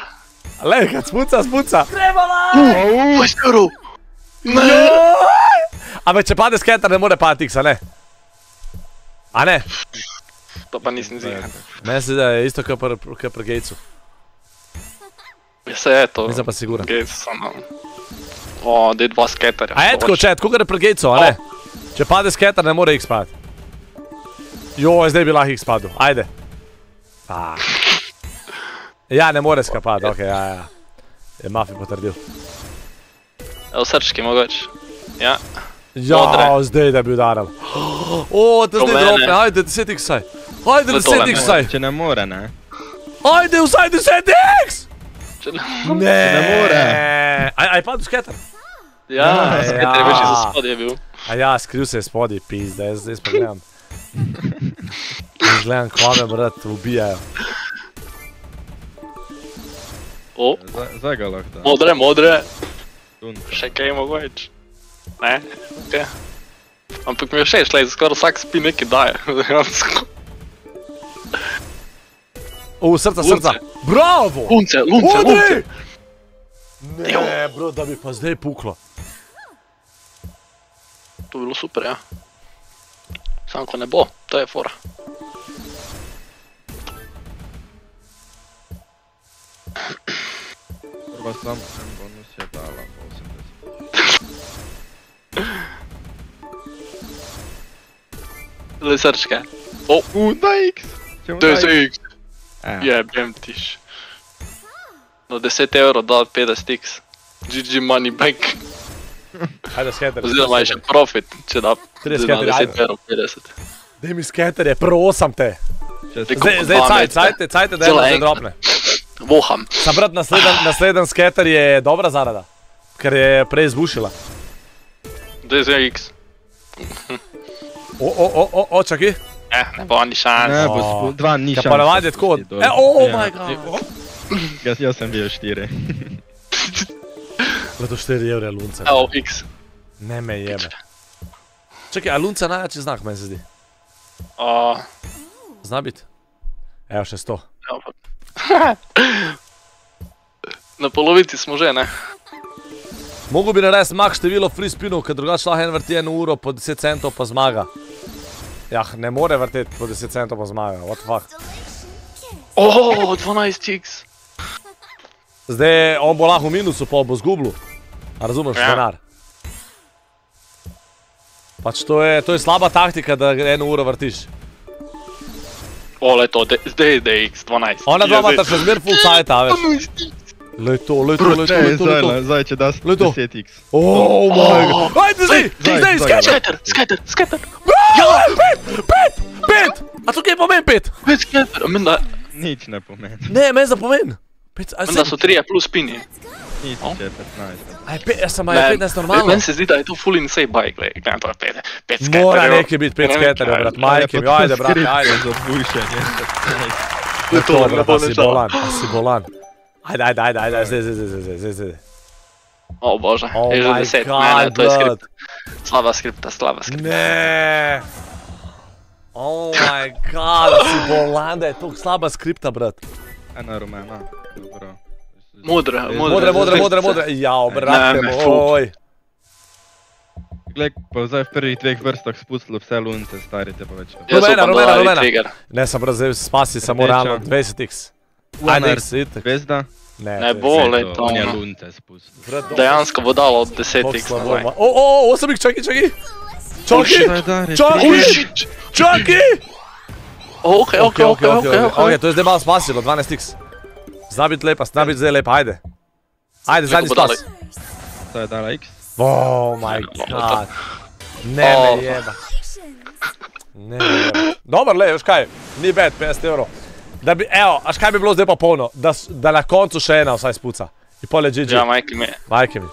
Le, kad spuca, spuca. Treba laj! 20 evrov! Ne! Ampak če pade skater, ne more padati X, a ne? A ne? To pa nisem zigan. Meni se zdi, da je isto kot pri, kot pri Gatesu. Se je to. Nisem pa siguren. Gates samo. O, da je dva skaterja. A je tako, če je tako, kot je pri Gatesu, a ne? Če pade skater, ne more X padati. Joj, zdaj bi lahko X padel, ajde. Ah. Ja, ne more skapati, okej, ja, ja. Je Mafi potrdil. Evo srčki mogoče. Ja. Ja, Modre. zdaj da bi udaril. O, to To zdaj dropne, ajde, 10x vsaj. Ajde, To je tole 10x mene. vsaj. Če ne more, ne. Ajde, vsaj 10x! Če ne Ne, ne more. Aj, aj padel skater. Ja, Ja. skater je večji za spodje bil. A ja, skril se je spodaj, pizda, jaz zdaj pa gledam. Jaz gledam, kva me brat ubijajo. O, Zdaj- Zdaj ga lahko da. modre, modre. Še kaj mogoče. Ne? Ok. Ampak mi je všeč, lej, skoraj vsak spi nekaj daje. *laughs* O, srca, Lunce. srca. Bravo! Lunce, lunce, lunce. Ne, bro, da bi pa zdaj puklo. To bi bilo super, ja. Samo ko ne bo, to je fora. Prva sam en bonus je dala po 80. Zdaj srčke. O, U, da X! To je X. X. Ja. Jebem tiš. No 10 evrov da 50x. GG money bank. *laughs* Ajde, skater. Oziroma je še profit, če da 30 zdaj na skaterji, 10 ajde. evrov 50. Daj mi skaterje, prosim te. Če Zdaj, Zdaj, zdaj, cajt, cajte, cajte, da Cela je enkrat. dropne. Voham. Sam brat, nasleden, nasleden skater je dobra zarada. Ker je prej zbušila. Zdaj za X. O, o, o, o, o, čakaj. Eh, ne bo ni šans. Ne, bo dva ni šans. ponavadi je tako. E, oh Ja. my god. Jaz, jaz sem bil štiri. Leto 4 evre lunce. Evo, X. *laughs* Ne me jebe. Čakaj, a lunce najjači znak, meni se zdi. O, Zna biti. Evo, še 100. evo pa. Na polovici smo že, ne? Mogoče bi naredil mak število free spinov, ker drugače lahko en vrti eno uro po 10 centov pa zmaga. Ja, ne more vrteti po 10 centov pa zmaga, what the fuck. O, 12x. Zdaj on bo lahko v minusu, pa bo zgubil. A razumeš, Ja. denar. Pač to je, to je slaba taktika, da eno uro vrtiš. O, le to, de- zdaj je DX, 12. Ona dva Ja, imata še zmer full cajt, a veš. Lej to, lej to, lej to, Ne, lej to, lej zdaj, to. le, zdaj, če daš Lej to. 10x. Oh my god. Ajde zdaj, Zdaj, zdaj, skater. Skater, skater, skater. Ja, pet, pet, pet. A to kaj pomeni pet? Pet skater, meni da, Nič ne pomeni. Ne, meni za pomen. Pet, a meni da sem, so 3 plus spini. Nič če je 15. aj pet, jaz sem aj 15 normalno. Meni se zdi, da je to full insane bike, gled, gledam to je pet, pet skaterjev. Mora nekaj biti pet Ne vem, skaterjev, kaj je. brat, majke, ajde, brat, ajde. Za bušenje. Ne to, to, ne brat, bo a si nič dal. bolan, a si bolan. Ajde, ajde, ajde, ajde, zdaj, zdaj, zdaj, zdaj, zdaj. O bože, Oh my 10, ne, God, ne, to je skript. Slaba skripta, slaba skripta. Ne. Oh my god, si bolan, da je to slaba skripta, brat. Ena rumena. Dobro. Modre, Modre, modre, modre, modre. Ja, brate Ne, me fuk. moj. Glej, pa zdaj v prvih dveh vrstah spustilo vse lunce, stari te pa več. ne. Rumena, rumena, rumena. Ne, sem brat, zdaj spasi samo realno 20x. X, itak. Zvezda. Ne, Ne to je bo, vse. le to. On je lunce spustil. Dejansko bo dalo Kako 10x slabo nazaj. ima. O, o, 8x, čakaj, čakaj. Čakaj, čakaj, shit! čakaj. Ok, ok, ok, ok, ok. To je zdaj malo spasilo, 12x. Zna biti lepa, zna biti zdaj lepa, ajde. Ajde, zadnji spas. Zdaj je dala X. Oh my god. Ne me jeba. Ne me jeba. Dobar, le, veš kaj, ni bed, 50 evrov. Da bi, evo, až kaj bi bilo zdaj pa polno, da, da na koncu še ena vsaj spuca. In pole GG. Ja, majke mi. Majke mi.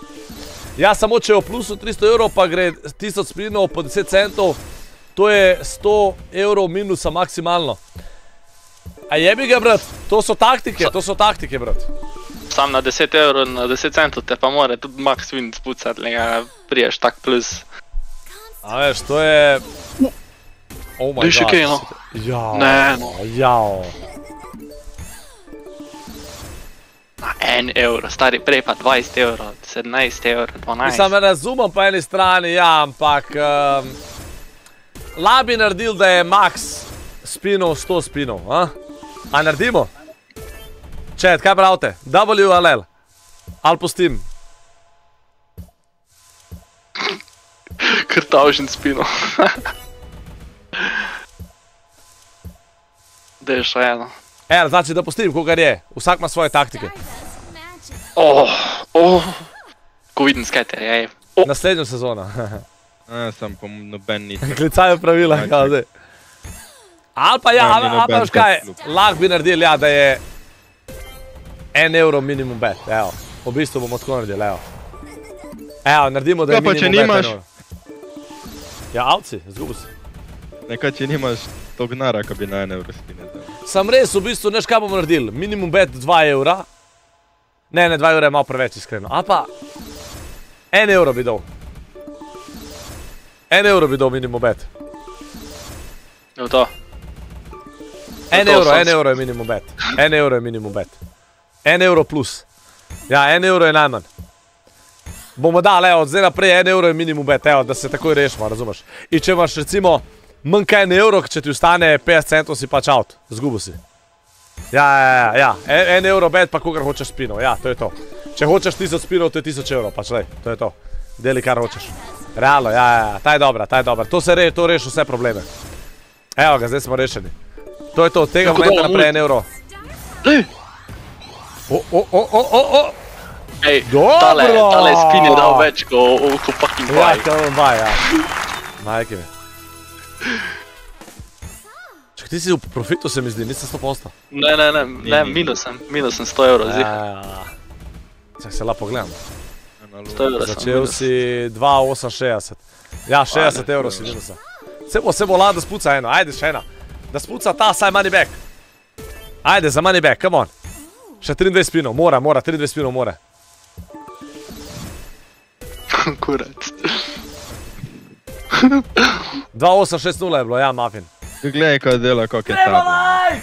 Ja, samo če je v plusu 300 evrov, pa gre 1000 sprinov po 10 centov, to je 100 evrov minusa maksimalno. A jebi ga, brat, to so taktike, to so taktike, brat. Sam na 10 evrov, na 10 centov te pa mora tudi max win spucati, lega priješ tak plus. A veš, to je... Oh my še god. kaj, no. Jao. Ne, no. Jao. Na 1 evro, stari prej pa 20 evrov, 17 evrov, 12. Mislim, razumem po eni strani, ja, ampak... Um, Labi naredil, da je max spinov 100 spinov, a? A naredimo? Čet, kaj pravite? W ali L? Ali pustim? *laughs* Spino. Daj še eno. L, znači da pustim, kogar je. Vsak ima svoje taktike. Oh, oh. Ko vidim skater, ej. Naslednjo sezono. *laughs* A, sem pa noben ni. *laughs* Klicajo pravila, kao zdaj. Ali pa ja, Ja, ali pa veš kaj, lahko bi naredili, ja, da je en evro minimum bet, evo. V bistvu bomo tako naredili, evo. Evo, naredimo, da je Ja, pa če minimum bet nimaš- en evro. Ja, avci, zgubil si. Nekaj, če nimaš tog nara, ko bi na en evro spinil. Sam res, v bistvu, neš kaj bomo naredili? Minimum bet 2 evra. Ne, ne, 2 evra je malo preveč iskreno. A pa, en evro bi dal. En evro bi dal minimum bet. Je to. En to evro, sam en s- evro je minimum bet. En evro je minimum bet. En evro plus. Ja, en evro je najmanj. Bomo dali, evo, od zdaj naprej en evro je minimum bet, evo, da se takoj rešimo, razumeš? In če imaš recimo manj kaj en evro, če ti ostane 50 centov, si pač out, zgubil si. Ja, ja, ja, ja. En, en evro bet, pa kogar hočeš spinov, ja, to je to. Če hočeš 1000 spinov, to je 1000 evrov, pač lej, to je to. Deli kar hočeš. Realno, ja, ja, ja, ta je dobra, ta je dobra. To se re, to reši vse probleme. Evo ga, zdaj smo rešeni. To je to, od tega momenta naprej en evro. *gasps* O, o, o, o, o, o. Ej, Dobro! tale, tale spin je dal več kot ko fucking Ja, baj. kao baj, ja. Majke mi. Čak, ti si v profitu, se mi zdi, nisem 100%. Ne, ne, ne, ne, minus sem, minus sem 100 evrov, zih. Ja. Čak se lepo gledam. 100 evrov sem Začel minus. si 2,68. Ja, 60 evrov si minusa. Se bo, se bo lada spuca eno, ajde še ena. Da spuca ta, saj money back. Ajde, za money back, come on. Še 23 spinov, mora, mora, 23 spinov mora. *laughs* Kurac. *laughs* 2860 je bilo, ja, muffin. Glej, kaj dela, kako je tam.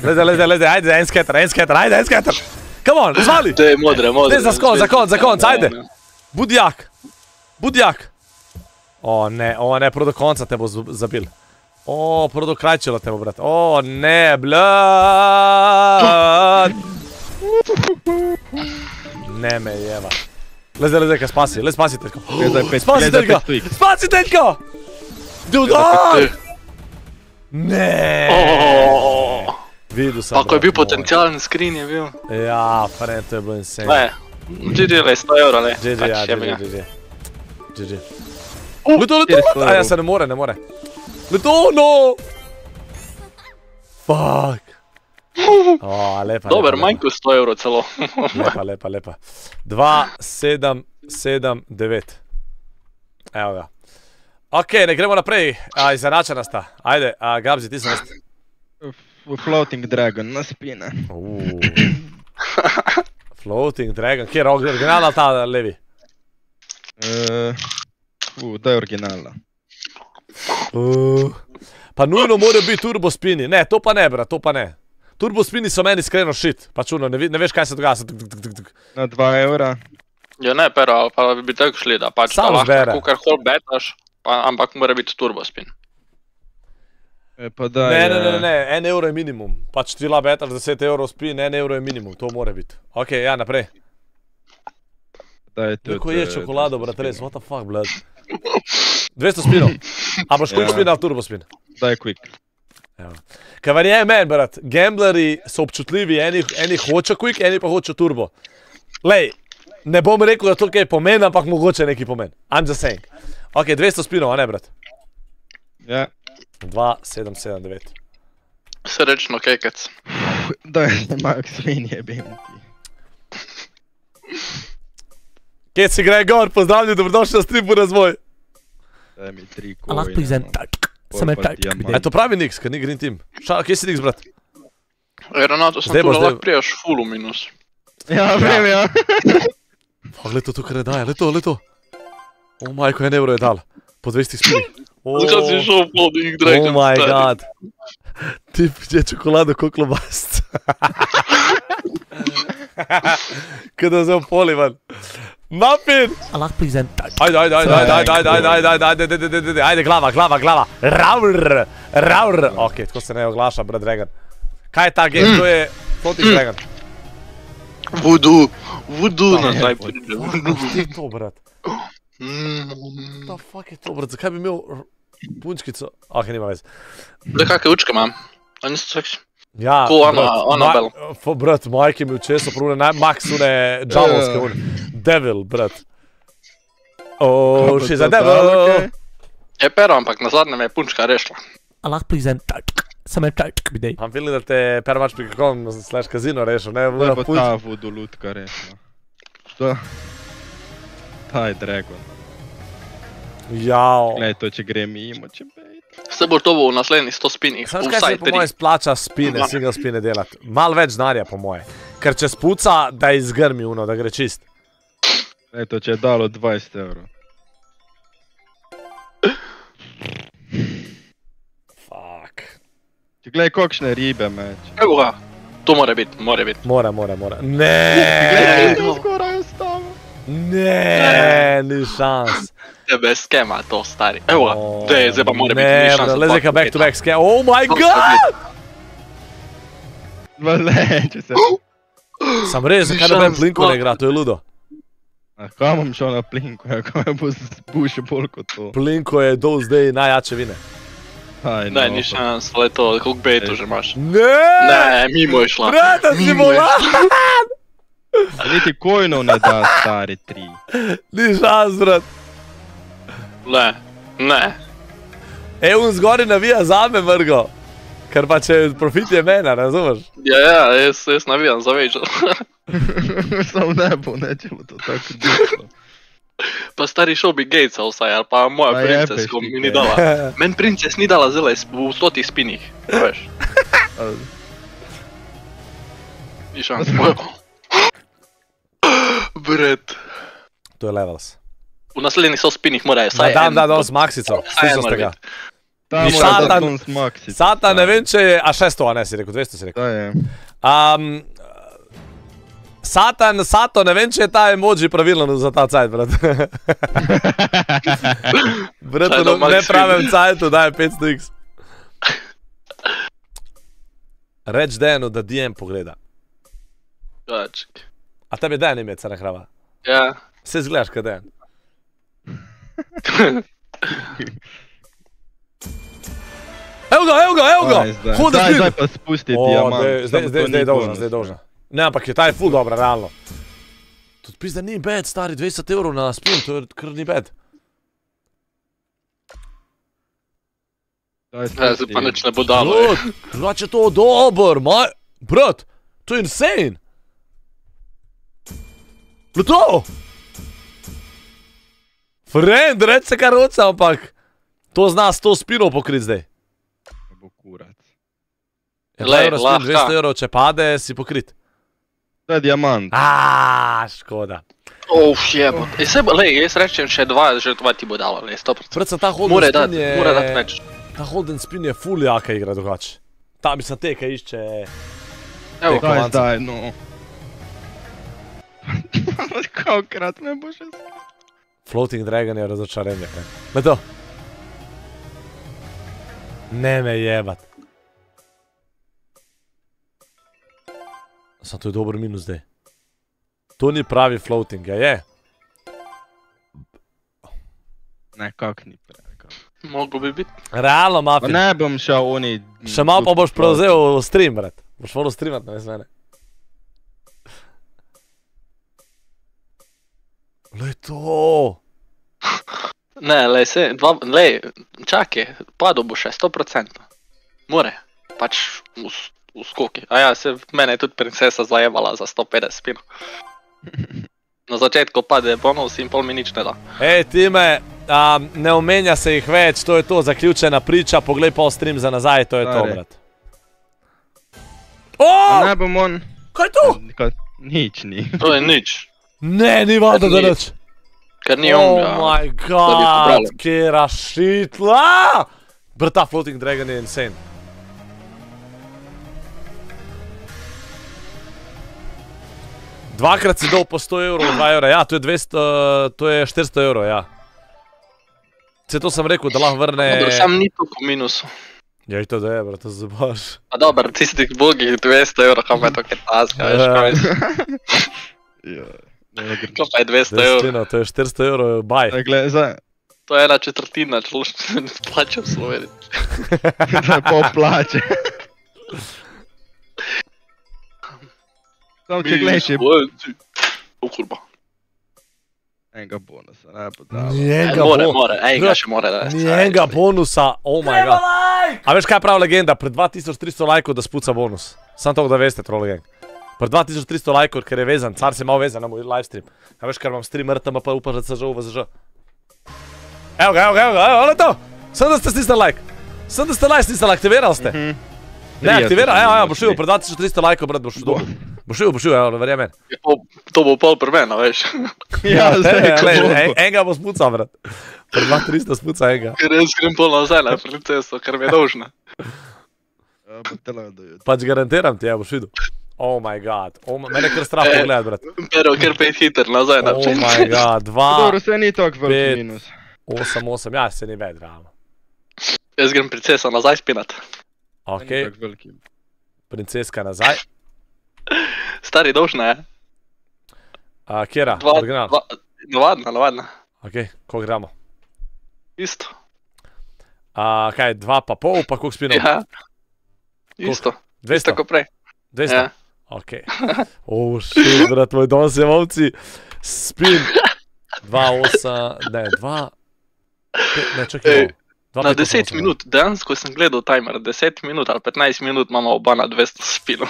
Leze, leze, leze, ajde, en skater, en skater, ajde, en skater. Come on, zvali. Daj, modre, modre. Zdaj za konc, za konc, za konc, Ne, ajde. ne. Budi jak. Budi jak. O ne, o ne, prav do konca te bo zabil. O, prav do krajčela te bo, brat. O ne, blad. Ne me jeva. Le zdaj, le zdaj, kaj spasi, le spasi teďko. *gasps* Spasi teďko, pet tujk. spasi teďko. Dude, aj! Ne. Oh. Videl sem. Pa ko je bil potencialen screen je bil. Ja, friend, to je bilo insane. Ne, GG, le 100 evrov, le. GG, Pač ja, jebe GG. GG. GG. Leto, leto, leto! A ja se ne more, ne more. Leto, no! Fuck. *laughs* O, lepa, Dober, manj kot 100 evrov celo. *laughs* Lepa, lepa, lepa. 2, 7, 7, 9. Evo ga. Ok, ne gremo naprej. A, izenačena sta. Ajde, a, Gabzi, ti si nas... Floating Dragon, na spine. Uuu. *laughs* Floating Dragon, kje je original ali ta levi? Uh, uh, da je originalna. Uh, pa nujno mora biti turbo spini. Ne, to pa ne, brat, to pa ne. Turbo spini so meni iskreno shit. Pač uno, ne, vi- ne veš kaj se dogaja. tuk, tuk, tuk. Na 2 evra. Ja ne, pero, pa bi tako šli, da pač Sam lahko zbere. kukar hol betaš, pa, ampak mora biti turbo spin. E, pa da Ne, je... ne, ne, ne, en evro je minimum. Pač ti la betaš 10 evrov spin, en evro je minimum, to mora biti. Ok, ja, naprej. Da je tudi... Kako je eh, čokolado, brat, res, what the fuck, blad. 200 spinov. A boš quick Ja. spin ali turbo spin? Da je quick. Kaj verjamem meni, brat, gambleri so občutljivi, eni, eni hočejo quick, eni pa hočejo turbo. Lej, ne bom rekel, da to kaj pomeni, ampak mogoče neki pomeni. I'm just saying. Ok, 200 spinov, a ne, brat? Ja. 2, 7, 7, 9. Srečno, kekec. Da je Max Win je bil. Kje si gre gor, pozdravljen, dobrodošli na stripu razvoj. Daj mi tri A lahko prizem no. tak, sem je pa tak. diamant. A je to pravi Nix, ker ni Green Team? Ša, kje si Nix, brat? Ej, Renato, sem bo tu zdaj- lahko prijaš full v minus. Ja, vem, ja. Oh, leto to, kar ne daje, leto, leto. O, majko, en evro je dal. Po 200 spinih. Zakaj si šel po Big Dragon? Oh my stari? god. Ti je čokolado kot lobast. Kaj da zdaj polivan. Muffin! I like present. Ajde, ajde, ajde, ajde, ajde, ajde, ajde, ajde, ajde, ajde, ajde, ajde, ajde, ajde, glava, glava, glava. Raur, raur. Ok, tako se ne oglaša, brat Dragon. Kaj je ta game? To je Floating Dragon. Voodoo, voodoo Pa je, pride. Fuck je to, brat? Mm. Ta fuck je to, brat, zakaj bi imel punčkico? Ah, nima veze. Da, kakšne učke imam? Oni so seksi. Ja, Ko, ono, brat, ono, bel. Ma, brat, Mike je imel česo, prune, naj, maksune, džavovske, uh. devil, brat. Oh, še za devil. Okay. Je pero, ampak na zadnjem je punčka rešila. Allah, please, touch same čajček bi dej. Am veli, da te per mač pri kakom slash kazino rešil, ne? Ne, pa ta vodolutka rešila. Da. Ta je Dragon. Jao. Glej to, če gre mimo, če be. Vse bo to v naslednjih 100 spinih. Znaš, kaj se po moje splača spine, Ja. single spine delati? Mal več denarja po moje. Ker če spuca, da izgrmi uno, da gre čist. Glej to, če je dalo 20 evrov. Fuck. Če glej, kakšne ribe meč. Evo ga, to mora biti, mora biti. Mora, mora, mora. Glej, Ne, to skoraj ostalo. Ne, ni šans. Tebe je skema to, stari. Evo ga, dej, zdaj pa mora biti. Ne, ni bro, šanse, le zdaj dva back to back scam. Oh my god! Vale, če se... Sam res, zakaj ne vem Blinku ne igra, to je ludo. A kam bom šel na plinku, ja, kam me bo zbušil bolj kot to. Blinko je dol zdaj najjače vine. Aj, Ne, no, ni šans, le to, koliko bejtu že imaš. Ne! Ne, mimo je šla. Brata si Mimo je šla. bolan! *laughs* Niti kojnov ne da, stari tri. Ni šans, brat. Ne, ne. E, un zgori navija zame vrgo. Ker pa če profit je mena, razumeš? Ja, ja, jaz, jaz navijam za večer. *laughs* Sam ne bo, ne, če bo to tako dihlo. Pa stari šel bi Gatesa vsaj, ali pa moja Ma princes, jebeš ko ti mi ni dala. *laughs* Men princes ni dala zelo v stotih spinih, veš. *laughs* Ni šans. Bret. To je levels. V naslednjih so spinih morajo Da, da, da, da, z maksico. Slišal ste ga. Satan. Satan, ne vem, če je, a 600, a ne si rekel, 200 si rekel. Da je. Um, Satan, Sato, ne vem, če je ta emoji pravilen za ta cajt, brat. *laughs* brat, v do ne max pravem vidi. cajtu, daj 500x. Reč Dejanu, da DM pogleda. Gaček. A tebi Dejan ime nahrava? Ja. Se zgledaš, kaj Dejan. Evo ga, evo ga, evo ga! Aj, zdaj. Hodi Zdaj, zdaj pa spusti O, diamant. Zdaj, zdaj, zdaj, to zdaj je dolžna, zdaj je dolžna. Ne, ampak je ta je full dobra, realno. Tudi pizda ni bed, stari 20 evrov na spin, to je kar ni bed. Daj, Ja, zdaj pa nič ne bo dalo. Brat, drugače je to dober, maj... Brat, to je insane! Pluto! Friend, reč se kar hoče, ampak to zna 100 spinov pokrit zdaj. Bo kurac. Ja, Glej, 2 evrov spin, lahko. 200 evrov, če pade, si pokrit. To je diamant. Aaaa, škoda. Oh, jebot. E, se, lej, jaz rečem še dva, že dva ti bo dalo, lej, 100%. Predvsem ta Holden More spin je... more dati več. Ta Holden spin je full jaka igra drugače. Tam bi se te, kaj išče... Evo, Daj, kovance. zdaj, no. Kolikrat me bo še Floating Dragon je razočarenje. kaj. Le to. Ne me jebat. Sam to je dober minus zdaj. To ni pravi floating, ja je. Ne, kak ni prej. Mogo bi biti. Realno, Pa mafin. ne bom šel oni... Še malo pa boš prevzel stream, brat. Boš moral streamat na mene. Le to. Ne, lej, se, dva, lej, čakaj, padel bo še 100%. More, pač v, v skoki. A ja, se mene je tudi princesa zajebala za 150 spin. Na začetku pade bonus in pol mi nič ne da. Ej, time, um, ne omenja se jih več, to je to, zaključena priča, poglej pa stream za nazaj, to je to, Stari. brat. O! Ne bom on. Kaj to? Nič ni. To je nič. Ne, ni valjda, da Ni. nič. Ker ni Oh my god, kera šitla! Bro, ta floating dragon je insane. Dvakrat si dal po 100 evrov, 2 evra, ja, to je 200, to je 400 evrov, ja. Se to sem rekel, da lahko vrne... Dobro, sam ni toliko minusu. Ja, in to da je, bro, to zabaš. A dobro, tistih bogih 200 evrov, kam je to kaj taska, veš, kaj mislim. Kaj pa je 200 evrov? Destina, to je 400 evrov, baj. Za... To je ena četrtina, če loš *laughs* plače v Sloveniji. *laughs* To je pol plače. Samo če gledaš, je O kurba. enega bonusa, ne bo dal. Ni enega E, more, more, enega še more enega bonusa, oh my god. A veš kaj pravi legenda, pred 2300 lajkov da spuca bonus. Sam to, da veste, troll gang. Pred 2300 lajkov, ker je vezan, car se malo vezan na moj livestream. A veš, ker imam streamer, tam pa upa, da se že uvzž. Evo ga, evo ga, evo ga, evo, ono to! Sem da ste stisnili like. Sem da ste like stisnili, aktivirali ste. Ne, aktivirali, evo, evo, boš šel, pred 2300 lajkov, brat, boš dobil. Boš šel, boš šel, evo, verjamem. To bo pol premena, veš. *laughs* Ja, *laughs* zdaj, en- enega bo spuca, brat. Pred 2300 spuca enega. Ker jaz grem pol nazaj na princeso, ker mi je dolžna. Pač garantiram ti, ja, boš videl. Oh my god, oh my, mene je kar strah Eh, pogledati, brat. Pero, ker pet hiter nazaj na Oh my god, dva, Dobro, se ni tako velik pet, minus. osem, osem, ja, se ni več, realno. Jaz grem princeso nazaj spinat. Ok, princeska nazaj. Stari dolžna je. A, kjera, Dva, original. dva, navadna, navadna. Ok, koliko gramo? Isto. A, kaj, dva pa pol, pa koliko spinov? Ja. Isto. 200? Isto kot prej. 200? Ja. Ok. Oh, shit, brat, moj dom se ovci. Spin. 2, 8, ne, 2, ne, čakaj. Dva, Na pet, osem, 10 osem, minut, dejansko sem gledal timer, 10 minut ali 15 minut imamo oba na 200 spinov.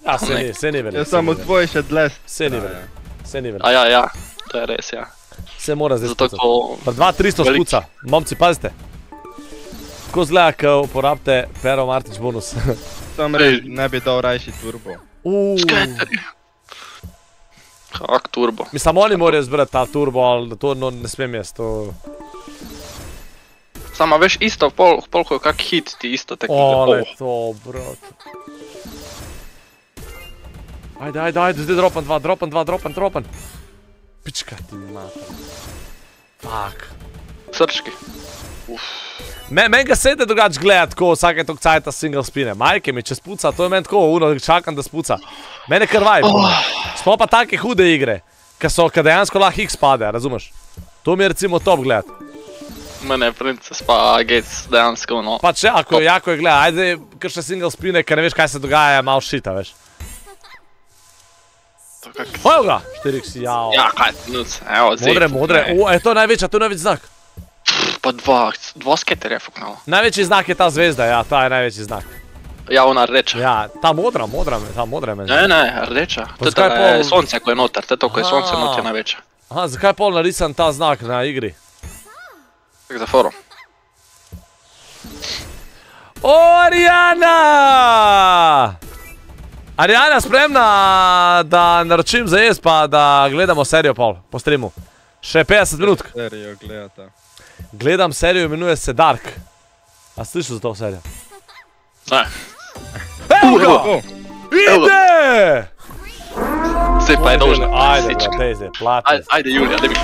Ja, se ni, se ni veliko. Jaz samo tvoj še dlje. Se ni veliko. Se ni veliko. A ja, ja, to je res, ja. Se mora zdaj Zato, spucati. ko- Pa 2-300 velik- spuca. Momci, pazite. Tako zgleda, ko uporabite Pero Martič bonus. *laughs* Sam reč, ne bi dal rajši turbo. Kak turbo. Mislim, oni morajo zbrati ta turbo, ali to no, ne smem jaz. To... Samo veš, isto, pol, pol ko je kak hit, ti isto tako. Ole, to, brat. Ajde, ajde, ajde, zdaj dropan dva, dropan dva, dropan, dropan. Pička ti mater. Fuck. Srčki. Me, meni ga sede drugače gledati, tako vsake tok cajta single spine. Majke mi, če spuca, to je meni tako, uno, čakam, da spuca. Mene krvaj. Oh. Smo pa take hude igre, ki so, ki dejansko lahko X pade, razumeš? To mi je recimo top gledati. Mene je princes pa Gates dejansko, no. Pač jako, jako je gleda, ajde, ker še single spine, ker ne veš, kaj se dogaja, je malo šita, veš. Evo ga, 4x, jao. Ja, kaj, nuc, evo, zdaj. Modre, modre, o, je to največja, to je največji znak. Pa dva, dva skaterja fuknalo. Največji znak je ta zvezda, ja, ta je največji znak. Ja, ona rdeča. Ja, ta modra, modra, ta modra me Ne, ne, rdeča. Pa To je pol- sonce, ko je noter, to je to, ko je sonce noter največja. Aha, zakaj je pol narisan ta znak na igri? Tak za foro. Oriana! Arijana, spremna, da naročim za jaz, pa da gledamo serijo pol, po streamu. Še 50 minut. Serijo gledata. Gledam serijo, imenuje se Dark. A slišal za to serijo? Ne. Evo ga! Ide! Zdaj pa je dolžna. Ajde, brate, plati. Ajde, Julija, da mi.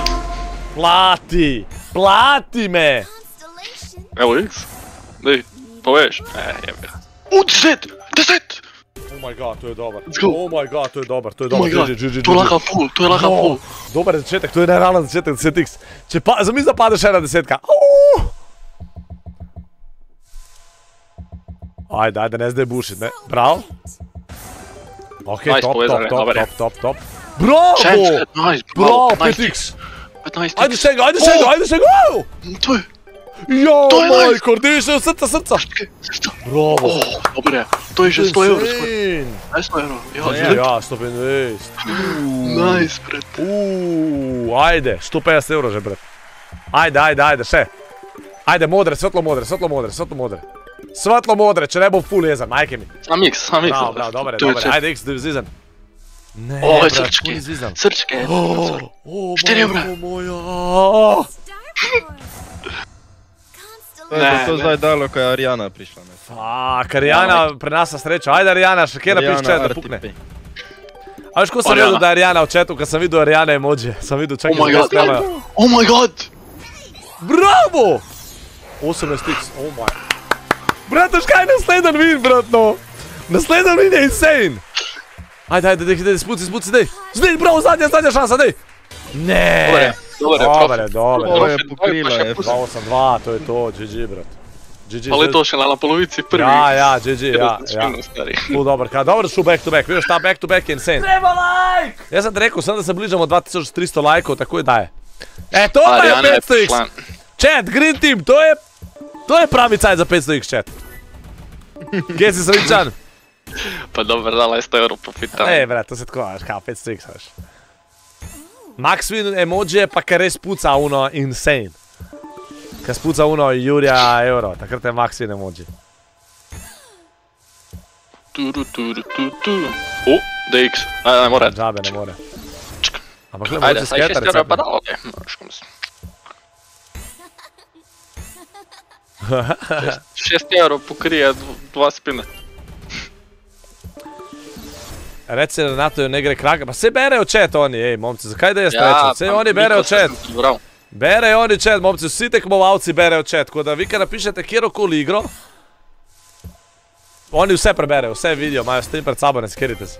Plati! Plati me! Evo, X. Dej, poveš. E, jebe. U, deset! Deset! Oh my god, to je go. Oh my god, to je dober, to je Oh dober. my to je lahko full, to je No, full. Dober začetek, to je nerealen začetek 10x. Če pa, za misel padeš še ena desetka. Ajde, ajde, ne zdaj bušit, ne. Prav? Ok, top, top, top, je. top, top, top. Bravo! Bravo, bravo, nice 5x. 15 Ajde še ga, ajde še ga, ajde še ga! Au! To je, Jo, To je moj, nice. kordiš, srca, srca. Bravo. oh, dobro je. To je že 100 evrov skoraj. Insane. Ne 100 evrov, ja, zdaj. ja, 125. Nice, brat. Uuu, ajde, 150 evrov že, brat. Ajde, ajde, ajde, še. Ajde, modre, svetlo modre, svetlo modre, svetlo modre. Svetlo modre, če ne bo full jezen, majke mi. Sam X, sam X. Bravo, bravo, dobre, je dobre, ajde X, je zizan. Ne, O, brat, srčke, srčke. O, o, Štiri majko moja. To je Ne, to ne. zdaj dalo, ko je Arijana prišla. Ne. Fak, Arijana prenaša srečo. Ajde Arijana, še kje napiš Arijana chat, da pukne. A veš, ko sem Arijana. videl, da je Arijana v chatu, ko sem videl Arijana emoji, sem videl, čakaj, Oh my zdaj god. spremajo. Oh my god. Bravo! 18x, oh my. Brat, veš kaj je win, brat, no? Naslednji win je insane. Ajde, ajde, dej, dej, spuci, spuci, dej. Zdaj, bravo, zadnja, zadnja šansa, dej. Ne. Dobre, dobre, profit. dobre. Ovo je pokrilo, pa še je. plus. 2-8-2, to je to, GG, brat. GG, Ali to še na polovici prvi. Ja, ja, GG, ja, ja. Ful dobro, kaj, dobro šel back to back, vidiš, ta back to back je insane. Treba like! Jaz sem ti rekel, sem da se bližamo 2300 lajkov, tako je daje. E, to je Arijana je 500x. prišla. Chat, Green Team, to je, to je pravi cajt za 500x, chat. Kje si srečan? Pa dobro, dala je 100 evrov profita. Ej, brat, to se tako, veš, kaj, 500x, veš. Max Win emoji je pa kar res puca uno insane. Kaj spuca uno Jurija euro, takrat je Max Win emoji. Turu, turu, tu, tu. O, DX. Ajde, ne more. Džabe ne more. Ampak Ajde, 6 skater evrov je pa dalo, okej. No, škom se. 6 evrov pokrije dv- dva spine. Reci Renato, ne gre kraka, pa se berejo chat oni, ej, momci, zakaj da jaz Ja, rečem? Pa oni berejo se prebral. Berejo oni chat, momci, vsi tekmovalci berejo chat, tako da vi, kar napišete kjerokoli igro, oni vse preberejo, vse vidijo, imajo stream pred sabo, ne skerite se.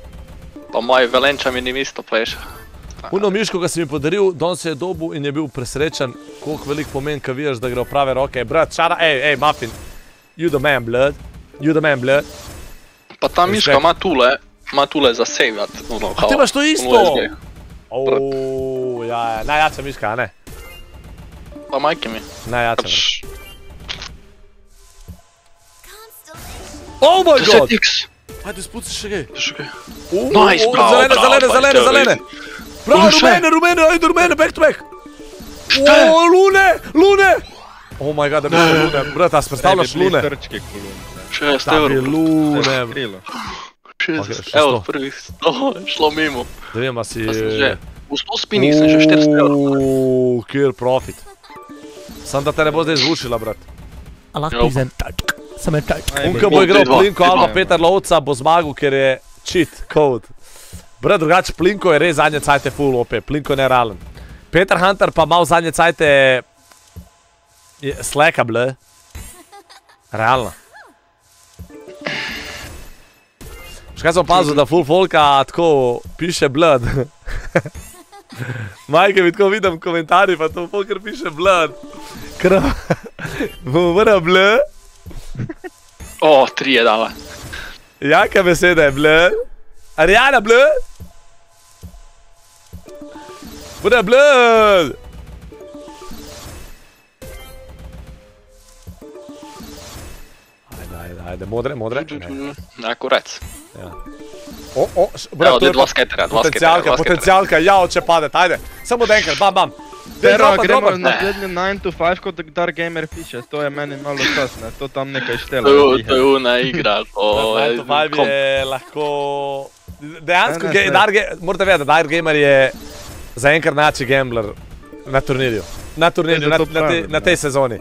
Pa moj Velenča mi ni isto pleša. Uno miško, ki si mi podaril, Don se je dobil in je bil presrečen, koliko velik pomen, ko vidiš, da gre v prave roke. Brat, šara, ej, ej, Muffin, you the man, blood, you the man, blood. Pa ta miška ima tule, Ma za saveat, ono kao... A ti imaš to ono isto! Uuuu, ja, ja, najjača sam miška, ne? Pa majke mi. Najjača vrta. Oh my god! Ajde, spuci še gej. Še. Nice, bravo, zelene, bravo, zelene, pa zelene, zelene. Bravo, rumene, rumene, ajde, rumene, back to back. Šta je? Oh, lune, lune! Oh my god, da bi lune, brata, sprstavljaš lune. Šta je, ste vrlo? Krilo. Ok, 60. še Evo, prvih 100 je *laughs* šlo mimo. Da vem, a si... Pa sem že, v 100 spinih sem že 400 evrov. Kjer profit. Sam da te ne bo zdaj zvučila, brat. A lahko Jo. prizem, tačk, sem je tačk. Unka bo igral T2, Plinko, T2. Alba Peter Lovca bo zmagal, ker je cheat code. Brat, drugače Plinko je res zadnje cajte full OP, Plinko je nerealen. Peter Hunter pa mal zadnje cajte sleka ble. Realno. Še kaj sem opazil, da full folka tako piše blood. *laughs* Majke mi tako vidim komentarji, pa to folker piše blood. Krv. Bomo mora blood. O, 3 je dala. Jaka beseda je blood? Ariana blood? Bude blood! Ajde, modre, modre. Na kurec. Ja. O, o, š- Evo, dva pa skaterja, dva Potencialka, skaterja, dva skaterja. potencialka, ja, če pade, ajde. Samo da enkrat, bam, bam. Pero, dropa, gremo na naslednji 9 to 5, kot Dark Gamer piše, to je meni malo čas, ne, to tam nekaj štela. To je- to je una igra, *laughs* to je... 9 to 5 kom- je lahko... Dejansko, Ne, ne, ne. Dark morate vedeti, da Dark Gamer je zaenkrat največji gambler na turnirju. Na turnirju, na, zato na, te, na tej sezoni.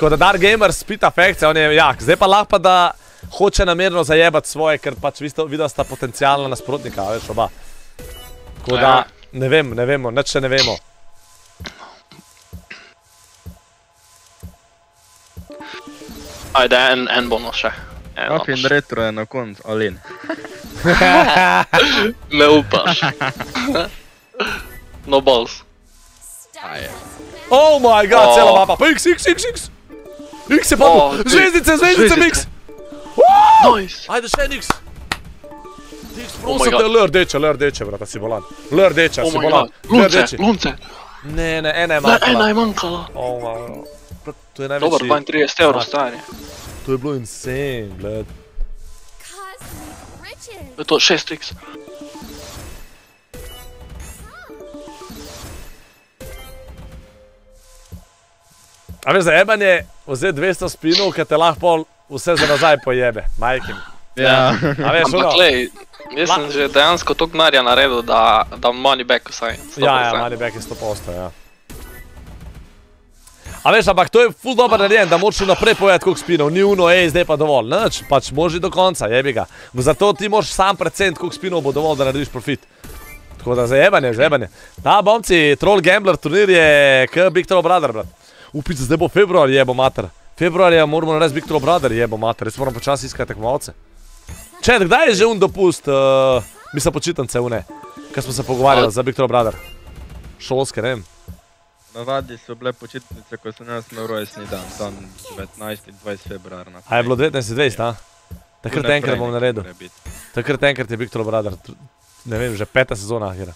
Tako da Dark Gamer spita afekcije, on je jak. Zdaj pa lahko pa, da hoče namerno zajebati svoje, ker pač vi sta- videla sta potencijalna nasprotnika, veš, oba. Tako da, Ja. ne vem, ne vemo, nič še ne vemo. Ajde, en, en bonus še. En Muffin bonus. retro je na koncu, Alin. *laughs* Ne upaš. *laughs* No balls. Oh my god, Oh. cela mapa, pa x, x, x, x. X je padlo! Zvezdice, zvezdice, mix! Nice! Ajde, še nix! Nix, prosim te, lr deče, lr deče, brata, si bolan. Lr deče, oh si bolan. Glumce, glumce! Ne, ne, ena je manjkala. Ena je manjkala. Oh to je najveći... Dobar, 32 euro stari. To je bilo insane, gled. To je 6x. A veš, za jebanje vzeti 200 spinov, ki te lahko pol vse za nazaj pojebe, majkim. Ja. A veš, Ampak, lej, jaz sem že dejansko toliko denarja naredil, da, da money back vsaj. ja, ja, mali back je 100%, ja. A veš, ampak to je ful dobro narejen, da moraš naprej povedati, koliko spinov, ni uno, ej, zdaj pa dovolj, nič, pač moraš do konca, jebi ga. Zato ti moraš sam precent, koliko spinov bo dovolj, da narediš profit. Tako da zajebanje, zajebanje. Ta bomci, Troll Gambler turnir je k Big Troll Brother, brat. Upice, zdaj bo februar, jebo mater. Februarja moramo narediti Big Troll Brother, jebo mater, res moram počasi iskati tekmovalce. Če, kdaj je že un dopust, uh, mislim počitnice une, ko smo se pogovarjali za Big Troll Brother. Šolske, ne vem. Navadi so bile počitnice, ko sem jaz imel rojstni dan, tam 19. in 20. februar. A je bilo 19.20, a? Takrat Naprej enkrat bom naredil. Takrat enkrat je Big Troll Brother. Ne vem, že peta sezona igra.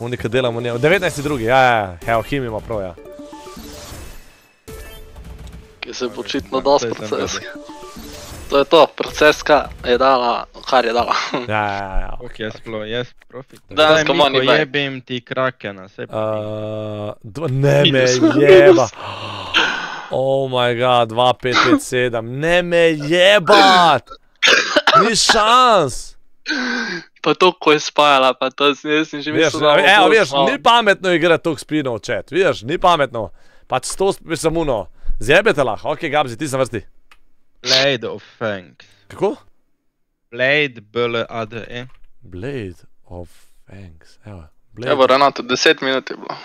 Oni, ki delamo njemu. 19.2. Ja, ja, ja, Heo Him ima prav, ja. Ki se počitno dosti proceska. *laughs* To je to, proceska je dala, kar je dala. *laughs* Ja, ja, ja. Ok, jaz sploh, jaz profit. Dejansko money Miko, back. jebim ti krakena, se pa. Uh, ne me jeba. Oh my god, 2, 5, 5, 7. Ne me jebat. Ni šans. Pa to, ko je spajala, pa to sem jaz sem že Veš, mislil, da evo, veš, malo. ni pametno igrati toliko spinov, čet. Vidiš, ni pametno. Pač sto, mislim, uno. Zjebete lahko, ok, Gabzi, ti sem vrsti. Blade of Fangs. Kako? Blade, B-L-A-D-E. Blade of Fangs, evo. Evo, Renato, 10 minut je bilo.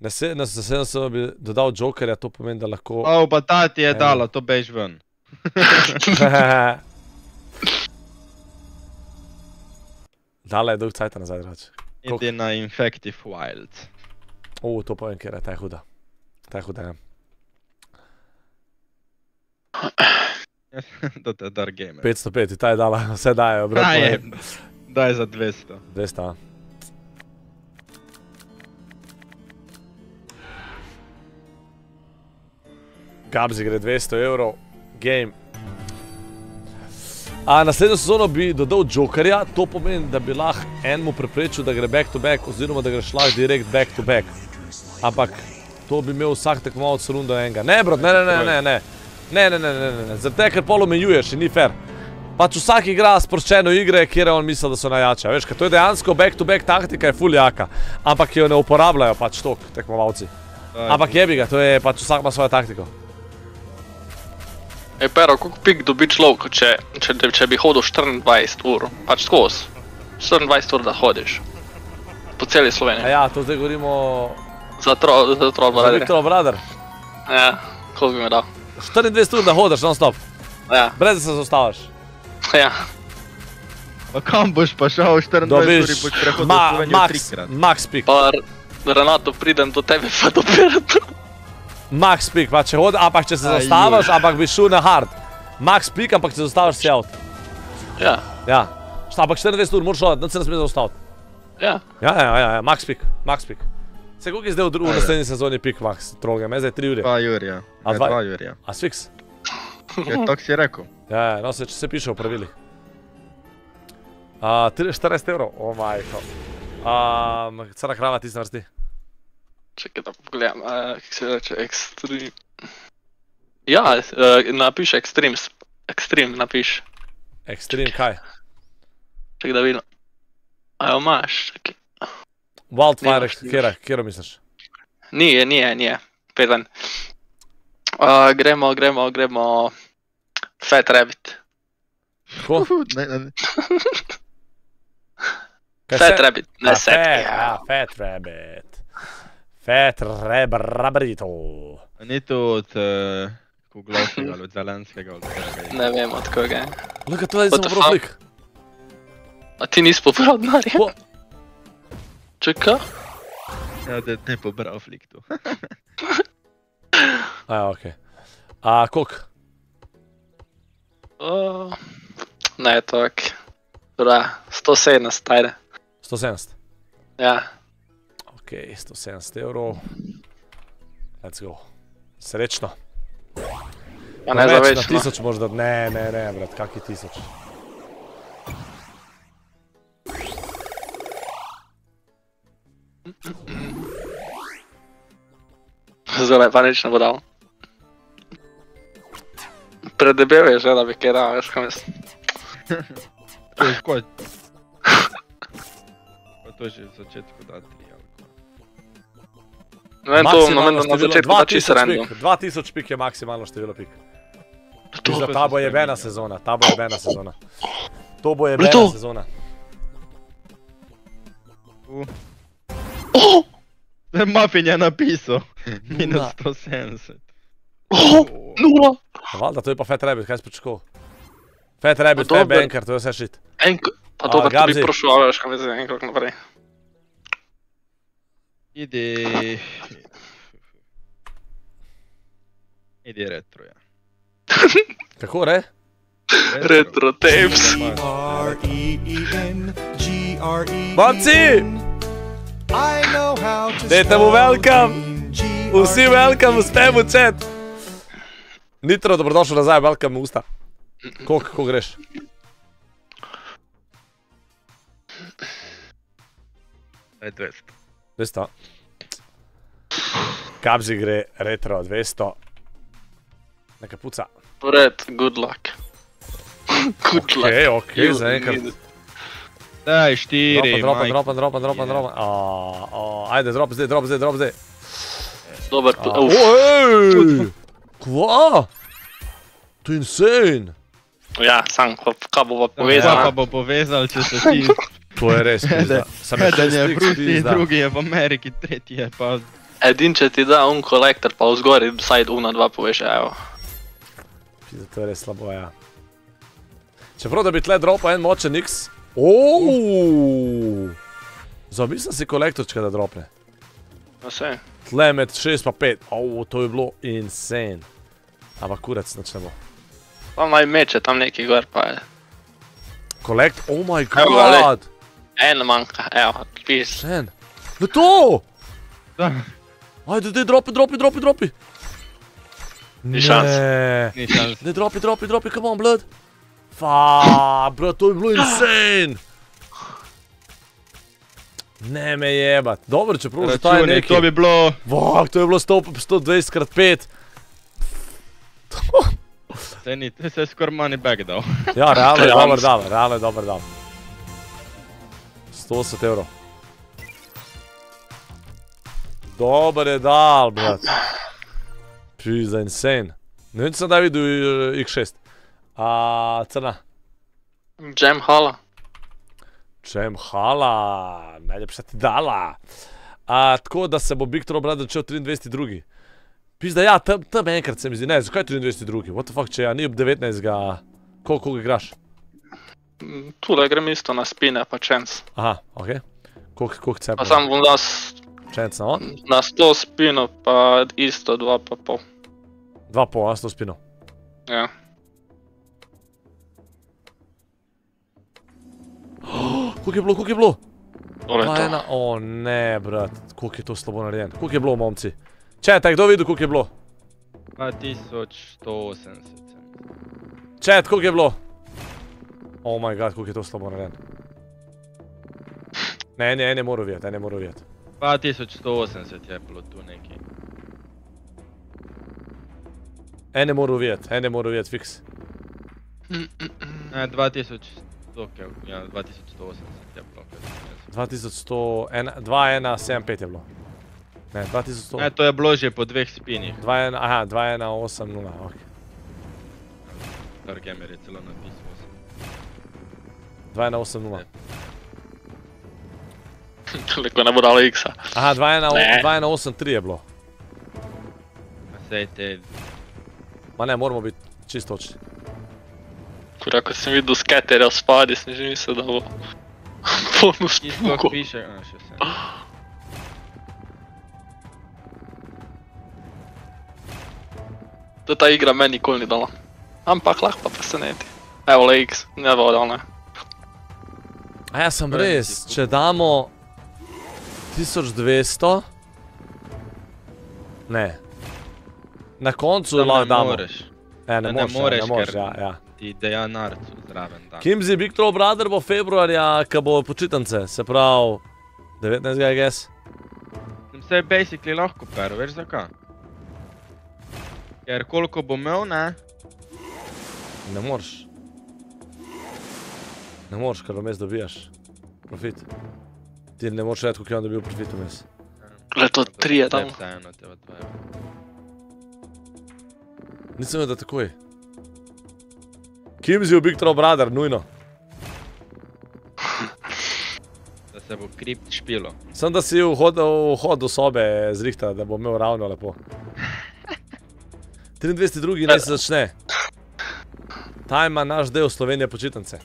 Na se- na sedem sem bi dodal Jokerja, to pomeni, da lahko... O, pa ta ti je Evo. dala, to bež ven. *laughs* Dala je dolg cajt nazaj, drugače. Idi na Infective Wild. O, to povem, ker je ta je huda. Ta je huda, ja. *laughs* to je Dark Gamer. 505, ta je dala, vse dajo, brat. Daj, je. Daj za 200. 200, a. Gabzi gre 200 evrov, game. A naslednjo sezono bi dodal Jokerja, to pomeni, da bi lahko enemu preprečil, da gre back to back, oziroma da greš lahko direkt back to back. Ampak to bi imel vsak tekmovalec rundo enega. Ne, bro, ne, ne, ne, ne, ne. Ne, ne, ne, ne, ne, ne. Zaradi tega, ker pol omejuješ in ni fair. Pač vsak igra sproščeno igre, kjer on misli, da so najjače. Veš, ker to je dejansko back to back taktika, je full jaka. Ampak jo ne uporabljajo pač tok tekmovalci. Ampak jebi ga, to je pač vsak ima svojo taktiko. Ej, pero, koliko pik dobi človek, če, če, če bi hodil 24 ur, pač skozi. 24 ur, da hodiš. Po celi A Sloveniji. ja, to zdaj govorimo Za tro, za tro, za Brother. Ja, koliko bi mi dal? 24 ur, da hodiš non stop. Ja. Brez da se zaustaviš. Ja. Pa kam boš pa šel 24 Dobiš uri, boš prehodil ma, Slovenijo max, trikrat. max pik. Pa Renato, pridem do tebe pa do Pirata. Max pik, pa če hodi, ampak če se zaustaviš, ampak bi šel na hard. Max pik, ampak če se zaustaviš, si out. Ja. Ja. Ampak 24 ur moraš hoditi, nič se ne sme zaustaviti. Ja. Ja, ja, ja, ja, max pik, max pik. Se koliko je zdaj v v naslednji sezoni pik max troge, me zdaj 3 ure. 2 jurja. A Ne, dva- dva jurja. A sfiks? Ja, tako si rekel. Ja, ja, no se, če se piše v pravilih. Uh, 14 evrov, o oh majko. Um, Cena krava ti vrsti. Čakaj, da pogledam, uh, kako se reče, extreme. Ja, uh, napiš extremes. Extreme napiš. Extreme kaj? Čakaj, da vidim. A jo imaš, čakaj. Wildfire, kjera, kjera misliš? Nije, nije, nije. Peden. Uh, gremo, gremo, gremo. Fat Rabbit. Kako? ne, ne, ne. Kaj Fat se- Rabbit, ne A, Seth, Fat, ja. a, Fat Rabbit. Fat Rab Rabrito. Ni to od uh, Kuglovskega ali od Zelenskega. Od. Ne vem od koga. Luka, to je the proflik. A ti nisi pobral denarja? Čakaj. Ja, da ne pobral flik tu. *laughs* A, ja, okej. A, koliko? Uh, ne, tak. Dobra, 170, ajde. 170. Ja. Ok, 170 evrov. Let's go. Srečno. Ja, ne za več, tisoč možda, ne, ne, ne, brat, kaki tisoč. Zdaj pa nič ne bo dal. Predebel je že, da bi kaj dal, veš kaj mislim. To je. Pa to že v začetku da tri. Ne vem, to na, na začetku da 2000 čisto random. pik, 2000 pik je maksimalno število pik. To Za ta bo jebena sezona, ta bo jebena sezona. To bo jebena sezona. To *laughs* je Muffin je napisal. *laughs* Minus Nula. 170. Nula. Valjda, to je pa Fat Rabbit, kaj si pričakoval? Fat Rabbit, Fat dobro. Banker, to je vse shit. En, pa A, dobro, da bi prošel, veš kaj mislim, en korak naprej. Idi. Idi retro, ja. *laughs* Kako re? Retro tapes. Momci! Dajte mu welcome! Vsi welcome, uspemo chat! Nitro, dobrodošel nazaj, welcome v usta. Koliko, kako greš? Daj 200. 200. Kabzi gre retro 200. Neka puca. Red, good luck. *laughs* Good luck. Okej, okej, You zaenkrat. Daj, štiri. Dropa, dropa, dropa, dropa, dropa. Ajde, drop zdaj, drop zdaj, drop zdaj. Dober, A, uf. Oj! Kva? To je insane! Ja, sam, ko- kaj bo pa Kaj pa povezano. bo povezal, če se ti... *laughs* To je res pizda. Samo je Eden je šest v X Rusiji, pizda. drugi je v Ameriki, tretji je pa... Edin, če ti da un kolektor, pa vzgori, saj una dva poveš, evo. Pizda, to je res slabo, ja. Čeprav da bi tle dropal en močen X. Ouuu! Zamislim si kolektorčka da dropne. No se. Tle med 6 pa 5. Ouuu, to je bilo insane. Ampak kurac, nič ne bo. Pa naj meče tam neki gor, pa je. Kolekt, oh my Evo ga, glej. god! En manjka, evo, piš. Še en. No to! Da. Ajde, daj, dropi, dropi, dropi, dropi. Ni šans. Ne. Ni šans. Daj, dropi, dropi, dropi, come on, blood. Fa, bro, to je bilo insane. Ne me jebat. Dobro, čeprav že to je nekaj. to bi bilo... Vah, to je bilo 100 120 krat 5. Se ni, se je skoraj money back dal. *laughs* Ja, realno je dober dal, realno je dober dal. 180 evrov. Dober je dal, brat. Pizda, insane. Ne vem, če sem da videl eh, X6. A, crna. Jam hala. Čem hala, najlepša ti dala. A, tako da se bo Big Troll Brother začel 23.2. Pizda, ja, tam, tam enkrat se mi zdi, ne, zakaj 23.2. What the fuck, če ja, ni ob 19. Koliko, koliko igraš? Tule grem isto na spine, pa čens. Aha, ok. Koliko, koliko cepa? Pa sam bom dal s- Čenc na on? na 100 spino, pa isto dva pa pol. Dva pol, a 100 spinov. Ja. *gasps* Koliko je bilo, koliko je bilo? Tole je to. ena, o ne, brat, koliko je to slabo narejen. Koliko je bilo, momci? Čet, kdo videl, koliko je bilo? 2180. Čet, koliko je bilo? Oh my god, koliko je to slabo narejen. Ne, ne, ne moram videti, ne moram videti. 2180 je bilo tu neki. Ene moram videti, ene moram videti, fiks. Ne, 2100, je- ja, 2180 je bilo. 2100, ena- 2175 je bilo. Ne, 2100. Ne, to je bilo že po dveh spinih. 21, aha, 2180, ok. Stargamer je celo napisal. 2180. *laughs* Toliko ne bo dalo X-a. Aha, 21 Ne. 2183 je bilo. Sej te... Ma ne, moramo biti čisto točni. Kura, ko sem videl skaterja spadi, sem že mislil, *laughs* da bo bonus Ti sploh pukal. piše, a še se. Da ta igra meni nikoli ni dala. Ampak lahko pa preseneti. Evo le X, ne bo dal ne. A ja, sem res, če damo 1200. Ne. Na koncu ne lahko damo. moreš. E, ne, Ne moreš, ja, moreš, ne moreš, ker ja, ja. Ti dejanarcu zraven da. Kimzi Big Troll Brother bo februarja, ko bo počitnice, se pravi 19. I guess. Sem se basically lahko per, veš zakaj? Ker koliko bo imel, ne? Ne moreš. Ne moreš, ker vmes dobijaš profit. Ti ne moreš reči, koliko je on dobil profit vmes. Le to tri je tam. Vseeno, teba dva evra. Nisem vedel, da takoj. Kim si v Big Troll Brother, nujno. Da se bo kript špilo. Sem da si vhod, vhod do sobe zrihta, da bo imel ravno lepo. 23.2. naj se začne. Ta ima naš del Slovenije počitnice.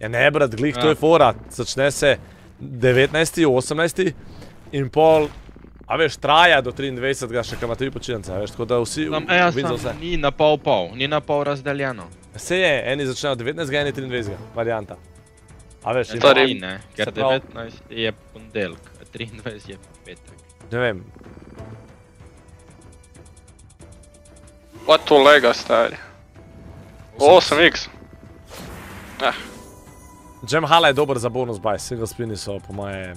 Ja ne, brat, glih, to Ja. je fora. Začne se 19. 18. in pol, a veš, traja do 23. še kam imate vi počitnice, a veš, tako da vsi ja, vidijo vse. sam, ni na pol pol, ni na pol razdeljeno. Se je, eni začnejo 19. eni 23. varianta. A veš, in Stari, pol- ne, ker se pravi- 19 je ponedeljek, 23 je petek. Ne vem, Pa to lega, stari. 8x. Eh, Jam Hala je dober za bonus buy, single spini so po moje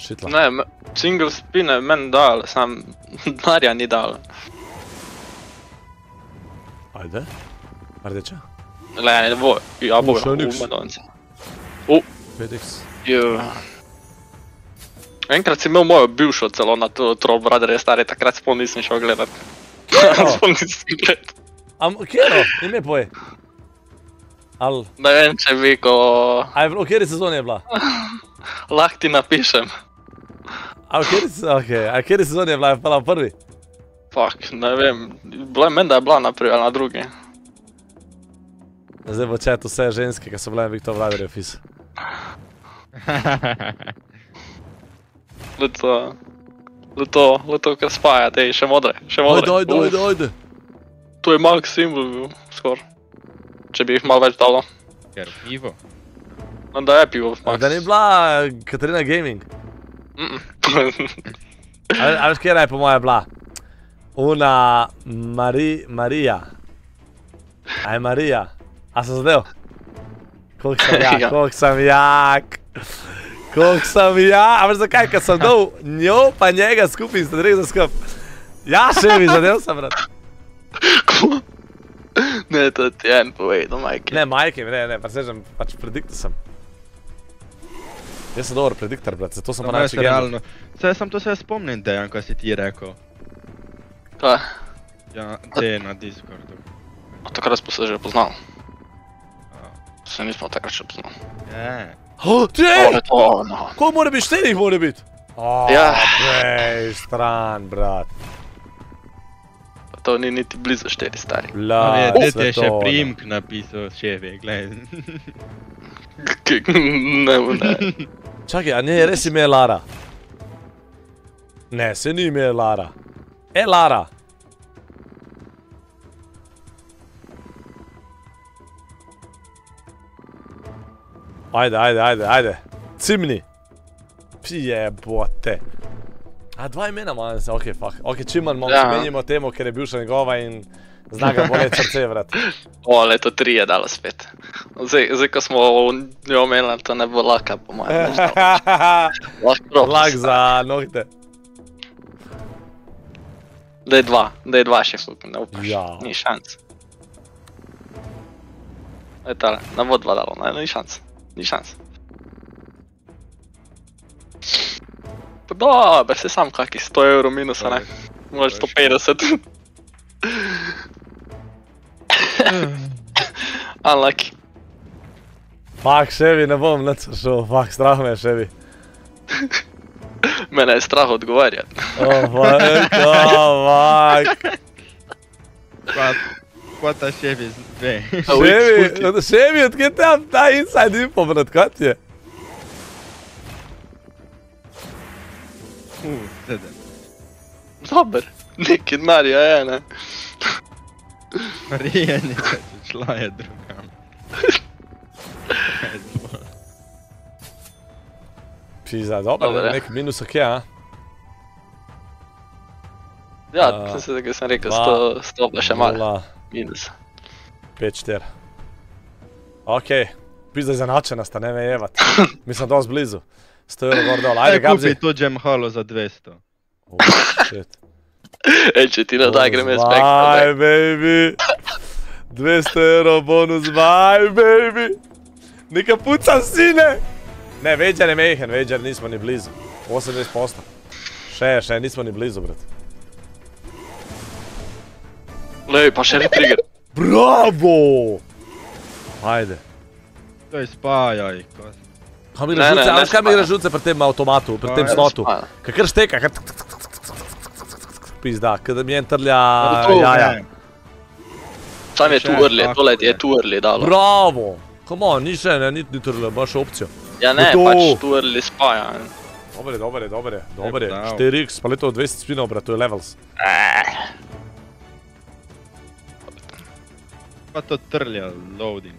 šitla. ne, single spine meni dal, sam *laughs* denarja ni dal. Ajde. Rdeča. Le, ne bo, ja bo, še Madonci. U, 5x. jo. Enkrat si imel mojo bivšo celo na to Troll Brother, je stari, takrat sploh nisem šel gledat. *laughs* sploh nisem gledat. Am, kjero? Ime poje. Al, Ne vem, če bi, ko a je bilo, v kateri sezoni je bila? *laughs* lahko ti napišem. A v kateri, se- okay. a v kateri sezoni je bila, je bila v prvi? Fuck, ne vem, bilo je meni, da je bila na prvi ali na drugi. Zdaj bo čet vse ženske, ki so bile Viktor Vladarjev fis. *laughs* Le to, le to, le to, kar spaja, tej, še modre, še modre. Ajde, ajde, ajde, ajde. To je max simbol bil, skor. Če bi jih malo več dalo. Ker pivo. No, da je pivo, A max. Da ni bila Katarina Gaming. A, ve- a veš, kjera je po moje bila? Una Mari, Marija. A je Marija? *laughs* A sem zadev? Koliko sem jak, Ja. koliko sem jak. Koliko sem jak. A veš zakaj, ker sem dal njo pa njega skupaj in sta drega skup. Ja, še mi zadev sem, brat. ne, to ti je en povedal, majke. Ne, majke, ne, ne, presežem, pač prediktor sem. Jaz sem dober prediktor, brat, zato sem pa največji gamer. realno. Saj sem to se spomnim, Dejan, ko si ti rekel. Kaj? Ja, te na Discordu. Od takrat smo se že poznali. Se nismo takrat še poznali. Je. Oh, To je no. Koliko mora biti? Štirih mora biti. Oh, Ja. Bej, stran, brat. To ni niti blizu štiri stari. Bla, A ne, te ti je še primk napisal, šefe, gled. ne, ne. Čakaj, a ne, res ime je Lara? Ne, se ni ime je Lara. E, Lara. Ajde, ajde, ajde, ajde. Cimni. Pije bote. A dva imena ima, ok, fuck. Ok, čim manj Ja. menimo temu, ker je bivša njegova in zna ga boleti srce, vrat. *laughs* O, leto tri je dalo spet. Zdaj, zdaj ko smo njo omenili, to ne bo laka, po mojem. *laughs* Lahko Lak za nohte. Daj dva, daj dva še fuk, ne upaš. Ja. Ni šanc. Daj tale, ne bo dva dalo, ne, ni šanc. Ni šanc. Pa dobro, se sam kakih 100 evrov minusa, ne. Moraš 150. Unlucky. Fak, ševi, ne bom nič šel, fak, strah me je ševi. *laughs* Mene je strah odgovarjati. Oh, fuck, oh, fuck. Kva, kva ta šefi ve. Ševi, ševi, odkje tam ta inside info, brat, kaj ti je? Sedem. Dober, neki denarja je, ne. Marija več, šla je drugam. Pizda, dobro, Dobre. da nek minus ok, a? Ja, uh, se, sem rekel, dva, 100, 100 pa še malo. Minus. 5-4. Ok, pizda izenačena sta, ne me jevat. Mislim, dosti blizu. 100 evrov gor dol, ajde, Ajde, kupi Gabzi. to Jam Halo za 200. Oh, shit. *laughs* Ej, če ti ne da, grem back. Bye, baby. 200 evrov bonus, my baby. Neka puca sine. Ne, Veđer je mehen, Veđer nismo ni blizu. 80%. Še, še, nismo ni blizu, brat. Lej, pa še retrigger. Bravo! Ajde. Daj spajaj. ko- Kaj mi Ne, ne, žuce, ne a veš kaj mi igraš žuce pri tem avtomatu, pri tem Ne slotu? spaja. Kakr šteka, kar Pizda, kada mi en trlja jaja. ne. Sam je tu early, tako tole je je. tu early dalo. Bravo! Come on, ni še, ne, ni, ni trlja, imaš opcijo. Ja ne, pač tu early spaja. ne. Dobre, dobre, dobre, dobre. bravo. 4x, pa leto 20 spinov, brat, to je levels. Pa to trlja, loading.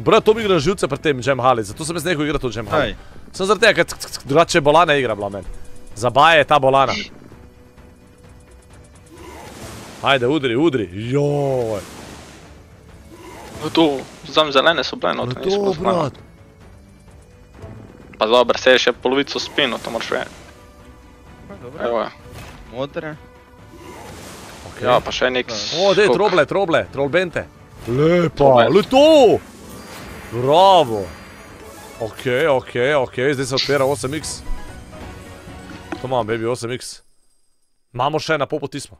Brat, to mi igra živce pri tem Jam Hali, zato sem jaz nehal igrati v Jam Hali. Sem zaradi tega, ker drugače bolana igra bila meni. Zabaje je ta bolana. Ajde, udri, udri. Joj. No to, znam zelene so bile, no to No nismo znali. brat. Pa dobro, se je še polovico spino, to moraš vedeti. Dobro. Evo je. Modre. Ja, pa še nek... O, dej, troble, troble, trollbente. Lepa, Troble. Bravo. Ok, ok, ok, zdaj se odpira 8x. To imam, baby, 8x. Imamo še na pol poti smo.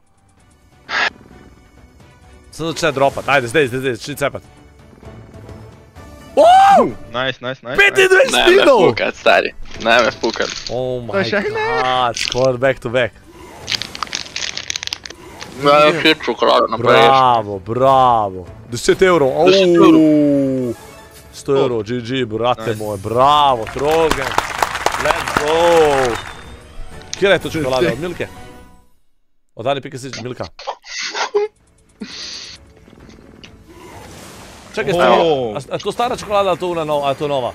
Sem začne dropat, ajde, zdaj, zdaj, zdaj, začni cepat. Wow! Nice, nice, nice. 25 Ne me spinov! fukat, stari. Ne me fukat. Oh my je ne? god, score back to back. Ja, še čokolado naprej. Bravo, bravo. 10 evrov, 10 auuu. 100 evrov, GG, brate moj, bravo, Trogen. Let's go. Kje je to čokolada, od Milke? Od Ani Pika Sič, Milka. Stari, Oh. a, a to stara čokolada ali to una nova, a to nova?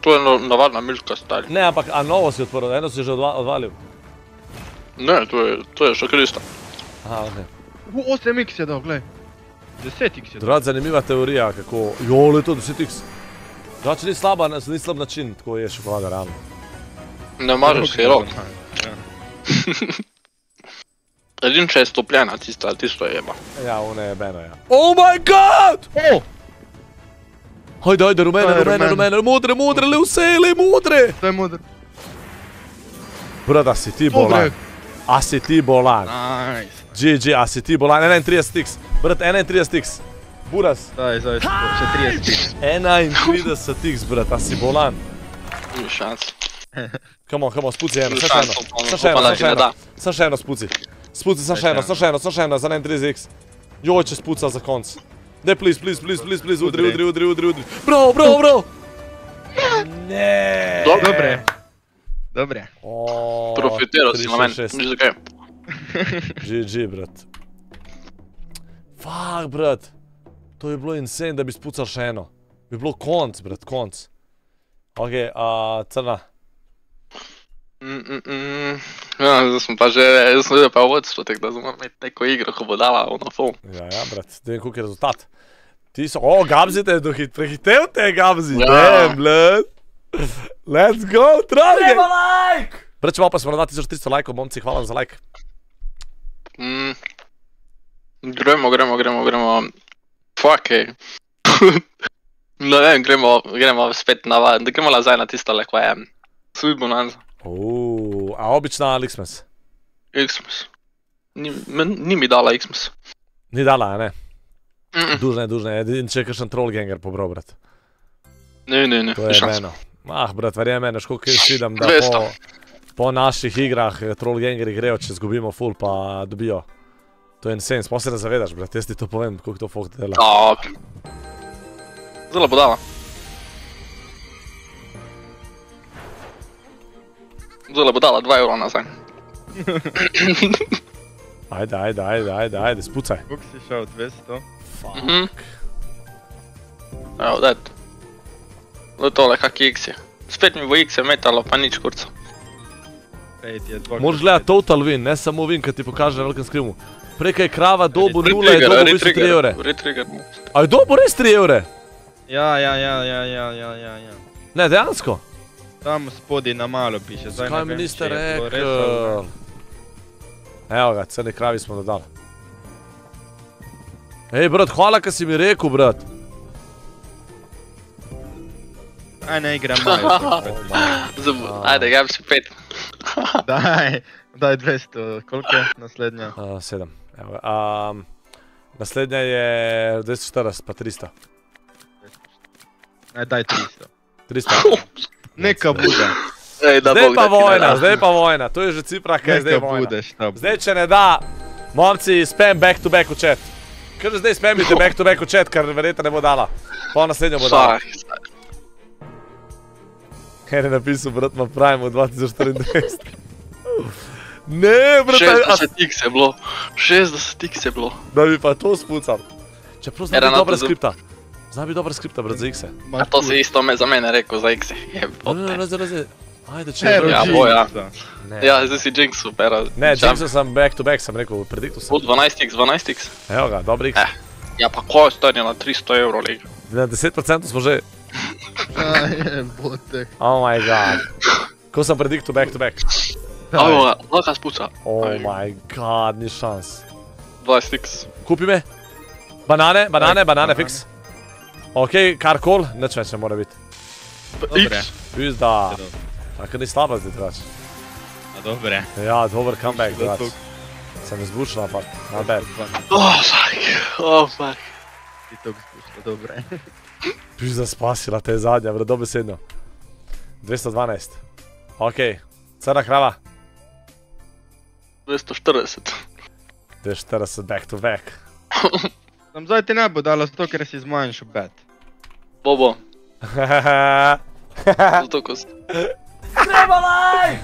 To je no- navadna milka, stari. Ne, ampak, a novo si odprl, eno si že odva, odvalil. Ne, to je, to je še krista. Aha, okej. U, 8x je dal, glej. 10x je. Drugač zanimiva teorija, kako, jole, to 10x. Drugače ni slaba, ni slab način, tako je čokolada, realno. Ne mažeš si rok. Ja. Edin če je stopljena tista, tisto je jeba. Ja, ona je beno, ja. Oh my god! Oh! Hajde, hajde, rumene, rumene, rumen. rumene, modre, modre, le vse, le modre! To je modr. Brat, a si ti bolan? A si ti bolan? Nice. GG, a si ti bolan? 31x, brat, 31x. Buras. Daj, zdaj, še 30x. 31x, brat, a si bolan? Ni šans. Come on, come on, spuci eno, samo še eno, samo še eno, ti še eno, samo še eno spuci. Spuci, samo še eno, samo še eno, samo še eno, za 31x. Joj, če spuca za konc. Daj, please, please, please, please, please, udri, udri, udri, udri, udri. Bravo, bravo, bravo! Ne. Dobre. Dobre. O, Profitiral si na meni, 366. ni zakaj. *laughs* GG, brat. Fuck, brat. To je bilo insane, da bi spucal še eno. Bi bilo konc, brat, konc. Ok, a, crna. Mm, mm, mm. Ja, zdaj smo pa že, jaz sem videl pa vodstvo, tako da zdaj moram imeti neko igro, ko bo dala ono fol. Ja, ja, brat, da vem, koliko je rezultat. Ti so, o, Gabzi te je dohit, prehitev te, Gabzi. Ja. Damn, blood. Let's go, trage. Treba like! Brat, če malo pa smo na 2300 lajkov, momci, hvala za like. Mm. Gremo, gremo, gremo, gremo. Fuck, ej. *laughs* ne vem, gremo, gremo spet na, va- da gremo nazaj na tisto, le, ko je Sweet Bonanza. Uuu, a obična Alixmes. Xmas. Ni, men, ni mi dala Xmas. Ni dala, ne? Mm. Dužna je, dužna je, edin če je kakšen trollganger pobral, brat. Ne, ne, ne, To je meno. Ah, brat, verjemi, neš koliko jaz vidim, da 200. po, po naših igrah eh, trollgangeri grejo, če zgubimo full, pa dobijo. To je insane, sploh se ne zavedaš, brat, jaz ti to povem, koliko to folk dela. Top. Zelo bo dala. Zelo bo dala 2 evra nazaj. *laughs* Ajde, ajde, ajde, ajde, ajde, spucaj. Koliko si šel? 200? Mhm. Evo, daj. Le tole, kak je X je. Spet mi bo X je metalo, pa nič kurca. Moraš gledati total win, ne samo win, kad ti pokaže na velikem skrimu. Prej je krava dobu 0, je dobu više 3 retrigger, evre. Retrigger. A je dobu res 3 evre? Ja, ja, ja, ja, ja, ja, ja, ja. Ne, dejansko. Tam spodaj na malo piše. Zdaj ne mi vem, niste če je bilo res ali rekel? ne. Evo ga, crni kravi smo dodali. Ej, brat, hvala, ker si mi rekel, brat. Aj ne igram. *laughs* Zub- Ajde, ga še pet. Daj, daj 200, koliko je naslednja? Uh, sedem. Evo, um, naslednja je 240, pa 300. Aj daj 300. 300. Neka bude. Ej, da Zdaj Bog, pa ne vojna, da. zdaj pa vojna. To je že cifra, kaj je zdaj Neka vojna. bude, šta Zdaj, če ne da, momci, spam back to back v chat. Ker zdaj spamite back to back v chat, ker verjetno ne bo dala. Pa naslednjo bo dala. Ker je napisal, brat, ima Prime v 2024. Ne, brat, a- 60 x je bilo. 60 x je bilo. da bi pa to spucal. Čeprav znam Era biti na dobra skripta. Znam biti dobra skripta, brat, za X-e. A to si isto me za mene rekel, za x je. Ne, ne, razi, razi. Ajde, če Ja, Jinxa. bo ja. Ne. Ja, zdaj si Jinx super. Ne, Jinxo sem back to back, sem rekel, prediktu sem. Bo 12x, 12x. Evo ga, dobri X. Eh, ja pa ko je stanje na 300 evrov lig? Na 10% smo že. Aj, bote. Oh my god. Ko sem prediktu back to back. Evo ga, lahko spuca. Oh my god, ni šans. 20x. Kupi me. Banane, banane, banane, fix. Ok, karkoli, nič več ne mora biti. Dobre. Pizda. Tako ni slaba zdaj drugače. A dobre. Ja, dober comeback drugače. Sem izbučila, ampak not bad. Oh, fuck. Oh, fuck. Ti to spušta, dobre. *laughs* Pizda spasila, te zadnja, vre dobesedno. 212. Ok, crna krava. 240. 240 back to back. *laughs* Tam zdaj ti ne bo dalo zato, ker si zmanjšal bet. Bobo. *laughs* Zato ko si. Treba like!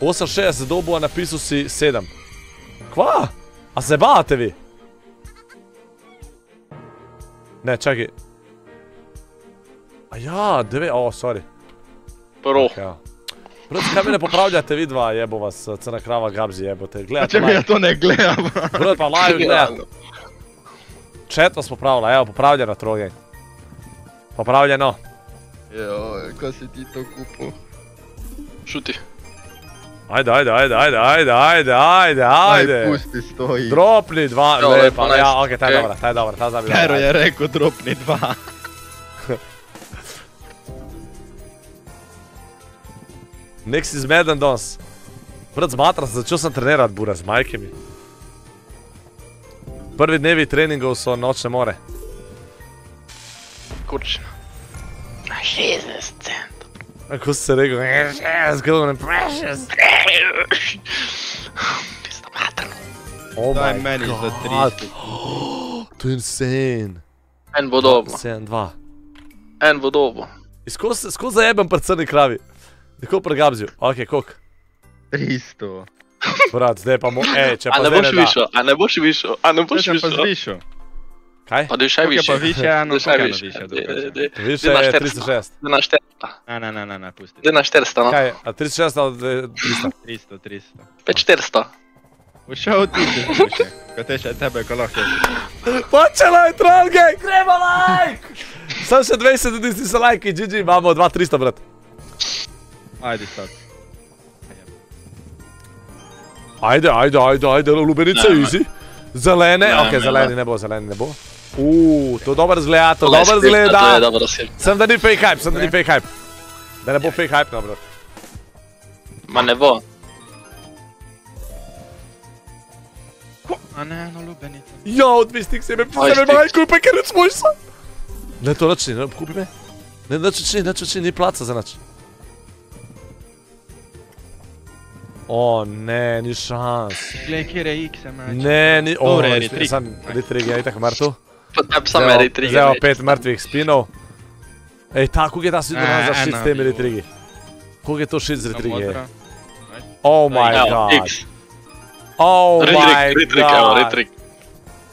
68 dobu, a napisal si 7. Kva? A se bavate vi? Ne, čakaj. A ja, 9, o, sorry. Prvo. Ja. Brat, kaj me ne popravljate vi dva, jebo vas, crna krava, gabzi, jebote. A Gledate če mi ja live. to ne gledam. Brat, pa live gledate. Chat vas popravlja, evo, popravljeno, troge. Popravljeno. Joj, ko si ti to kupil? Šuti. Ajde, ajde, ajde, ajde, ajde, ajde, ajde, ajde. Aj, pusti stoji. Dropni dva, lepa, ja, nice. ok, ta je Ok. dobra, ta je dobra, ta znam Pero je rekel dropni dva. Nek si zmeden danes. Brat, zmatram se, začel sem trenirati, bura, z majkami. Prvi dnevi treningov so nočne more. Kurč. Na 60 cent. Kako si se rekel, yes, golden precious. Pista mater. Oh Daj my meni za God. 300. *gasps* To je insane. En bo dobo. 7, 2. En bo dobo. Skozi skozi zajebem pred crni kravi. Tako pregabzil. Ok, koliko? 300. Brat, zdaj pa mu, *laughs* ej, če pa A ne boš ne višel, a ne boš višel, a ne boš pa višel. Kaj? Pa daj še Koliko je više. pa više, eno, Daj še koliko je eno više. više, Daj- drugače? daj- Više daj na je 400. 306. Daj na 400. Ne, ne, ne, ne, ne, pusti. Daj na 400, no. Kaj, a 306 ali 300? 300, 300. 5 400. Ušel ti. Ko te še tebe, ko lahko. Počela je troll gang, gremo like! Sam še 20 ljudi si se like, GG, imamo 2-300, brat. Ajde sad. Ajde, ajde, ajde, ajde, lubenice, ne. easy. Zelene, Ne, ok, ne, zeleni ne. bo, zeleni ne bo. Uuu, to dobro zgleda, to dobro zgleda. to je dobra skripta. Sem da ni fake hype, sem da ni fake hype. Da ne bo fake hype, no, brat. Ma ne bo. A ne, no lubenica. Ja, odvisnik se me Aj, pisane stik. majko, pa ker rec moj sam. Ne, to nič ni, ne, kupi me. Ne, nič ni, nič ni, ni placa za nič. O, ne, ni šans. Glej, kjer je X, je meč. Ne, ni, o, Dobre, res, retrik. sam retrig je itak mrtev. Potem sam meri 3. Zdaj pet mrtvih spinov. Ej, ta, kog je ta svidel E, nas za ena s temi bilo. retrigi? Kog je to shit z retrigi? modra. Oh my Evo, god. X. Oh my Retrik, retrik, evo, god. retrik.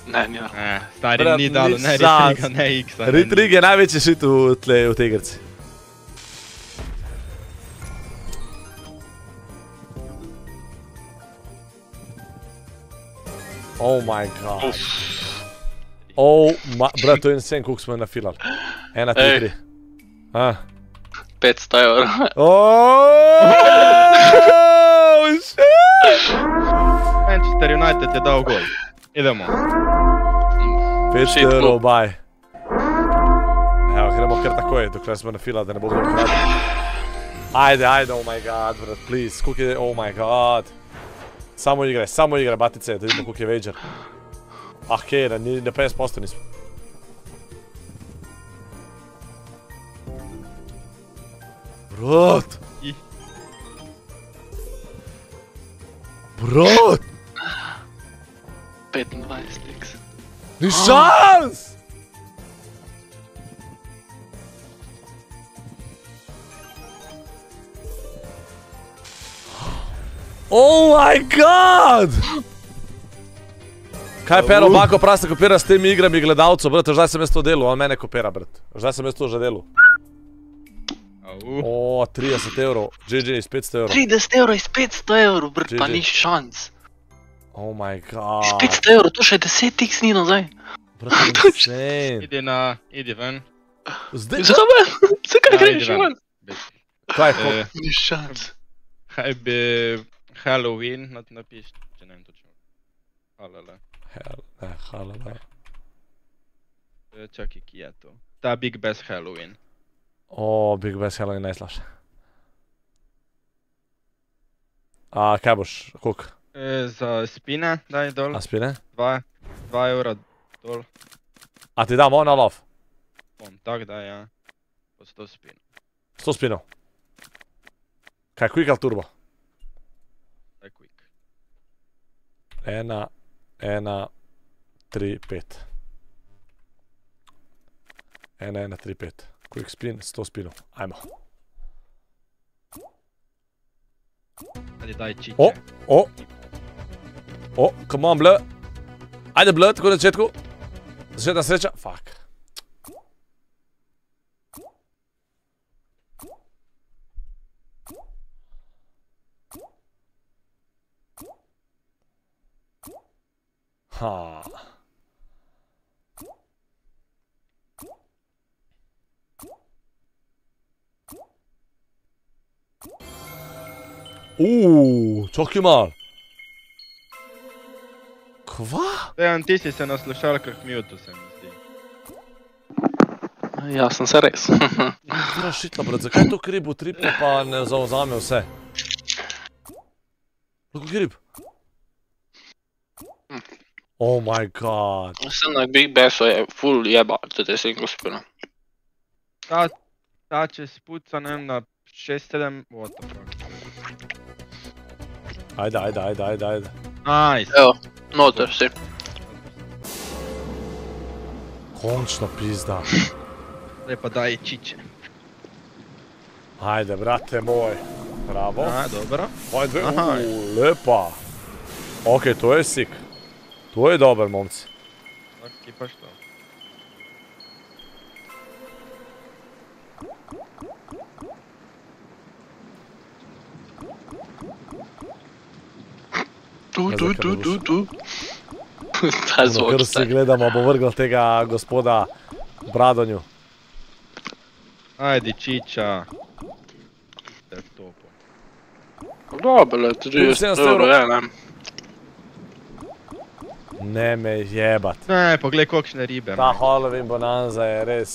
Ne, ni Ne, stari ni dalo, ne šans. retriga, ne X. Retrig je največji shit v, tle, v tej igrci. Oh my god. Oh my, brat, to je insane, koliko smo je nafilali. Ena, tri, Ej. tri. A. 500 evrov. *laughs* Oh, shit! Manchester United je dal gol. Idemo. 500 Shit, evrov, cool. baj. Evo, gremo kar takoj, dokler smo na fila, da ne. Ajde, ajde, oh my god, brat, please, koliko je, oh my god. Samo igraj, samo igraj, batice, da vidimo koliko je wager. Ah, kje, na, na 50% nismo. Brat! Brat! 25 x. Ni šans! Oh my god! Kaj pero bako prasta kopira s temi igrami gledalcev, brat, zdaj sem jaz to delal, on mene kopira, brat. Zdaj sem jaz to že delal. O, 30 evrov, GG iz 500 evrov. 30 evrov iz 500 evrov, brat, pa GG. ni šans. Oh my Iz god. 500 evrov, to še 10 x ni nazaj. Brat, *laughs* insane. Idi na, idi ven. Zdaj, Zakaj ven? Zakaj Ja, greš ven. Kaj, Eh, koliko? Ni šans. Kaj bi Halloween napiš, če ne vem točno. Halala. Hell, ne, halala. Eh, Čakaj, ki je to? Ta Big Bass Halloween. O, Big Bass Halloween najslabše. A, kaj boš, koliko? Eh, Za spine daj dol. A spine? 2 evra dol. A ti dam on ali off? Bom tak daj, ja. Po 100 spin. 100 spinov. Kaj, quick ali turbo? Ena, ena, tri, pet. Ena, ena, tri, pet. Quick spin, 100 spinov. Ajmo. Ajde daj čiče. O, o. O, come on, blö. Ajde, blö, tako na začetku. Začetna sreča. Fuck. Ha. Uuu, čakaj mal. Kva? Dejan, ti si se na slušalkah mute, se mi zdi. Ja, sem se res. *laughs* Kira šitla, brat, zakaj to kribu tripne pa ne zauzame vse? Kako krib? Oh my god. Na Big Bassu je full jeba, da te single spina. Ta, ta če spuca, ne vem, na 6-7, what the fuck. Ajde, ajde, ajde, ajde, ajde. Nice. Evo, noter si. Končno pizda. Zdaj pa daj čiče. Ajde, brate moj. Bravo. A, dobro. Aj, dve, Aha. uuu, lepa. Ok, to je sik. To je dober, momci. Taki pa što. Tu, Ja, tu, tu, tu, tu. *laughs* Ta zvok, kar si gledamo, bo vrgel tega gospoda Bradonju. Ajde čiča. Topo. Dobro, le, 30 700 evrov evrov. je, ne. Ne me jebat. Ne, poglej kokšne ribe. Ta Halloween bonanza je res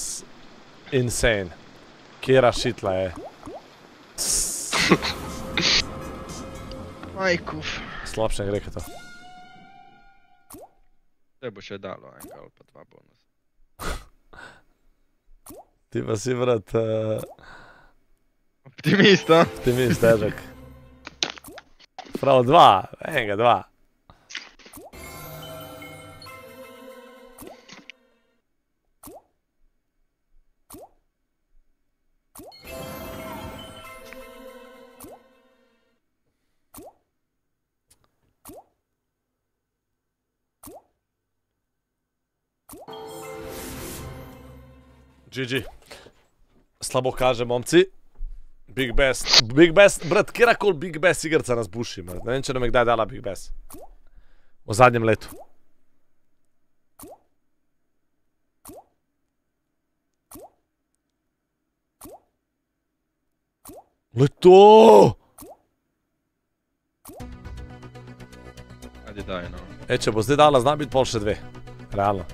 insane. Kjera šitla je. Majkuf. Slabše ne gre kot to. Te bo še dalo enega ali pa dva bonus. *laughs* Ti pa si vrat uh, Optimist, a? optimist, težek. Prav dva, enega, dva. GG. Slabo kaže, momci. Big Bass, Big Bass, brat, kjerakoli Big Bass igrica nas buši, brat. Ne vem, če nam je kdaj dala Big Bass. V zadnjem letu. Le to! Ajde daj, no. E, če bo zdaj dala, zna biti pol še dve. Realno.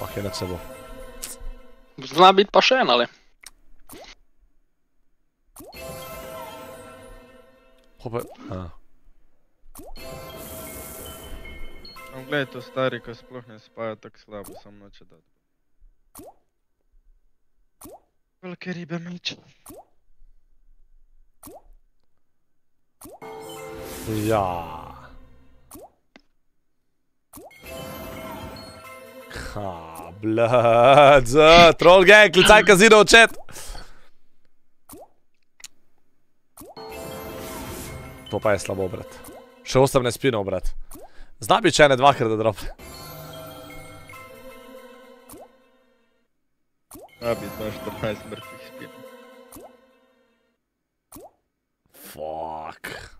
Ok, nič ne bo. Zna biti pa še en, ali? Hopa, a. No, glej, to stari, ko sploh ne spaja tako slabo, sam noče dati. Velike ribe meče. Ja. Ha, blad, z, troll gang, klicaj kazino v chat. To pa je slabo, brat. Še 18 spinov, brat. Zna bi če ne dvakrat da drop. A bi 214 mrtvih spinov. Fuck.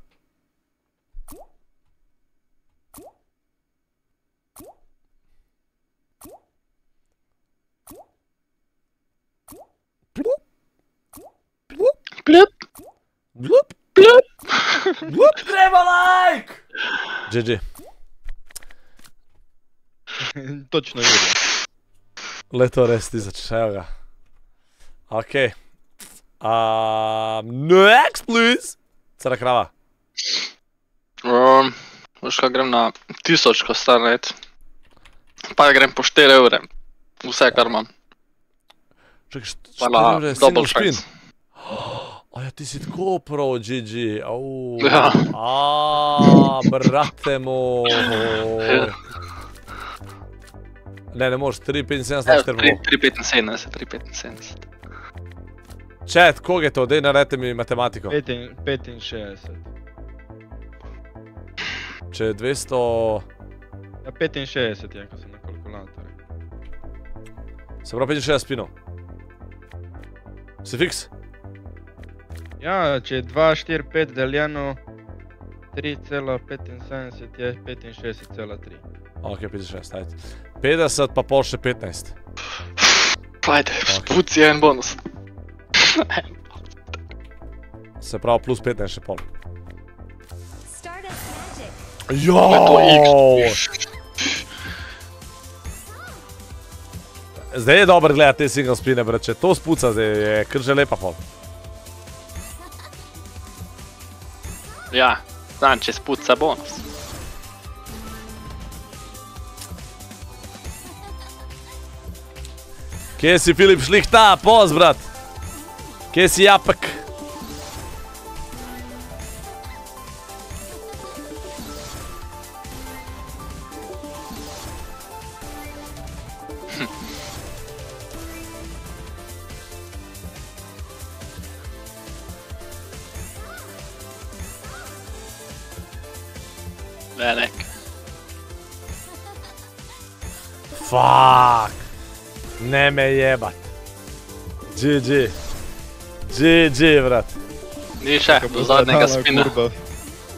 Blup. Blup. Blup. Blup. Treba like! GG. *laughs* Točno Jure. Le to res ti začnejo ga. Ok. Um, next, please. Cara krava. Um, veš kaj, grem na tisočko star net. Pa grem po 4 evre. Vse, kar imam. Čakaj, na štiri ure, double single spin. A ja, ti si tako pro, GG. Au. Ja. A, brate moj. Ne, ne moreš, 3,75 Evo, 4 tri- 3,75, 3,75. Chat, koga je to? Dej naredite mi matematiko. Petin- 65. Če je 200... Ja, 65 je, ko sem na kalkulatorju. Se pravi 65 spinov. Si fiks? Ja, če je 2, 4, 5 deljeno 3,75 je 65,3. Ok, 65, ajde. 50 pa pol še 15. Ajde, spuci en bonus. Se pravi plus 15 še pol. To je Jooo! Zdaj je dobro gledati te single spine, brat, če to spuca, zdaj je kar že lepa pol. Ja, Sanchez puca bonus. Kesi Filip Šlihta, pozbrat! Kesi Japak! Jebat. GG. GG, brat. Ni še, do zadnjega spina.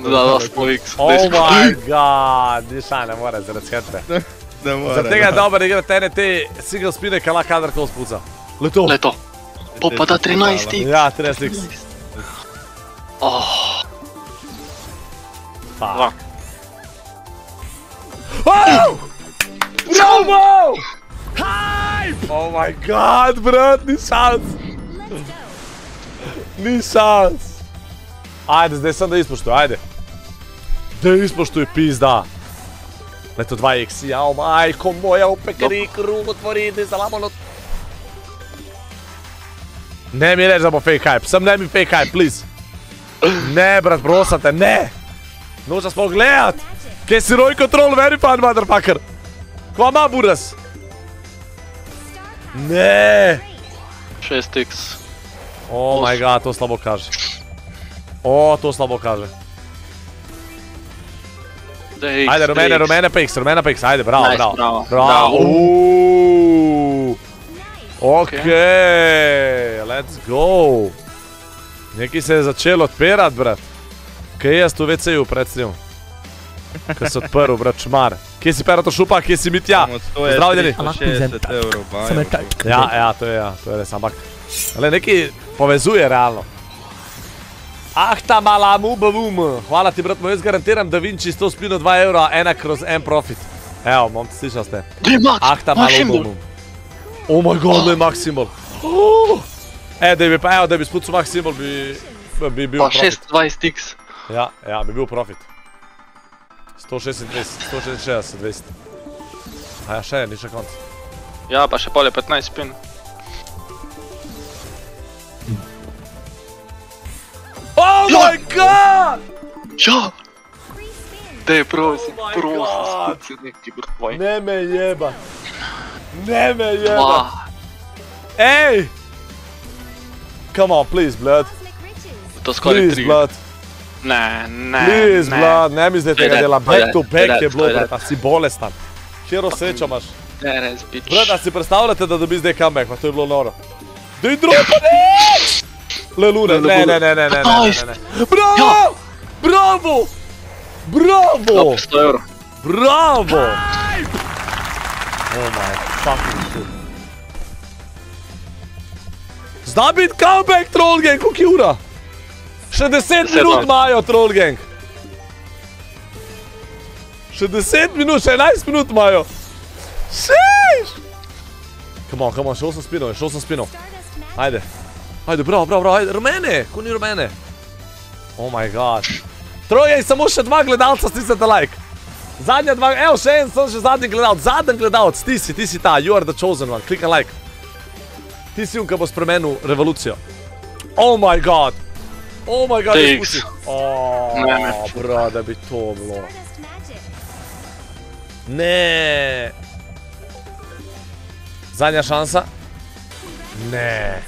Da, da, x. Oh my god, ni ša, ne more zaradi sketre. Ne more. Zaradi tega je dobro igrati ene te single spine, ki lahko kadarkoli spuca. Leto. Leto. Po pa da 13 x. Ja, 13 x. Oh. Fuck. Oh! Bravo! Oh my god, brat, ni šans. Ni šans. Ajde, zdaj sem da ispoštuj, ajde. Da ispoštuj, pizda. Leto 2x, jao majko moja, u pekari krug otvoriti, salamano. Ne mi reći da bo fake hype, sam ne mi fake hype, please. Ne, brat, prosim te, ne. Nočas pogledat. Kje si roj control, very fun, motherfucker. Kva ima buras? Ne. 6x. Oh my god, to slabo kaže. O, to slabo kaže. DX, Ajde, rumene, rumene pa x, rumene pa x, ajde, bravo, Nice, bravo. bravo, Bravo. bravo. Uuuu. Okej, let's go. Nekaj se je začelo odpirati, brat. Kaj jaz tu WC-ju predstavljam? Kaj se odprl, brat, čmar. Kje si perato šupa, kje si mitja? 360 evrov, bajo. Ja, ja, to je, ja, to je res, ampak. Ale nekaj povezuje realno. Ah, ta mala mu, bavum. Hvala ti, brat moj, jaz garantiram, da Vinci 100 spino 2 evra, ena kroz en profit. Evo, mom, slišal ste. Ah, ta imaš malo simbol. bavum. Oh moj god, ne max simbol. Oh. E, da bi pa, evo, da bi spucal max simbol, bi, bi bil Pa profit. 620x. Ja, ja, bi bil profit. 126, 166, 200. A ja, še je, ni še konc. Ja, pa še pol je 15 spin. Oh my god! Ja! Dej, prosim, Oh prosim, spuci neki vrtvoj. Ne me jeba. Ne me jeba. Dva. Ej! Come on, please, blood. To skoraj Please, tri. blood. Ne, ne, Please, ne. blood, ne mi zdaj tega dela. Back to back je bilo, to je brat, red. a si bolestan. Kjero srečo imaš? Ne, res, bič. Brat, si predstavljate, da dobi zdaj comeback, pa to je bilo noro. Daj dropa, ne! Le lune, ne, ne, ne, ne, ne, ne, ne, ne. Bravo! Bravo! Bravo! 100 evrov. Bravo! Oh my fucking shit. Zna biti comeback, Troll Gang, koliko je ura? Še 10 Deset minut imajo, Troll Gang. Še 10 minut, še 11 minut imajo. Šiš! Come on, come on, še 8 spinov, še 8 spinov. Ajde. Ajde, bravo, bravo, bravo, ajde, rumene, ko ni rumene. Oh my god. Troje, samo še dva gledalca stisnete like. Zadnja dva, evo še en, sem še zadnji gledalc, zadnji gledalc, ti si, ti si ta, you are the chosen one, klikaj like. Ti si un, ki bo spremenil revolucijo. Oh my god. Oh my god, Ne, ne. bro, da bi to bilo. Ne. Zadnja šansa. Ne.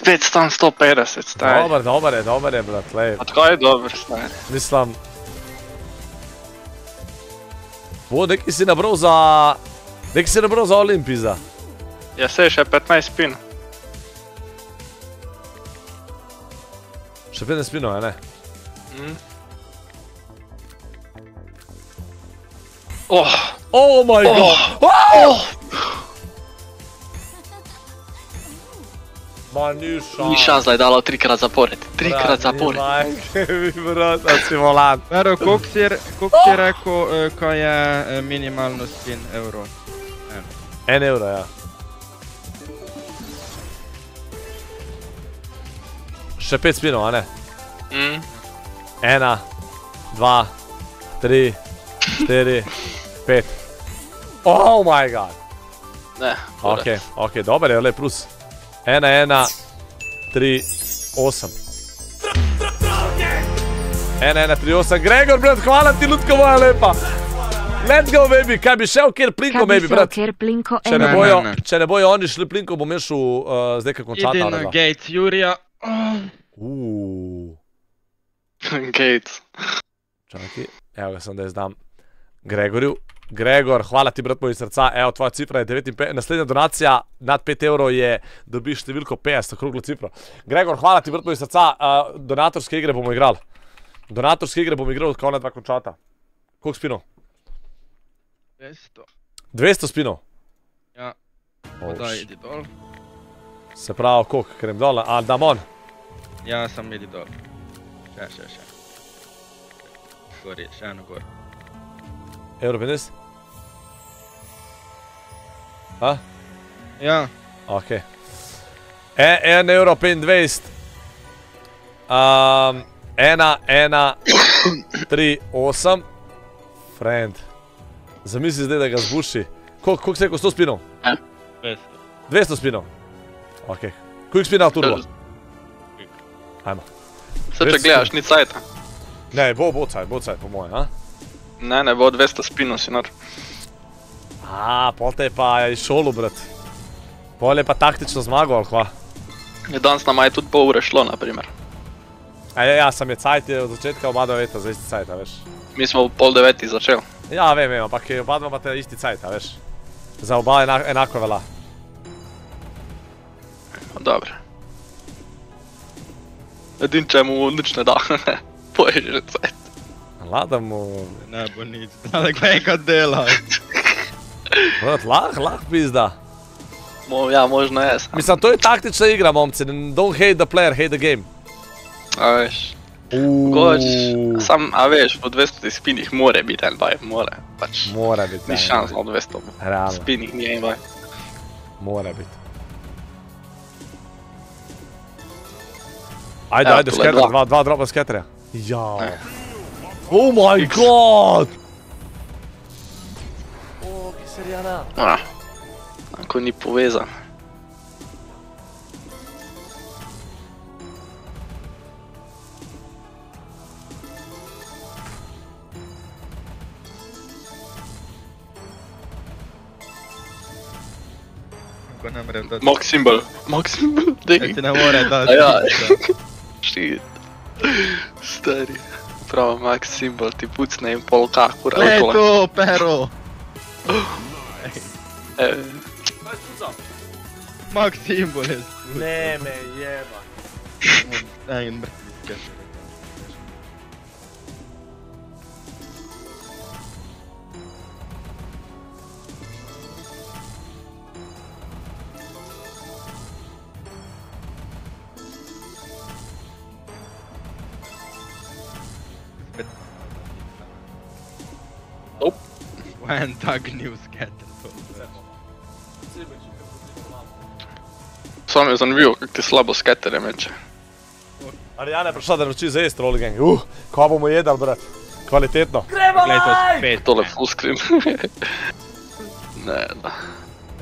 Spet stan 150, stari. Dobar, dobar je, dobar je, brat, lej. A tako je dobro, stari. Mislim... Bo, neki si nabral za... Neki si nabral za Olimpiza. Ja, se še 15 spin. Še 15 spinov, ne? Mm. Oh, Oh my Oh. god! Oh! Ma ni šans. ni šans, da je dalo trikrat zapored. Trikrat zapored. Vi brat, a si volan. Pero, koliko si, koliko si rekel, eh, ko je eh, minimalno spin evrov? En. En evro, ja. Še pet spinov, a ne? Mm. Ena, dva, tri, štiri, pet. Oh my god. Ne, Ok, ok, dober je, le plus. Ena, ena, tri, osem. Ena, ena, tri, osem. Gregor, brat, hvala ti, Ludko moja lepa. Let's go, baby. Kaj bi šel, kjer plinko, baby, brat? ker plinko Če ne Ne, bojo, ne, ne. če ne bojo oni šli plinko, bom šel uh, zdaj, kako končata. Gates, Jurija. Uuu. Gates. Čakaj, evo ga sem, da zdam Gregorju. Gregor, hvala ti, brat moj iz srca. Evo, tvoja cifra je 59. Naslednja donacija nad 5 evrov je, dobiš številko 50, okroglo cifro. Gregor, hvala ti, brat moj iz srca. Uh, donatorske igre bomo igrali. Donatorske igre bomo igrali, ko ona dva končata. Koliko spinov? 200. 200 spinov. Ja. Oh, Daj, sh- idi dol. Se pravi, koliko, grem dol, ali dam on? Ja, sam idi dol. Še, še, še. Gori, še eno gor. Euro 50? A? Ja. Ok. E, 1 euro 25. Um, 1, 1, 3, 8. Friend. Zamisli zdaj, da ga zbuši. Koliko koliko se je rekel 100 spinov? 200. 200 spinov. Ok. Koliko spinov turbo? Ajmo. Saj če 200 gledaš, ni cajta. Ne, bo, bo cajt, bo cajt, po moje, a? Ne, ne bo 200 spinov, si nor. A, pol te je pa izšolo, brat. Pol je pa taktično zmagal, ali kva? Je danes nama je tudi pol ure šlo, naprimer. A ja, ja, sem je cajt je od začetka oba dva veta, za isti cajt, a veš. Mi smo ob pol devetih začeli. Ja, vem, vem, ampak je oba dva imate isti cajt, a veš. Za oba enak, enako velja. Dobro. Edin, če mu nič ne da, *laughs* poje že cajt. Lada mu... Ne bo nič, da gledaj, kot dela. Brat, lah, lah pizda. Mo, ja, možno je. sam. Mislim, to je taktična igra, momci. Don't hate the player, hate the game. A veš. Goč, sam, a veš, po 200 spinih more biti en vibe, more. Pač, Mora biti. ni šans na 200 Realno. spinih, ni en vibe. Mora biti. Ajde, Evo, ajde, skater, dva. dva, dropa skaterja. Ja. Oh my god! O, kiserjana. Ah, ako ni povezan. Max symbol, Max symbol, daj. Ja ti ne more dati. A Ja, shit. Stari. Prav, Max symbol ti pucne in pol kakura. Le to, pero! Eh, Max symbol je. Ne me jeba. En mrtvi En ta gnil skater. Sam je zanimivo, kako ti slabo skatere meče. Arijana je prišla da nauči za jest roll gang. Uh, ko bomo jedali, brat. Kvalitetno. Glej to spet. Tole full screen. *laughs* ne, da.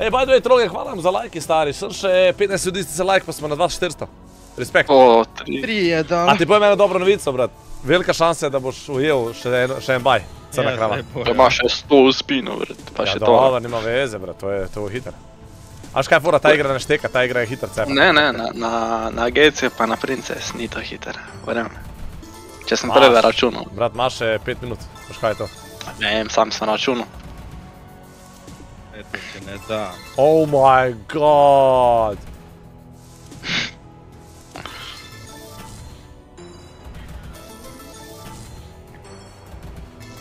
Ej, by the way, troge, hvala vam za lajki, stari. Sem še 15 ljudi ste se lajk, pa smo na 2400. Respekt. O, tri. Tri je dal. A ti povem eno dobro novico, brat. Velika šansa je, da boš ujel še, eno, še en baj. Crna Ja, krava. imaš še 100 spinov, vred. Pa Ja, še to. dobro, nima veze, brat, to je, to je hiter. Až kaj fora, ta igra ne šteka, ta igra je hiter cep. Ne, ne, na, na, na GC pa na Princes ni to hiter, verjamem. Če sem prve računal. Brat, imaš še 5 minut, veš kaj je to? Ne vem, sam sem računal. Eto se ne da. Oh my god.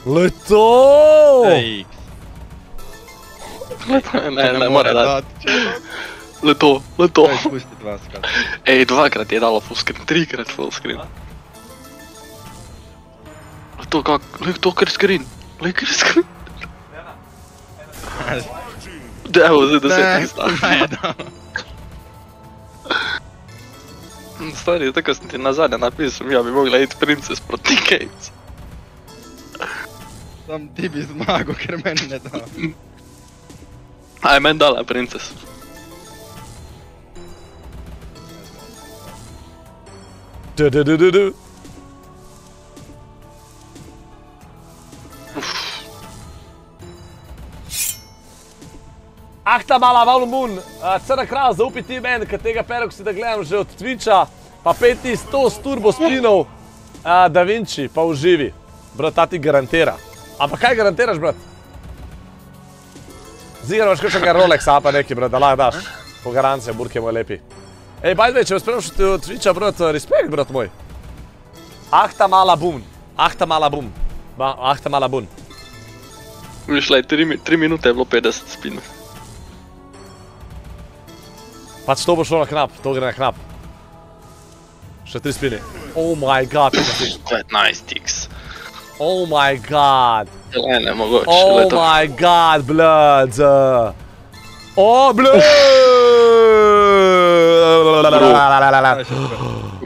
Leto! Ej, ne, ne, more dati. Leto, leto. Daj spusti dva skater. Ej, dvakrat je dalo full screen, trikrat full screen. To kak, le to kar screen, le kar screen. Evo, zdaj da se Ne, ti stavi. ne, da. Stari, tako sem ti nazadnje napisal, ja bi mogla iti Princess proti Gates. Sam ti bi zmagal, ker meni ne da. Aj, men dala Princess. Du, du, du, du, du. Ah, ta mala Valmun, crna krava, zaupi ti meni, ker tega peroksa da gledam že od Twitcha, pa 5100 turbo spinov, a, Da Vinci, pa uživi. Brat, ta ti garantira. Ampak kaj garantiraš, brat? Zigar imaš kakšnega Rolexa, pa neki, brat, da lahko daš. Po garancije, burke moj lepi. Ej, by the way, če me spremljaš od Twitcha, brat, respekt, brat moj. Ah, ta mala bum, ah, ta mala bum, Ba- ah, ta mala bum. Viš, lej, 3 minute je bilo 50 spinov. Pač to bo šlo na knap, to gre na knap. Še tri spine. Oh my god, to *clears throat* si. 15 x. Oh my god. Ne, ne, mogoče, Oh le to. my god, blood. Oh, blood.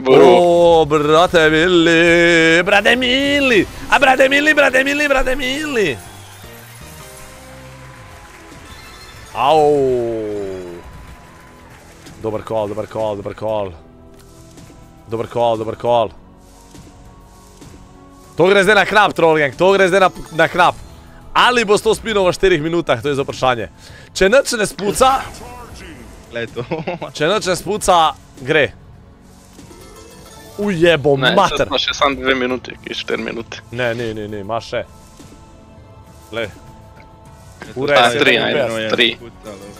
Oh, brate mili, brate mili, a brate mili, brate mili, brate mili. Au. Dober call, dober call, dober call. Dober call, dober call. To gre zdaj na knap, Trollgang, to gre zdaj na, na knap. Ali bo 100 spinov v 4 minutah, to je za vprašanje. Če nič ne spuca, Glej to. *laughs* če nič ne spuca, gre. Ujebo, Ne, mater. smo še samo 2 minute, ki 4 minute. Ne, ne, ne, ne, imaš še. Le. to Ura je sta tri, 57. ajde, tri.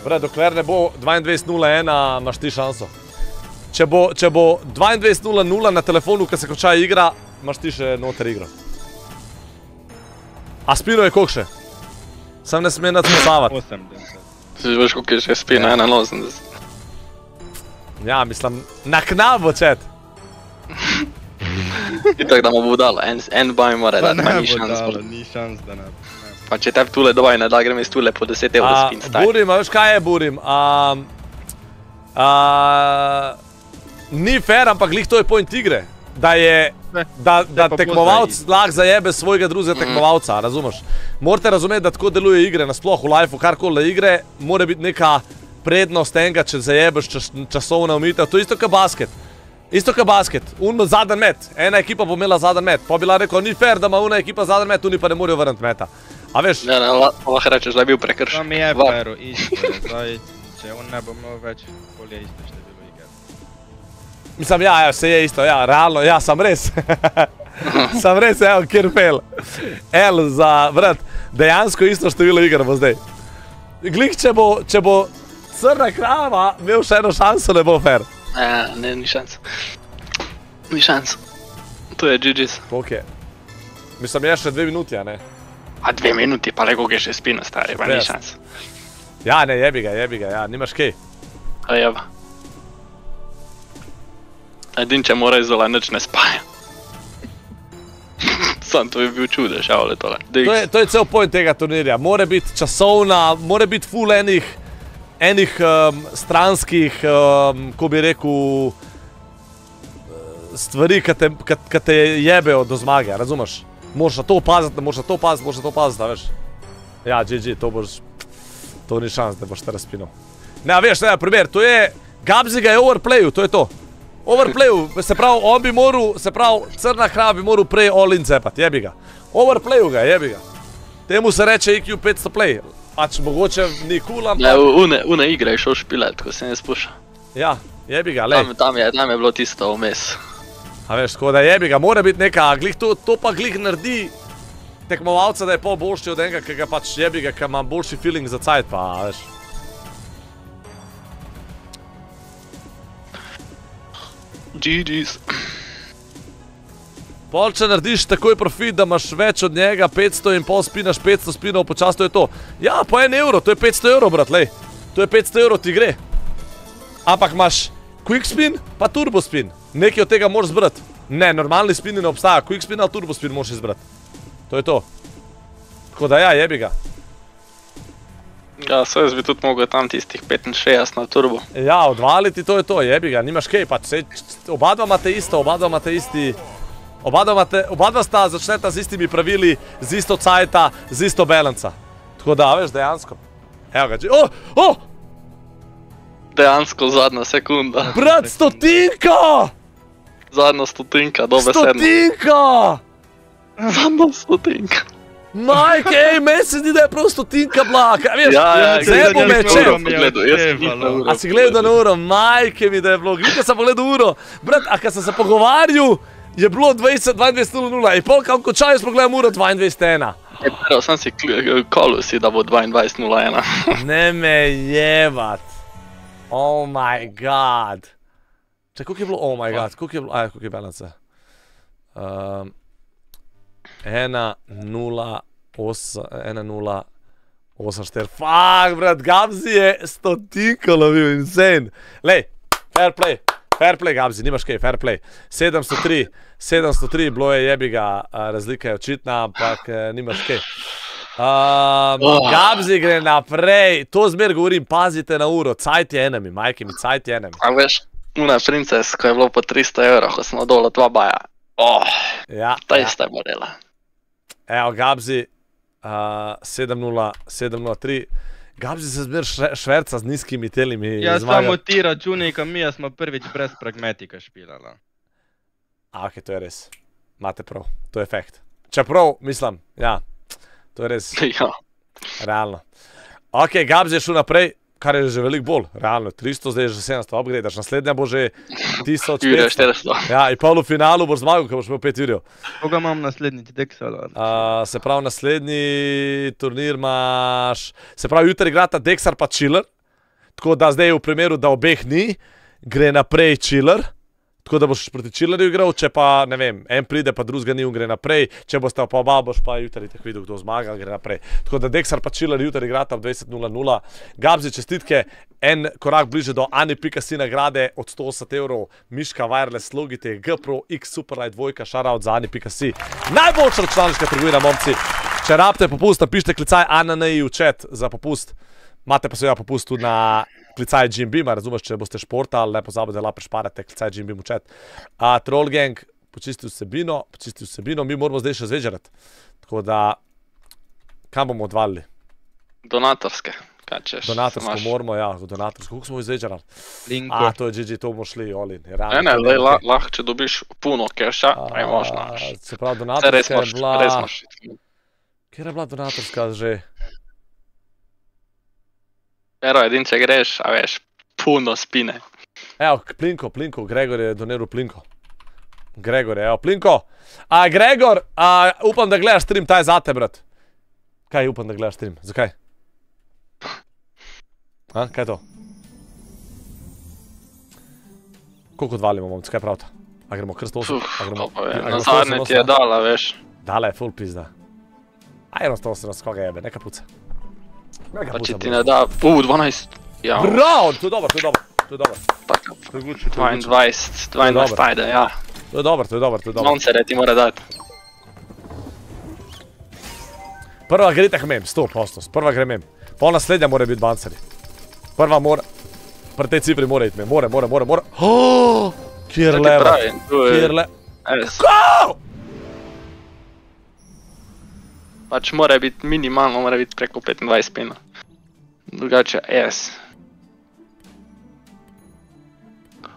Bre, dokler ne bo 22.01, imaš ti šanso. Če bo, če bo 22.00 na telefonu, ko se konča igra, imaš ti še noter igro. A spino je koliko še? Sam ne sme nad spavati. 80. Si veš, koliko je še spina, 81. Ja, mislim, na knabo, čet. Itak da mu bo dalo, en, en baj mora dati, pa ni bo šans. dalo, ni šans, da ne. ne. Pa če te tule dvaj ne da, grem iz tule po 10 evrov A, spin style. Burim, a veš kaj je Burim? A, a, ni fair, ampak glih to je point igre. Da je, da, da bolj lahko zajebe svojega drugega tekmovalca, razumeš? Morate razumeti, da tako deluje igre, nasploh v lifeu, karkoli igre, mora biti neka prednost enega, če zajebeš čas, časovna omitev. To je isto kot basket. Isto kot basket, un zadnji met, ena ekipa bo imela zadnji met, pa bi bila rekel, ni fair, da ima una ekipa zadnji met, oni pa ne morejo vrniti meta. A veš? Ne, ne, la- lahko rečeš, da je bil prekršen. Tam je Va- pero, isto je. Zdaj, če on ne bo imel več, bolj je isto število iger. Mislim, ja, ja, vse je isto, ja, realno, ja, sem res. *laughs* sem res, evo, kjer fel. L za, vrat, dejansko isto število iger bo zdaj. Glih, če bo, če bo crna krava imel še eno šanso, ne bo fair. Ne, ne, ni šans. Ni šans. To je GG's. Ok. Mislim, je še dve minuti, a ne? A dve minuti, pa le koga še spina stari, pa ni Res. šans. Ja, ne, jebi ga, jebi ga, ja, nimaš kaj. A je. Edin, če mora izola, nič ne spaja. *laughs* Sam to bi bil čudež, ale tole. To je, to je cel point tega turnirja. Mora biti časovna, mora biti full enih, enih um, stranskih, um, ko bi rekel, eh, stvari, ki te, ka- ka te jebejo do zmage, razumeš? Moraš na to opaziti, moraš na to opaziti, moraš na to opaziti, a veš. Ja, GG, to boš, to ni šans, da boš te razpinal. Ne, veš, ne, primer, to je, Gabzi ga je overplayu, to je to. Overplayu, se pravi, on bi moral, se pravi, crna krava bi moral prej all in cepati, jebi ga. Overplayu ga, jebi ga. Temu se reče EQ 500 play. Pač mogoče ni kul, cool, Ne, ampak... une, une igre je šel špilet, ko se ne spuša. Ja, jebi ga, lej. Tam, tam, je, tam je bilo tisto vmes. A veš, tako da jebi ga, mora biti neka, glih to, to pa glih naredi tekmovalca, da je pol boljši od enega, ki ga pač jebi ga, ki ima boljši feeling za cajt, pa a veš. GG's. Pol, če narediš takoj profit, da imaš več od njega, 500 in pol spinaš 500 spinov, počasi to je to. Ja, po 1 evro, to je 500 evrov, brat, lej. To je 500 evrov ti gre. Ampak imaš quick spin, pa turbo spin. Nekaj od tega moraš zbrati. Ne, normalni spin ne obstaja, quick spin ali turbo spin moraš izbrati. To je to. Tako da ja, jebi ga. Ja, so jaz bi tudi mogel tam tistih 65 na turbo. Ja, odvaliti to je to, jebi ga, nimaš kaj, pač sej, oba dva imate isto, oba dva imate isti, oba dva, imate, oba dva sta začneta z istimi pravili, z isto cajta, z isto balanca. Tako da, veš, dejansko. Evo ga, če, oh, oh, Dejansko zadnja sekunda. brat, stotinka! Zadnja stotinka, dobe sedmo. Stotinka! Zadnja stotinka. Majke, meni se zdi, da je prav stotinka bila, kaj veš, Ja, ja, zebo jaz me sem če. uro pogledal, jaz sem uro pogledal. A si gledal na uro, majke mi, da je bilo, glika sem pogledal uro. Brat, a kad sem se pogovarjal, je bilo 20, 22.00, in pol kam končal, jaz pogledam uro 22.1. E, prav, sem si kolu si, da bo 22.01. *laughs* Ne me jebat. Oh my god. Če, koliko je bilo, oh my god, koliko je bilo, aj, koliko je balance? Um, ena, nula, osem, ena, nula, osem, štir, fuck, brat, Gabzi je stotinko lovil, insane. Lej, fair play, fair play, Gabzi, nimaš kaj, fair play. 703, 703, bilo je jebiga, razlika je očitna, ampak eh, nimaš kaj. Um, Oh. Gabzi gre naprej, to zmer govorim, pazite na uro, cajt je enemi, majke mi, cajt je enemi. A veš, una princes, ko je bilo po 300 evrov, ko smo dol dva baja. Oh, Ja, ta ja. ista je morela. Evo, Gabzi, uh, 7-0, 7-0-3. Gabzi se zmer šre- šverca z nizkimi telimi. Ja, zmaga. samo ti računi, ko mi smo prvič brez pragmatika špilala. A, ok, to je res. Imate prav, to je efekt. Čeprav, mislim, ja, to je res. *laughs* Ja. Realno. Ok, Gabzi je šel naprej, kar je že veliko bolj, realno. 300, zdaj je že 700, upgradaš, naslednja bo že *laughs* 1500. Jure, 400. Ja, in pol v finalu boš zmagal, ko boš imel 5 jurjev. Koga imam naslednjič, Dexalo? Uh, se pravi, naslednji turnir imaš, se pravi, jutri igrata Dexar pa Chiller. Tako da zdaj v primeru, da obeh ni, gre naprej Chiller. Tako da boš proti Chillerju igral, če pa ne vem, en pride, pa drugega ni, on gre naprej. Če boste pa oba, boš pa jutri tako videl, kdo zmaga, gre naprej. Tako da Dexar pa Chiller jutri igrata ob 20.00. Gabzi, čestitke, en korak bliže do Ani.si nagrade od 180 evrov, Miška Wireless, Logitech, GPro, X Superlight 2, šara od za Ani.si. Najboljša računalniška trgovina, momci. Če rabite popust, napišite klicaj ANNI v chat za popust. Imate pa seveda popust tudi na klicaj GMB, ma razumeš, če boste športali, ne pozabite, da prešparate klicaj GMB v chat. A Troll Gang, počisti vsebino, počisti vsebino, mi moramo zdaj še zvežerati. Tako da, kam bomo odvalili? Donatorske. Kaj češ? Donatorsko imaš- moramo, ja, donatorsko. Koliko smo izvežerali? Linko. A, to je GG, to bomo šli, Olin. Ne, ne, lej, la, lahko, če dobiš puno keša, je možno. Se pravi, donatorska je bila... res moraš. Kjer je bila donatorska že? Pero, edin če greš, a veš, puno spine. Evo, Plinko, Plinko, Gregor je doniral Plinko. Gregor je, evo, Plinko. A, Gregor, a, upam, da gledaš stream, ta je zate, brat. Kaj upam, da gledaš stream? Zakaj? A, kaj je to? Koliko odvalimo, momci, kaj pravite? A gremo krst 8? A gremo, a gremo Na 180? zadnje ti je dala, veš. Dala je full pizda. A eno 180, koga jebe, neka puca. Neka Pa če ti ne da, u, 12. Ja, Bravo, to je dobro, to je dobro, to je dobro. Tako, To je Gucci, to je Gucci. 22, To je 22 dobro. ajde, ja. To je dobro, to je dobro, to je dobro. Zoncere ti mora dati. Prva gre tako mem, 100%, prva gre mem. Pol naslednja mora biti banceri. Prva mora, pri tej cifri mora iti mem, mora, mora, mora, mora. *gasps* Oh, kjer To ti leva, pravim, to je- kjer le... Es. Go! Pač mora biti minimalno, mora biti preko 25 pina. Drugače, es.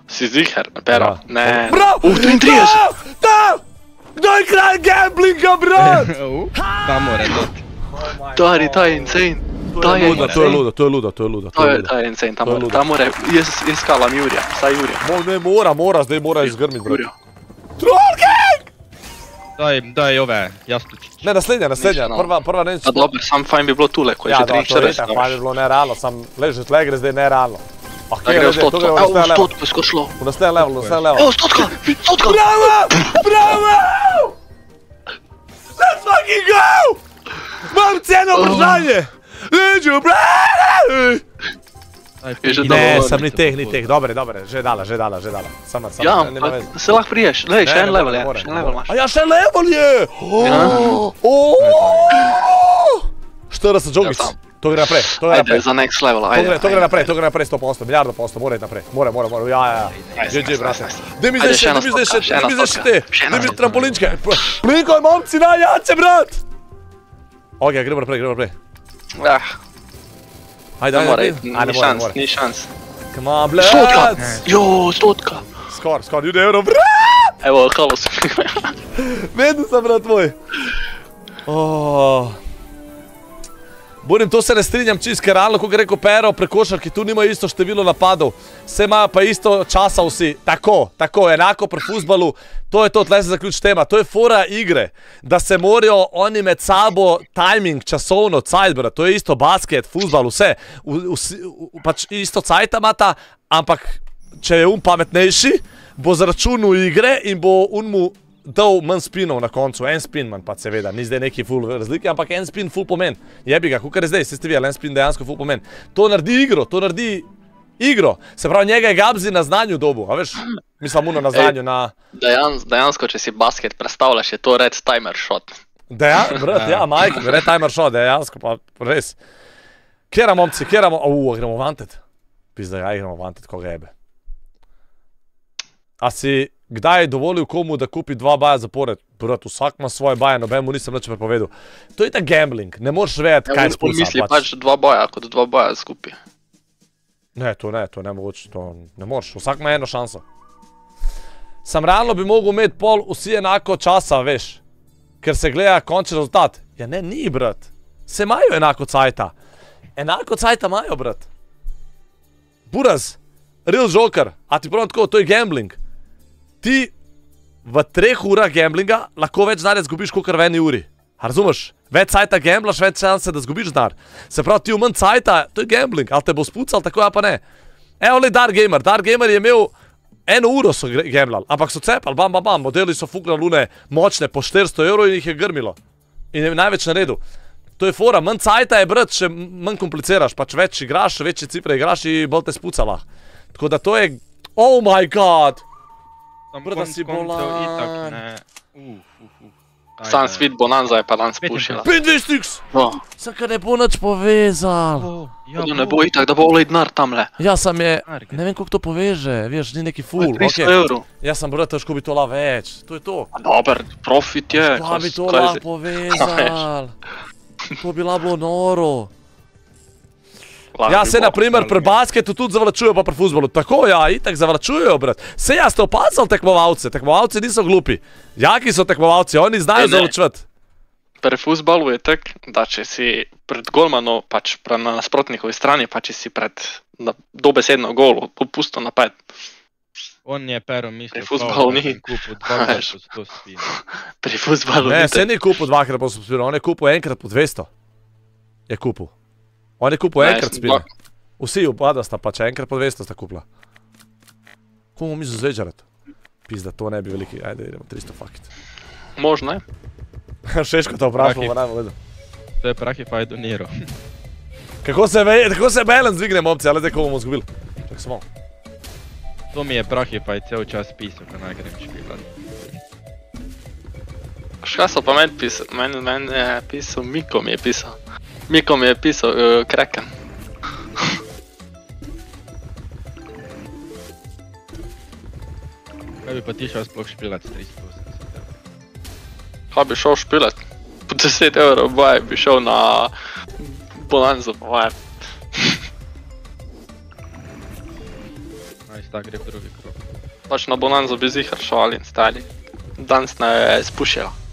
Si ziher, pero, ne. Prav! U, 33! Prav! Prav! Kdo je kralj gamblinga, brat? *laughs* Ta mora dati. Dari, ta je insane. Ta je ludo, to je ludo, to je ludo, to je ludo. To je, ta je insane, ta To je mora, ta mora, jaz, jaz skalam Jurija, vsaj Jurija. Mo, ne mora, mora, zdaj mora izgrmiti, brat. Troll gang! Daj, daj ove, jastučič. Ne, naslednja, naslednja, prva, prva ne A dobro, sam fajn bi bilo tule, ko je Ja, da, to je 43. itak, fajn bi bilo nerealno, sam leži tle, gre zdaj nerealno. Ah, Da gre v zdaj, to gre v evo, v naslednji level. stotko je skoro šlo. V naslednji level, v naslednji level. Evo, stotka, stotka! Bravo! Bravo! Let's fucking go! Imam ceno vprašanje! Leđu, bravo! Je že Ne, sem ni teh, ni teh, dobre, dobre, že dala, že dala, že dala. Sama, sama, Ja, pa veze. se lahko priješ, lej, Ne, še ne en level ne je, še ne en level imaš. A ja, še level je! Ja. Oh! 40 žogic. To gre naprej, to gre Ajde, naprej. za next level, To ajde. gre, to gre ajde. naprej, to gre naprej 100%, milijardo posto, mora iti naprej. Mora, mora, mora, ja, ja, ja. GG, brate. Daj mi Ajde, zdaj še daj mi zdaj še, daj mi zdaj še te, daj mi trampolinčke. Plinko, momci, najjače, brat! Ok, gremo naprej, gremo naprej. Ah, Ajde, ne ajde, more, ajde. iti, A, ne ni more, ne šans, more. ni šans. Come on, bled! Stotka! Jo, stotka! Skor, skor, ljudi euro, brat! Evo, kalos. Vedno sem brat tvoj. Oh. Burim, to se ne strinjam čist, ker realno, kot je rekel Pero, prekošarki tu nimajo isto število napadov, vse imajo pa isto časa vsi. Tako, tako, enako pri futbalu, to je to, tle se zaključ tema, to je fora igre, da se morajo oni med sabo timing, časovno, cajt, brat, to je isto basket, futbal, vse, pač isto cajta imata, ampak če je um pametnejši, bo zračunal igre in bo un mu dal manj spinov na koncu, en spin manj pa seveda, ni zdaj neki full razlike, ampak en spin full pomen. Jebi ga, kukar je zdaj, se ste videli, en spin dejansko full pomen. To naredi igro, to naredi igro. Se pravi, njega je Gabzi na znanju dobu, a veš, mislim, uno na znanju, na... Dejans, dejansko, če si basket predstavljaš, je to red timer shot. Dejansko, brat, ja, Mike, red timer shot, dejansko, pa res. Kjera momci, kjera momci, uu, gremo vantet. Pizda, ja, gremo vantet, koga jebe. A si kdaj dovolil komu, da kupi dva baja zapored? Brat, vsak ima svoje baje, nobenemu nisem nič prepovedal. To je ta gambling, ne moreš vedeti, kaj Ja, on, on misli pač dva boja, kot dva boja skupaj. Ne, to ne, to ne mogoče, to ne moreš, vsak ima eno šanso. Sam realno bi mogel imeti pol vsi enako časa, veš, ker se gleda končni rezultat. Ja ne, ni, brat. Se imajo enako cajta. Enako cajta imajo, brat. Buraz, real joker, a ti pravim tako, to je gambling. Ti v treh urah gamblinga lahko več denarja zgubiš, kot v eni uri. A razumeš? Več cajta gamblaš, več šanse, da zgubiš denar. Se pravi, ti v manj cajta, to je gambling, ali te bo spucal, tako ja pa ne. Evo le Dark Gamer, Dark Gamer je imel eno uro so gamblali, ampak so cepali, bam, bam, bam, modeli so fuknali lune močne po 400 evrov in jih je grmilo. In je največ naredil. To je fora, manj cajta je brat, še manj kompliciraš, pač več igraš, večje cifre igraš in bolj te spucala. Tako da to je, oh my god! Tam Brat, da konc si bolan. itak ne. Uf, uf, uf. Sam svit bonanza je pa dan spušila. 25x! No. Sam kad ne bo nič povezal. Ja, ne bo itak, da bo olej denar tamle. Ja sam je, ne vem koliko to poveže, veš, ni neki full. To je 300 okej. evrov. Ja sam brat, težko bi to la več, to je to. Dober, profit je. Kva bi to la povezal? To bi la bilo noro. Ja, se na primer pri ne. basketu tudi zavlačujejo, pa pri futbolu. Tako ja, itak zavlačujejo, brat. Se ja ste opazili tekmovalce, tekmovalci niso glupi. Jaki so tekmovalci, oni znajo Ne, ne. zavlačevati. Pri futbalu je tak, da če si pred golmanom, pač pre- na nasprotnikovi strani, pa če si pred na, dobesedno golu, popustil napad. On je pero mislil, Pri fuzbalu ni. kupil dva Veš. po 100 spin. Pri futbalu Ne, ni se ni kupil dvakrat po spinu, on je kupil enkrat po 200. Je kupil. On je kupil enkrat spine. Vsi upada sta pač enkrat po 200 sta kupila. Komu mi zvečerat? Pizda, to ne bi veliki, ajde idemo, 300 fakit. Možno je. *laughs* Šeško to vprašamo, Praki. pa naj povedal. To je prahi pa je doniral. *laughs* Kako se, ve, kako se balance dvigne, momci, ali zdaj komu bomo zgubili? Čak samo. To mi je prahi pa je cel čas pisal, ko naj grem špilat. Šta so pa meni pisal? Meni, meni je pisal, Miko mi je pisal. Miko mi je pisal, uh, Kraken. Kaj bi pa ti šel sploh špilat s 380? Kaj bi šel špilat? Po 10 evrov vaj bi šel na Bonanza vaj. Aj, sta gre v drugi krog. Pač na Bonanzo bi zihar šel ali stali. Danes ne je spušila.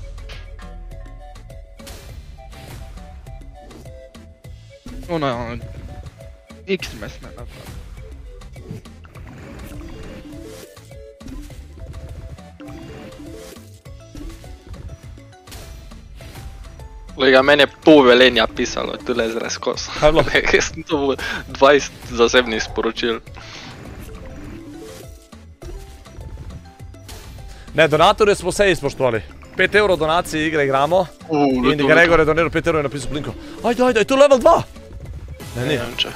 Ono, X me sme napraviti. Lega, meni je pol velenja pisalo, tule z razkos. Jaz sem to 20 zasebnih sporočil. Ne, donatorje smo vse izpoštovali. 5 evrov donacije igre igramo. Uh, In Gregor je doniral 5 evrov in napisal Blinko. Ajde, ajde, je to level 2? Ne, ni. vem če.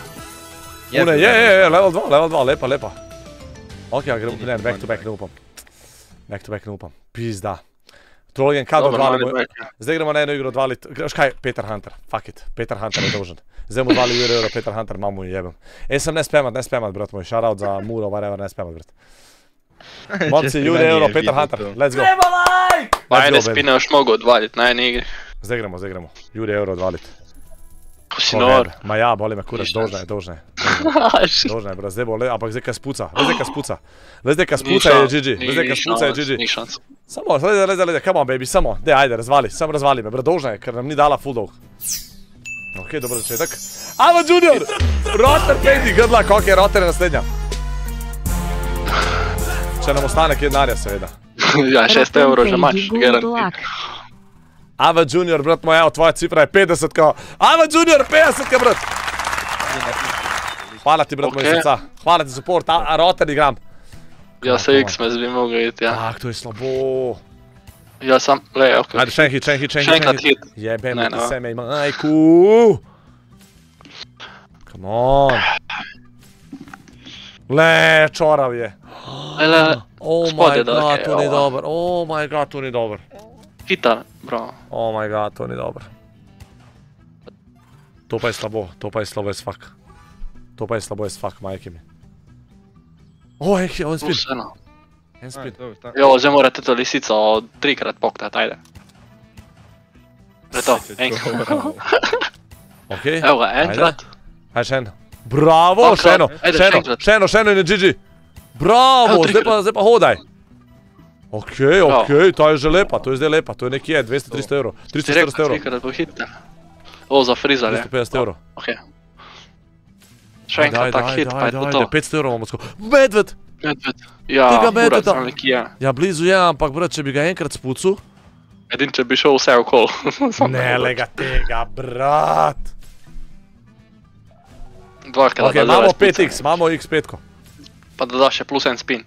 Une, je, je, je, level 2, level 2, lepa, lepa. Ok, ja, gremo, ne, back to back ne upam. Back to back ne upam. Pizda. Trolgen, kaj do Dobro, dva mali bojo. back, ja. Zdaj gremo na eno igro, dva lit. Greš kaj, Peter Hunter, fuck it. Peter Hunter je dolžen. Zdaj mu dvali euro, euro, Peter Hunter, mamu jebem. Jaz sem ne spemat, ne spemat, brat moj, shoutout za Muro, whatever, ne spemat, brat. *laughs* Momci, Jure euro, Peter Hunter, let's go. Gremo like! Baby. spine još mogu odvaliti na eni igri. Zdaj gremo, zdaj gremo. Jure euro, dva lit. Ko si nor. Ma ja, boli me kurac, Ništa. dolžna je, dolžna je. Dolžna je, brat, zdaj bo, le, ampak zdaj kaj spuca, zdaj kaj spuca. Zdaj kaj spuca je GG, zdaj kaj spuca je GG. Samo, zdaj, zdaj, zdaj, come on baby, samo, dej, ajde, razvali, samo razvali me, brat, dolžna je, ker nam ni dala full dolg. Ok, dober začetek. Ava Junior! Rotter Pendi, good luck, ok, Rotter je naslednja. Če nam ostane kje denarja, seveda. ja, 6 evrov že imaš, garanti. Ava Junior, brat moj, evo, tvoja cifra je 50, kao. Ava Junior, 50, brat! Hvala ti, brat moj Ok. srca. Hvala ti support, a, a Rotter igram. Ja, se X me bi mogel iti, ja. Ah, to je slabo. Ja, sam, le, ok. Ajde, še en hit, še en hit, še en hit. Še enkrat hit. Jebem Ne, ti ne. se me, majku. Come on. Le, čorav je. Le, Oh spodaj my dol, god, okej, to ni dober. Oh my god, to ni dober. Hita, bravo. Oh my god, to ni dober. To pa je slabo, to pa je slabo as fuck. To pa je slabo as fuck, majke mi. O, en hit, en spin. Vseeno. En spin. Jo, zdaj morate to lisico trikrat poktati, ajde. To je to, enkrat. *laughs* Ok. Evo ga, enkrat. Ajde, še en. Bravo, še eno, še eno, še eno, še eno in je GG. Bravo, zdaj pa, zdaj pa hodaj. Ok, ok, ta je že lepa, to je zdaj lepa, to je nekje 200-300 evrov, Ti 300-400 rekel, evrov, trikrat bo hit. O, za frizale. 250 evrov. Ok. Še enkrat tak hit, pa je to to. 500 evrov imamo skoro. Medved! Medved. Ja, Tega kurac, medveda. ali kje je. Ja, blizu je, ampak brat, če bi ga enkrat spucu. Edin, če bi šel vse okol. *laughs* Ne, lega tega, brat. Dvakrat, Ok, da imamo zdaj 5x, imamo x5. -ko. Pa da daš še plus en spin.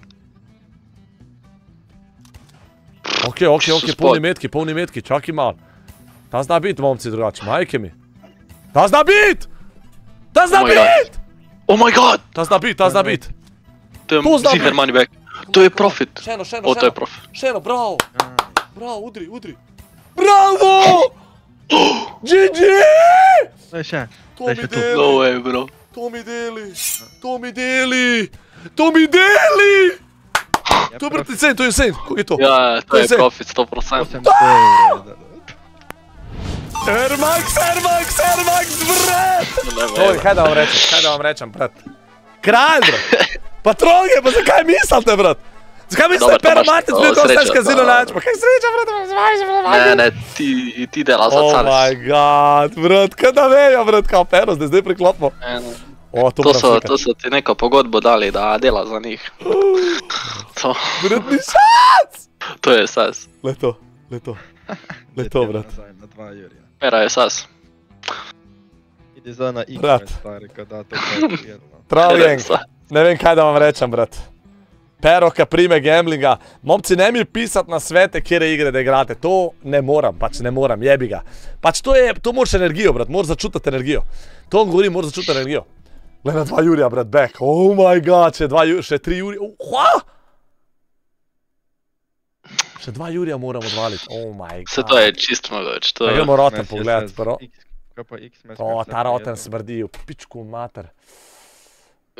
Ok, ok, ok, polni metki, polni metki, čakaj mal. Ta zna biti, momci drugače, majke mi. Ta zna biti! Ta zna Oh my god. biti! Oh my god! Ta zna biti, ta zna biti. To zna biti. money back. To je profit. Še eno, še eno, O, še to je eno. profit. Še eno, bravo. Bravo, udri, udri. bravo! *gasps* GG! Daj še. To mi deli. No way, bro. To mi deli, to mi deli, to mi deli! To je brati sen, to je sen, kako je to? Ja, to je profit 100%. Air Max, Air Max, Air Max, brat! Troj, kaj da vam rečem, kaj da vam rečem, brat? Kralj, brat! Pa troge, pa zakaj mislite, brat? Zakaj mislite, da je Pero Martic to bil to vse kazino to- nač? Pa kaj sreča, brat, Ne, ne, ti, ti dela za Oh car. my god, brat, kaj da vejo, brat, kao Pero, zdaj zdaj priklopimo. O, to To so, to so ti neko pogodbo dali, da dela za njih. *laughs* To, Brat, ni šans! to je sas. Le to, le to, le to, brat. Na dva Jurija. Pera je sas. Idi zdaj na Brat. stari, ko da to *laughs* kaj Travljeng, ne vem kaj da vam rečem, brat. Pero, ki prime gamblinga, momci ne mi pisati na svete, kje igre da igrate, to ne moram, pač ne moram, jebi ga. Pač to je, to moraš energijo, brat, moraš začutiti energijo. To vam govorim, moraš začutiti energijo. Le na dva Jurija, brat, back, oh my god, še dva Jurija, še tri Jurija, oh, hva? Še dva Jurija moram odvaliti, oh my god. Vse to je čisto mogoče. To... Ja, gremo roten je pogled, mes O, ta roten smrdi, v pičku mater.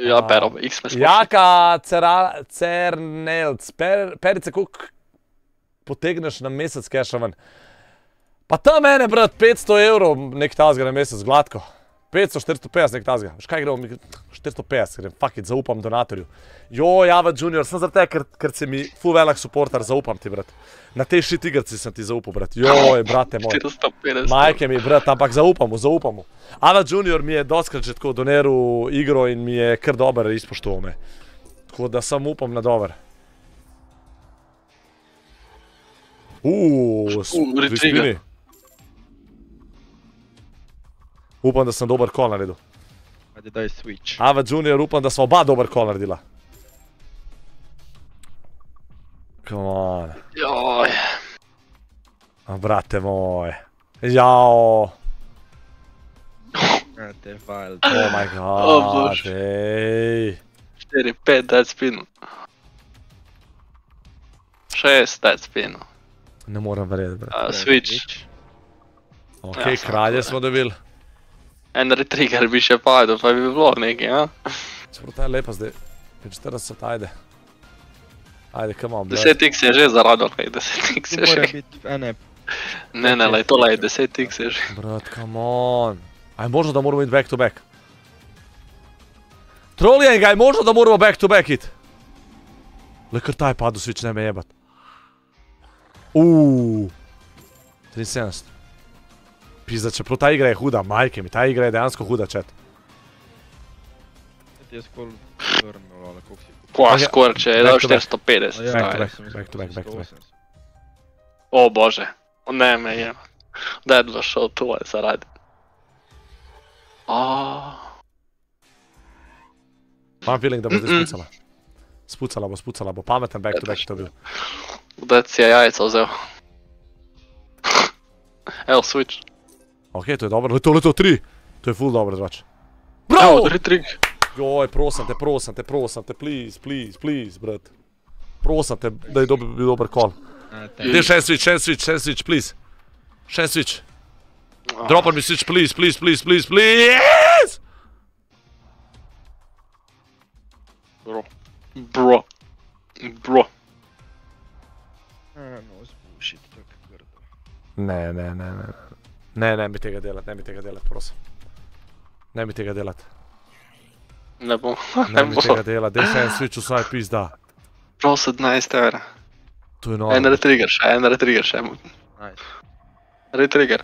Ja, pero, X me sploh. Jaka cera, cernelc, per, perice, koliko potegneš na mesec keša ven. Pa tam mene, brat, 500 evrov nek tazga na mesec, gladko. 500, 450 nek tazga. Veš kaj gremo, mi 450, grem, fuck it, zaupam donatorju. Jo, Java Junior, sem zaradi tega, ker, ker si mi full velik supporter, zaupam ti, brat. Na tej shit igrci sem ti zaupal, brat. Joj, brate moj. 450. Majke mi, brat, ampak zaupamo, zaupamo. Ava Junior mi je doskrat že tako doniral igro in mi je kar dober izpoštoval me. Tako da sam upam na dober. Uuu, Uh, Upam, da sem dober kol naredil. Ajde, daj switch. Ava Junior, upam, da smo oba dober kol naredila. Come on. Joj. A, brate moj. Jao. Ja, te file. Oh my god, bože. ej. 4, 5, dead spin. 6, dead spin. Ne morem verjeti, brat. Uh, switch. Ok, Ja, kralje smo dobili. En retrigger bi še padel, pa bi bilo nekaj, ja? Čeprav ta je lepa zdaj. 40, ajde. Ajde, come on, brat. 10x je že zaradil, kaj 10x je že. Mora biti ene. Ne, ne, lej, tole je 10x je že. Brat, come on. A je možno, da moramo iti back to back? Trolling, a je možno, da moramo back to back iti? Le kar ta je padel, switch ne me jebat. Uuu. 73. Pizda, čeprav ta igra je huda, majke mi, ta igra je dejansko huda, čet. Ti je skol vrnil, ali koliko si. Kva, Ok, skoraj, če je back. 450. Ja, Back to back, back to back, back to back. 180. O bože, ne me je. Da je dva šel tole zaradi. Imam feeling, da bo zdaj spucala. Spucala bo, spucala bo, pameten back to back to bil. Si je jajca vzel. Evo, switch. Ok, to je dobro, leto, leto, tri. To je full dobro, zvač. Evo, Bravo! retrig. Joj, prosim te, prosim te, prosim te, please, please, please, brat. Prosim te, da je dobi, bil dober kol. Dej še en switch, še en switch, še en switch, please. Še en switch. Dropar mi switch, please, please, please, please, please! Bro. Bro. Bro. A, no. Ne, ne, ne, ne. Ne, ne mi tega delati, ne mi tega delati, prosim. Ne mi tega delati. Ne bom. *laughs* Ne Ne mi bom. tega delati, dej še en switch v svoj pizda. Prav 17 evra. To je En noro. retrigger še, en retrigger še. Nice. Retrigger.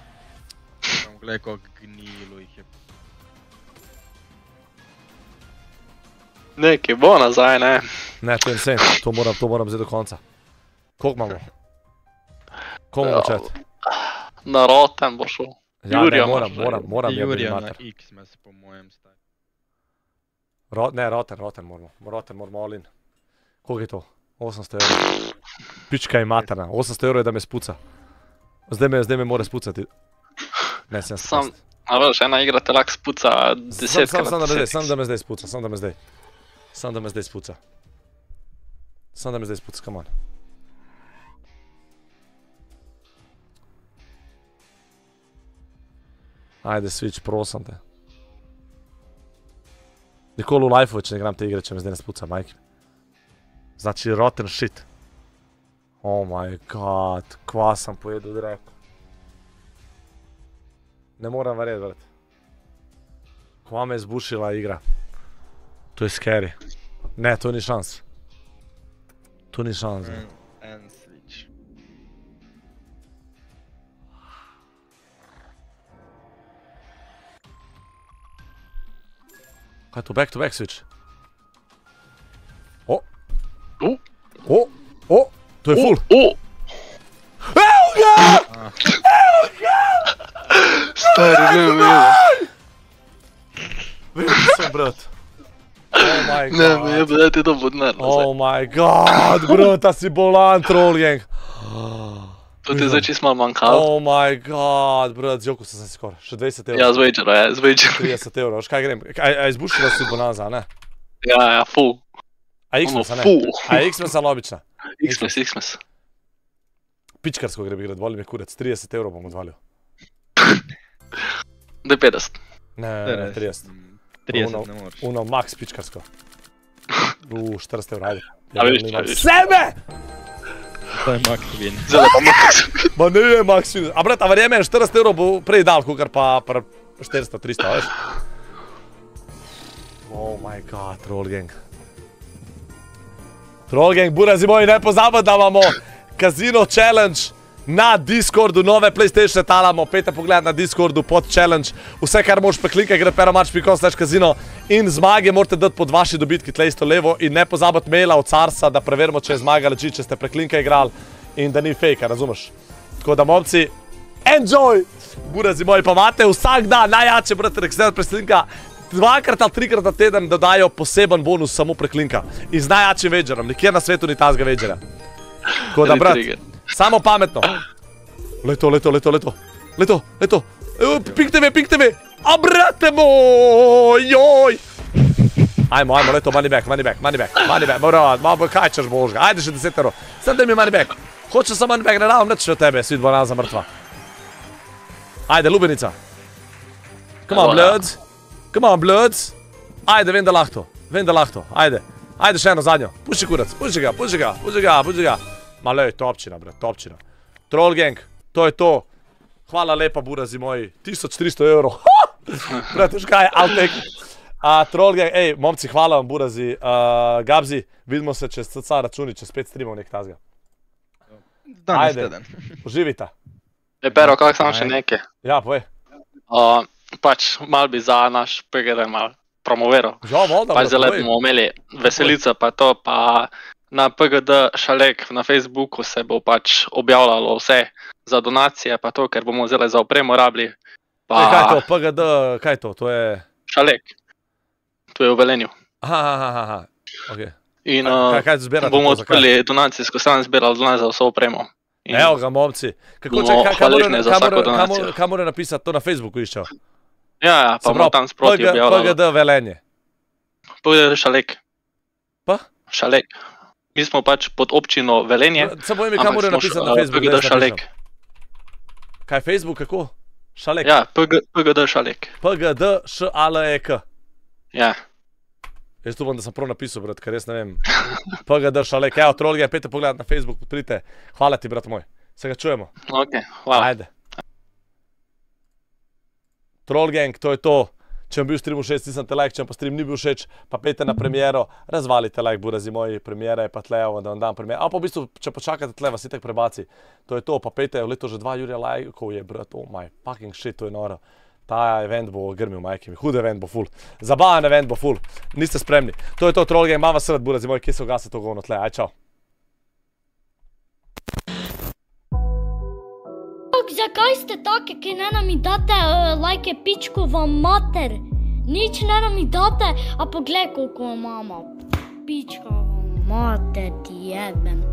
Sam gledaj, koliko gnilo jih je. Nekaj bo nazaj, ne? Ne, to je insane, to moram, to moram zdaj do konca. Koliko imamo? Komu Ja, začeti? Na roten bo šel. Ja, Jurija ne, moram, imaš, moram, moram jebati Jurija na mater. X mes po mojem stari. Ro, ne, roten, roten moramo, roten moramo all in. Koliko je to? 800 evrov. Pička je materna, 800 evrov je, da me spuca. Zdaj me, zdaj me mora spucati. Ne, sem Sam, a veš, ena igra te lahko spuca Sam, desetkrat. sam, sam, da me zdaj, 10x. sam, da me zdaj spuca, sam, da me zdaj. Sam, da me zdaj spuca. Sam, da me zdaj spuca, come on. Ajde, switch, prosim te. Nikoli v lifeu več ne igram te igre, če me zdaj ne spuca, majki. Znači, rotten shit. Oh my god, kva sem pojedel drek. Ne moram verjeti, brat. Kva me je zbušila igra. To je scary. Ne, to ni šans. To ni šans. ne. En je to, back to back switch? O! O! O! O! To je full! o! Evo ga! Evo ga! Stari, ne. Videl sem, brat. Oh my god. Ne to bo denar Oh my god, bro, ta si bolan troll gang. *gasps* *gasps* *gasps* To ti je zdaj čisto malo manjkalo. Oh my god, bro, zjoko sem se skoraj. Še 20 evrov. Ja, z večera, ja, z večera. 30 evrov, veš kaj grem? A, a izbušila si bonanza, ne? Ja, ja, full. A X-Mesa, ne? full. A X-Mesa ali obična? Xmas, Xmas. Pičkarsko gre bi grad, voli me kurec, 30 evrov bom odvalil. Da je 50. Ne, ne, 30. 30 Uno, ne moreš. Uno, max pičkarsko. *laughs* U, 40 evrov, ajde. A vidiš, vidiš. Sebe! To je Max win. Zdaj pa Max. Ma ne je max win. A brat, a verjamem, 40 evrov bo prej dal, kukar pa pa 400, 300, veš? Oh my god, troll gang. Troll gang, burazi moji, ne pozabite, da imamo Casino Challenge na Discordu, nove PlayStation talamo, pejte pogled na Discordu pod challenge, vse kar moš preklikaj, gre peramač.com slash casino in zmage morate dati pod vaši dobitki, tle isto levo in ne pozabite maila od Carsa, da preverimo, če je zmaga leži, če ste preklinka igrali in da ni fake, razumeš? Tako da, momci, enjoy! Burazi moji, pa imate vsak dan najjače, brate, reksenet preslinka, dvakrat ali trikrat na teden dodajo poseben bonus samo preklinka. In z najjačim večerom, nikjer na svetu ni tazga večera. Tako da, Ni brat, trigger. Samo pametno. Leto, leto, leto, leto, leto, leto. Pink TV, Pink TV. A brate moj, joj. Ajmo, ajmo, leto, money back, money back, money back, money back, bro, malo kaj češ božga, ajde še 10 evrov. Sem da mi money back. Hoče sam money back, ne dam nič od tebe, svi dvoraza mrtva. Ajde, lubenica. Come on, ja. bloods. Come on, bloods. Ajde, vem da lahko, vem da lahko, ajde. Ajde še eno zadnjo, puši kurac, puši ga, puši ga, puši ga, puši ga. Ma lej, topčina, brat, topčina. Troll gang, to je to. Hvala lepa, burazi moji, 1300 evrov. *laughs* Brat, veš kaj, I'll take it. A, troll gang, ej, momci, hvala vam, burazi. Uh, Gabzi, vidimo se čez CC računi, čez pet streamov nek tazga. Danes Ajde, teden. uživita. E, pero, kako samo še nekaj. Ja, povej. Uh, pač mal bi za naš PGD mal promoviral. Ja, voda, Pač zdaj bomo imeli veselica pa to, pa na PGD šalek na Facebooku se bo pač objavljalo vse za donacije, pa to, ker bomo zdaj za opremo rabili. Pa Ej, kaj je to, PGD, kaj je to, to je... šalek. To je v Velenju. Aha, aha, aha. Okay. In Kaj- uh, kaj- kaj zbirate bomo odprli donacijsko stran, zbirali denar za vso opremo. In Evo ga, momci. Kako, če, kaj, kaj, hvaležni mora, mora, mora, napisati, to na Facebooku iščejo. Ja, ja, pa pravi, tam sproti PG, objavljali. PGD Velenje. PGD šalek. Pa? Šalek. Mi smo pač pod občino Velenje. Samo ime, ampak mora napisati na uh, Facebooku. PGD šalek. Kaj, Facebook, kako? Šalek. Ja, PG, PGD šalek. PGD, ŠALEK. Ja. Jaz tu bom, da sem prav napisal, brat, ker res ne vem. *laughs* PGD, šalek. Evo, trolge, pejte pogledat na Facebook, podprite. Hvala ti, brat moj. Se ga čujemo. Ok, hvala. Ajde. Troll gang, to je to. Če vam bil stream všeč, nisem te like, če vam pa stream ni bil všeč, pa pejte na premiero, razvalite like, burazi moji, premiera je pa tle, da vam dam premiero. A pa v bistvu, če počakate tle, vas itek prebaci. To je to, pa pejte, v leto že dva Jurija lajkov je, brat, oh my fucking shit, to je noro. Ta event bo grmil, majki mi, hud event bo full. Zabaven event bo full. Niste spremni. To je to, troll gang, imam vas srd, burazi moji, kje se ugase to govno tle, aj čau zakaj ste take, ki ne nam date eh, uh, lajke, pičko vam mater, nič ne nam date, a poglej, koliko imamo, pičko vam mater, ti jebem.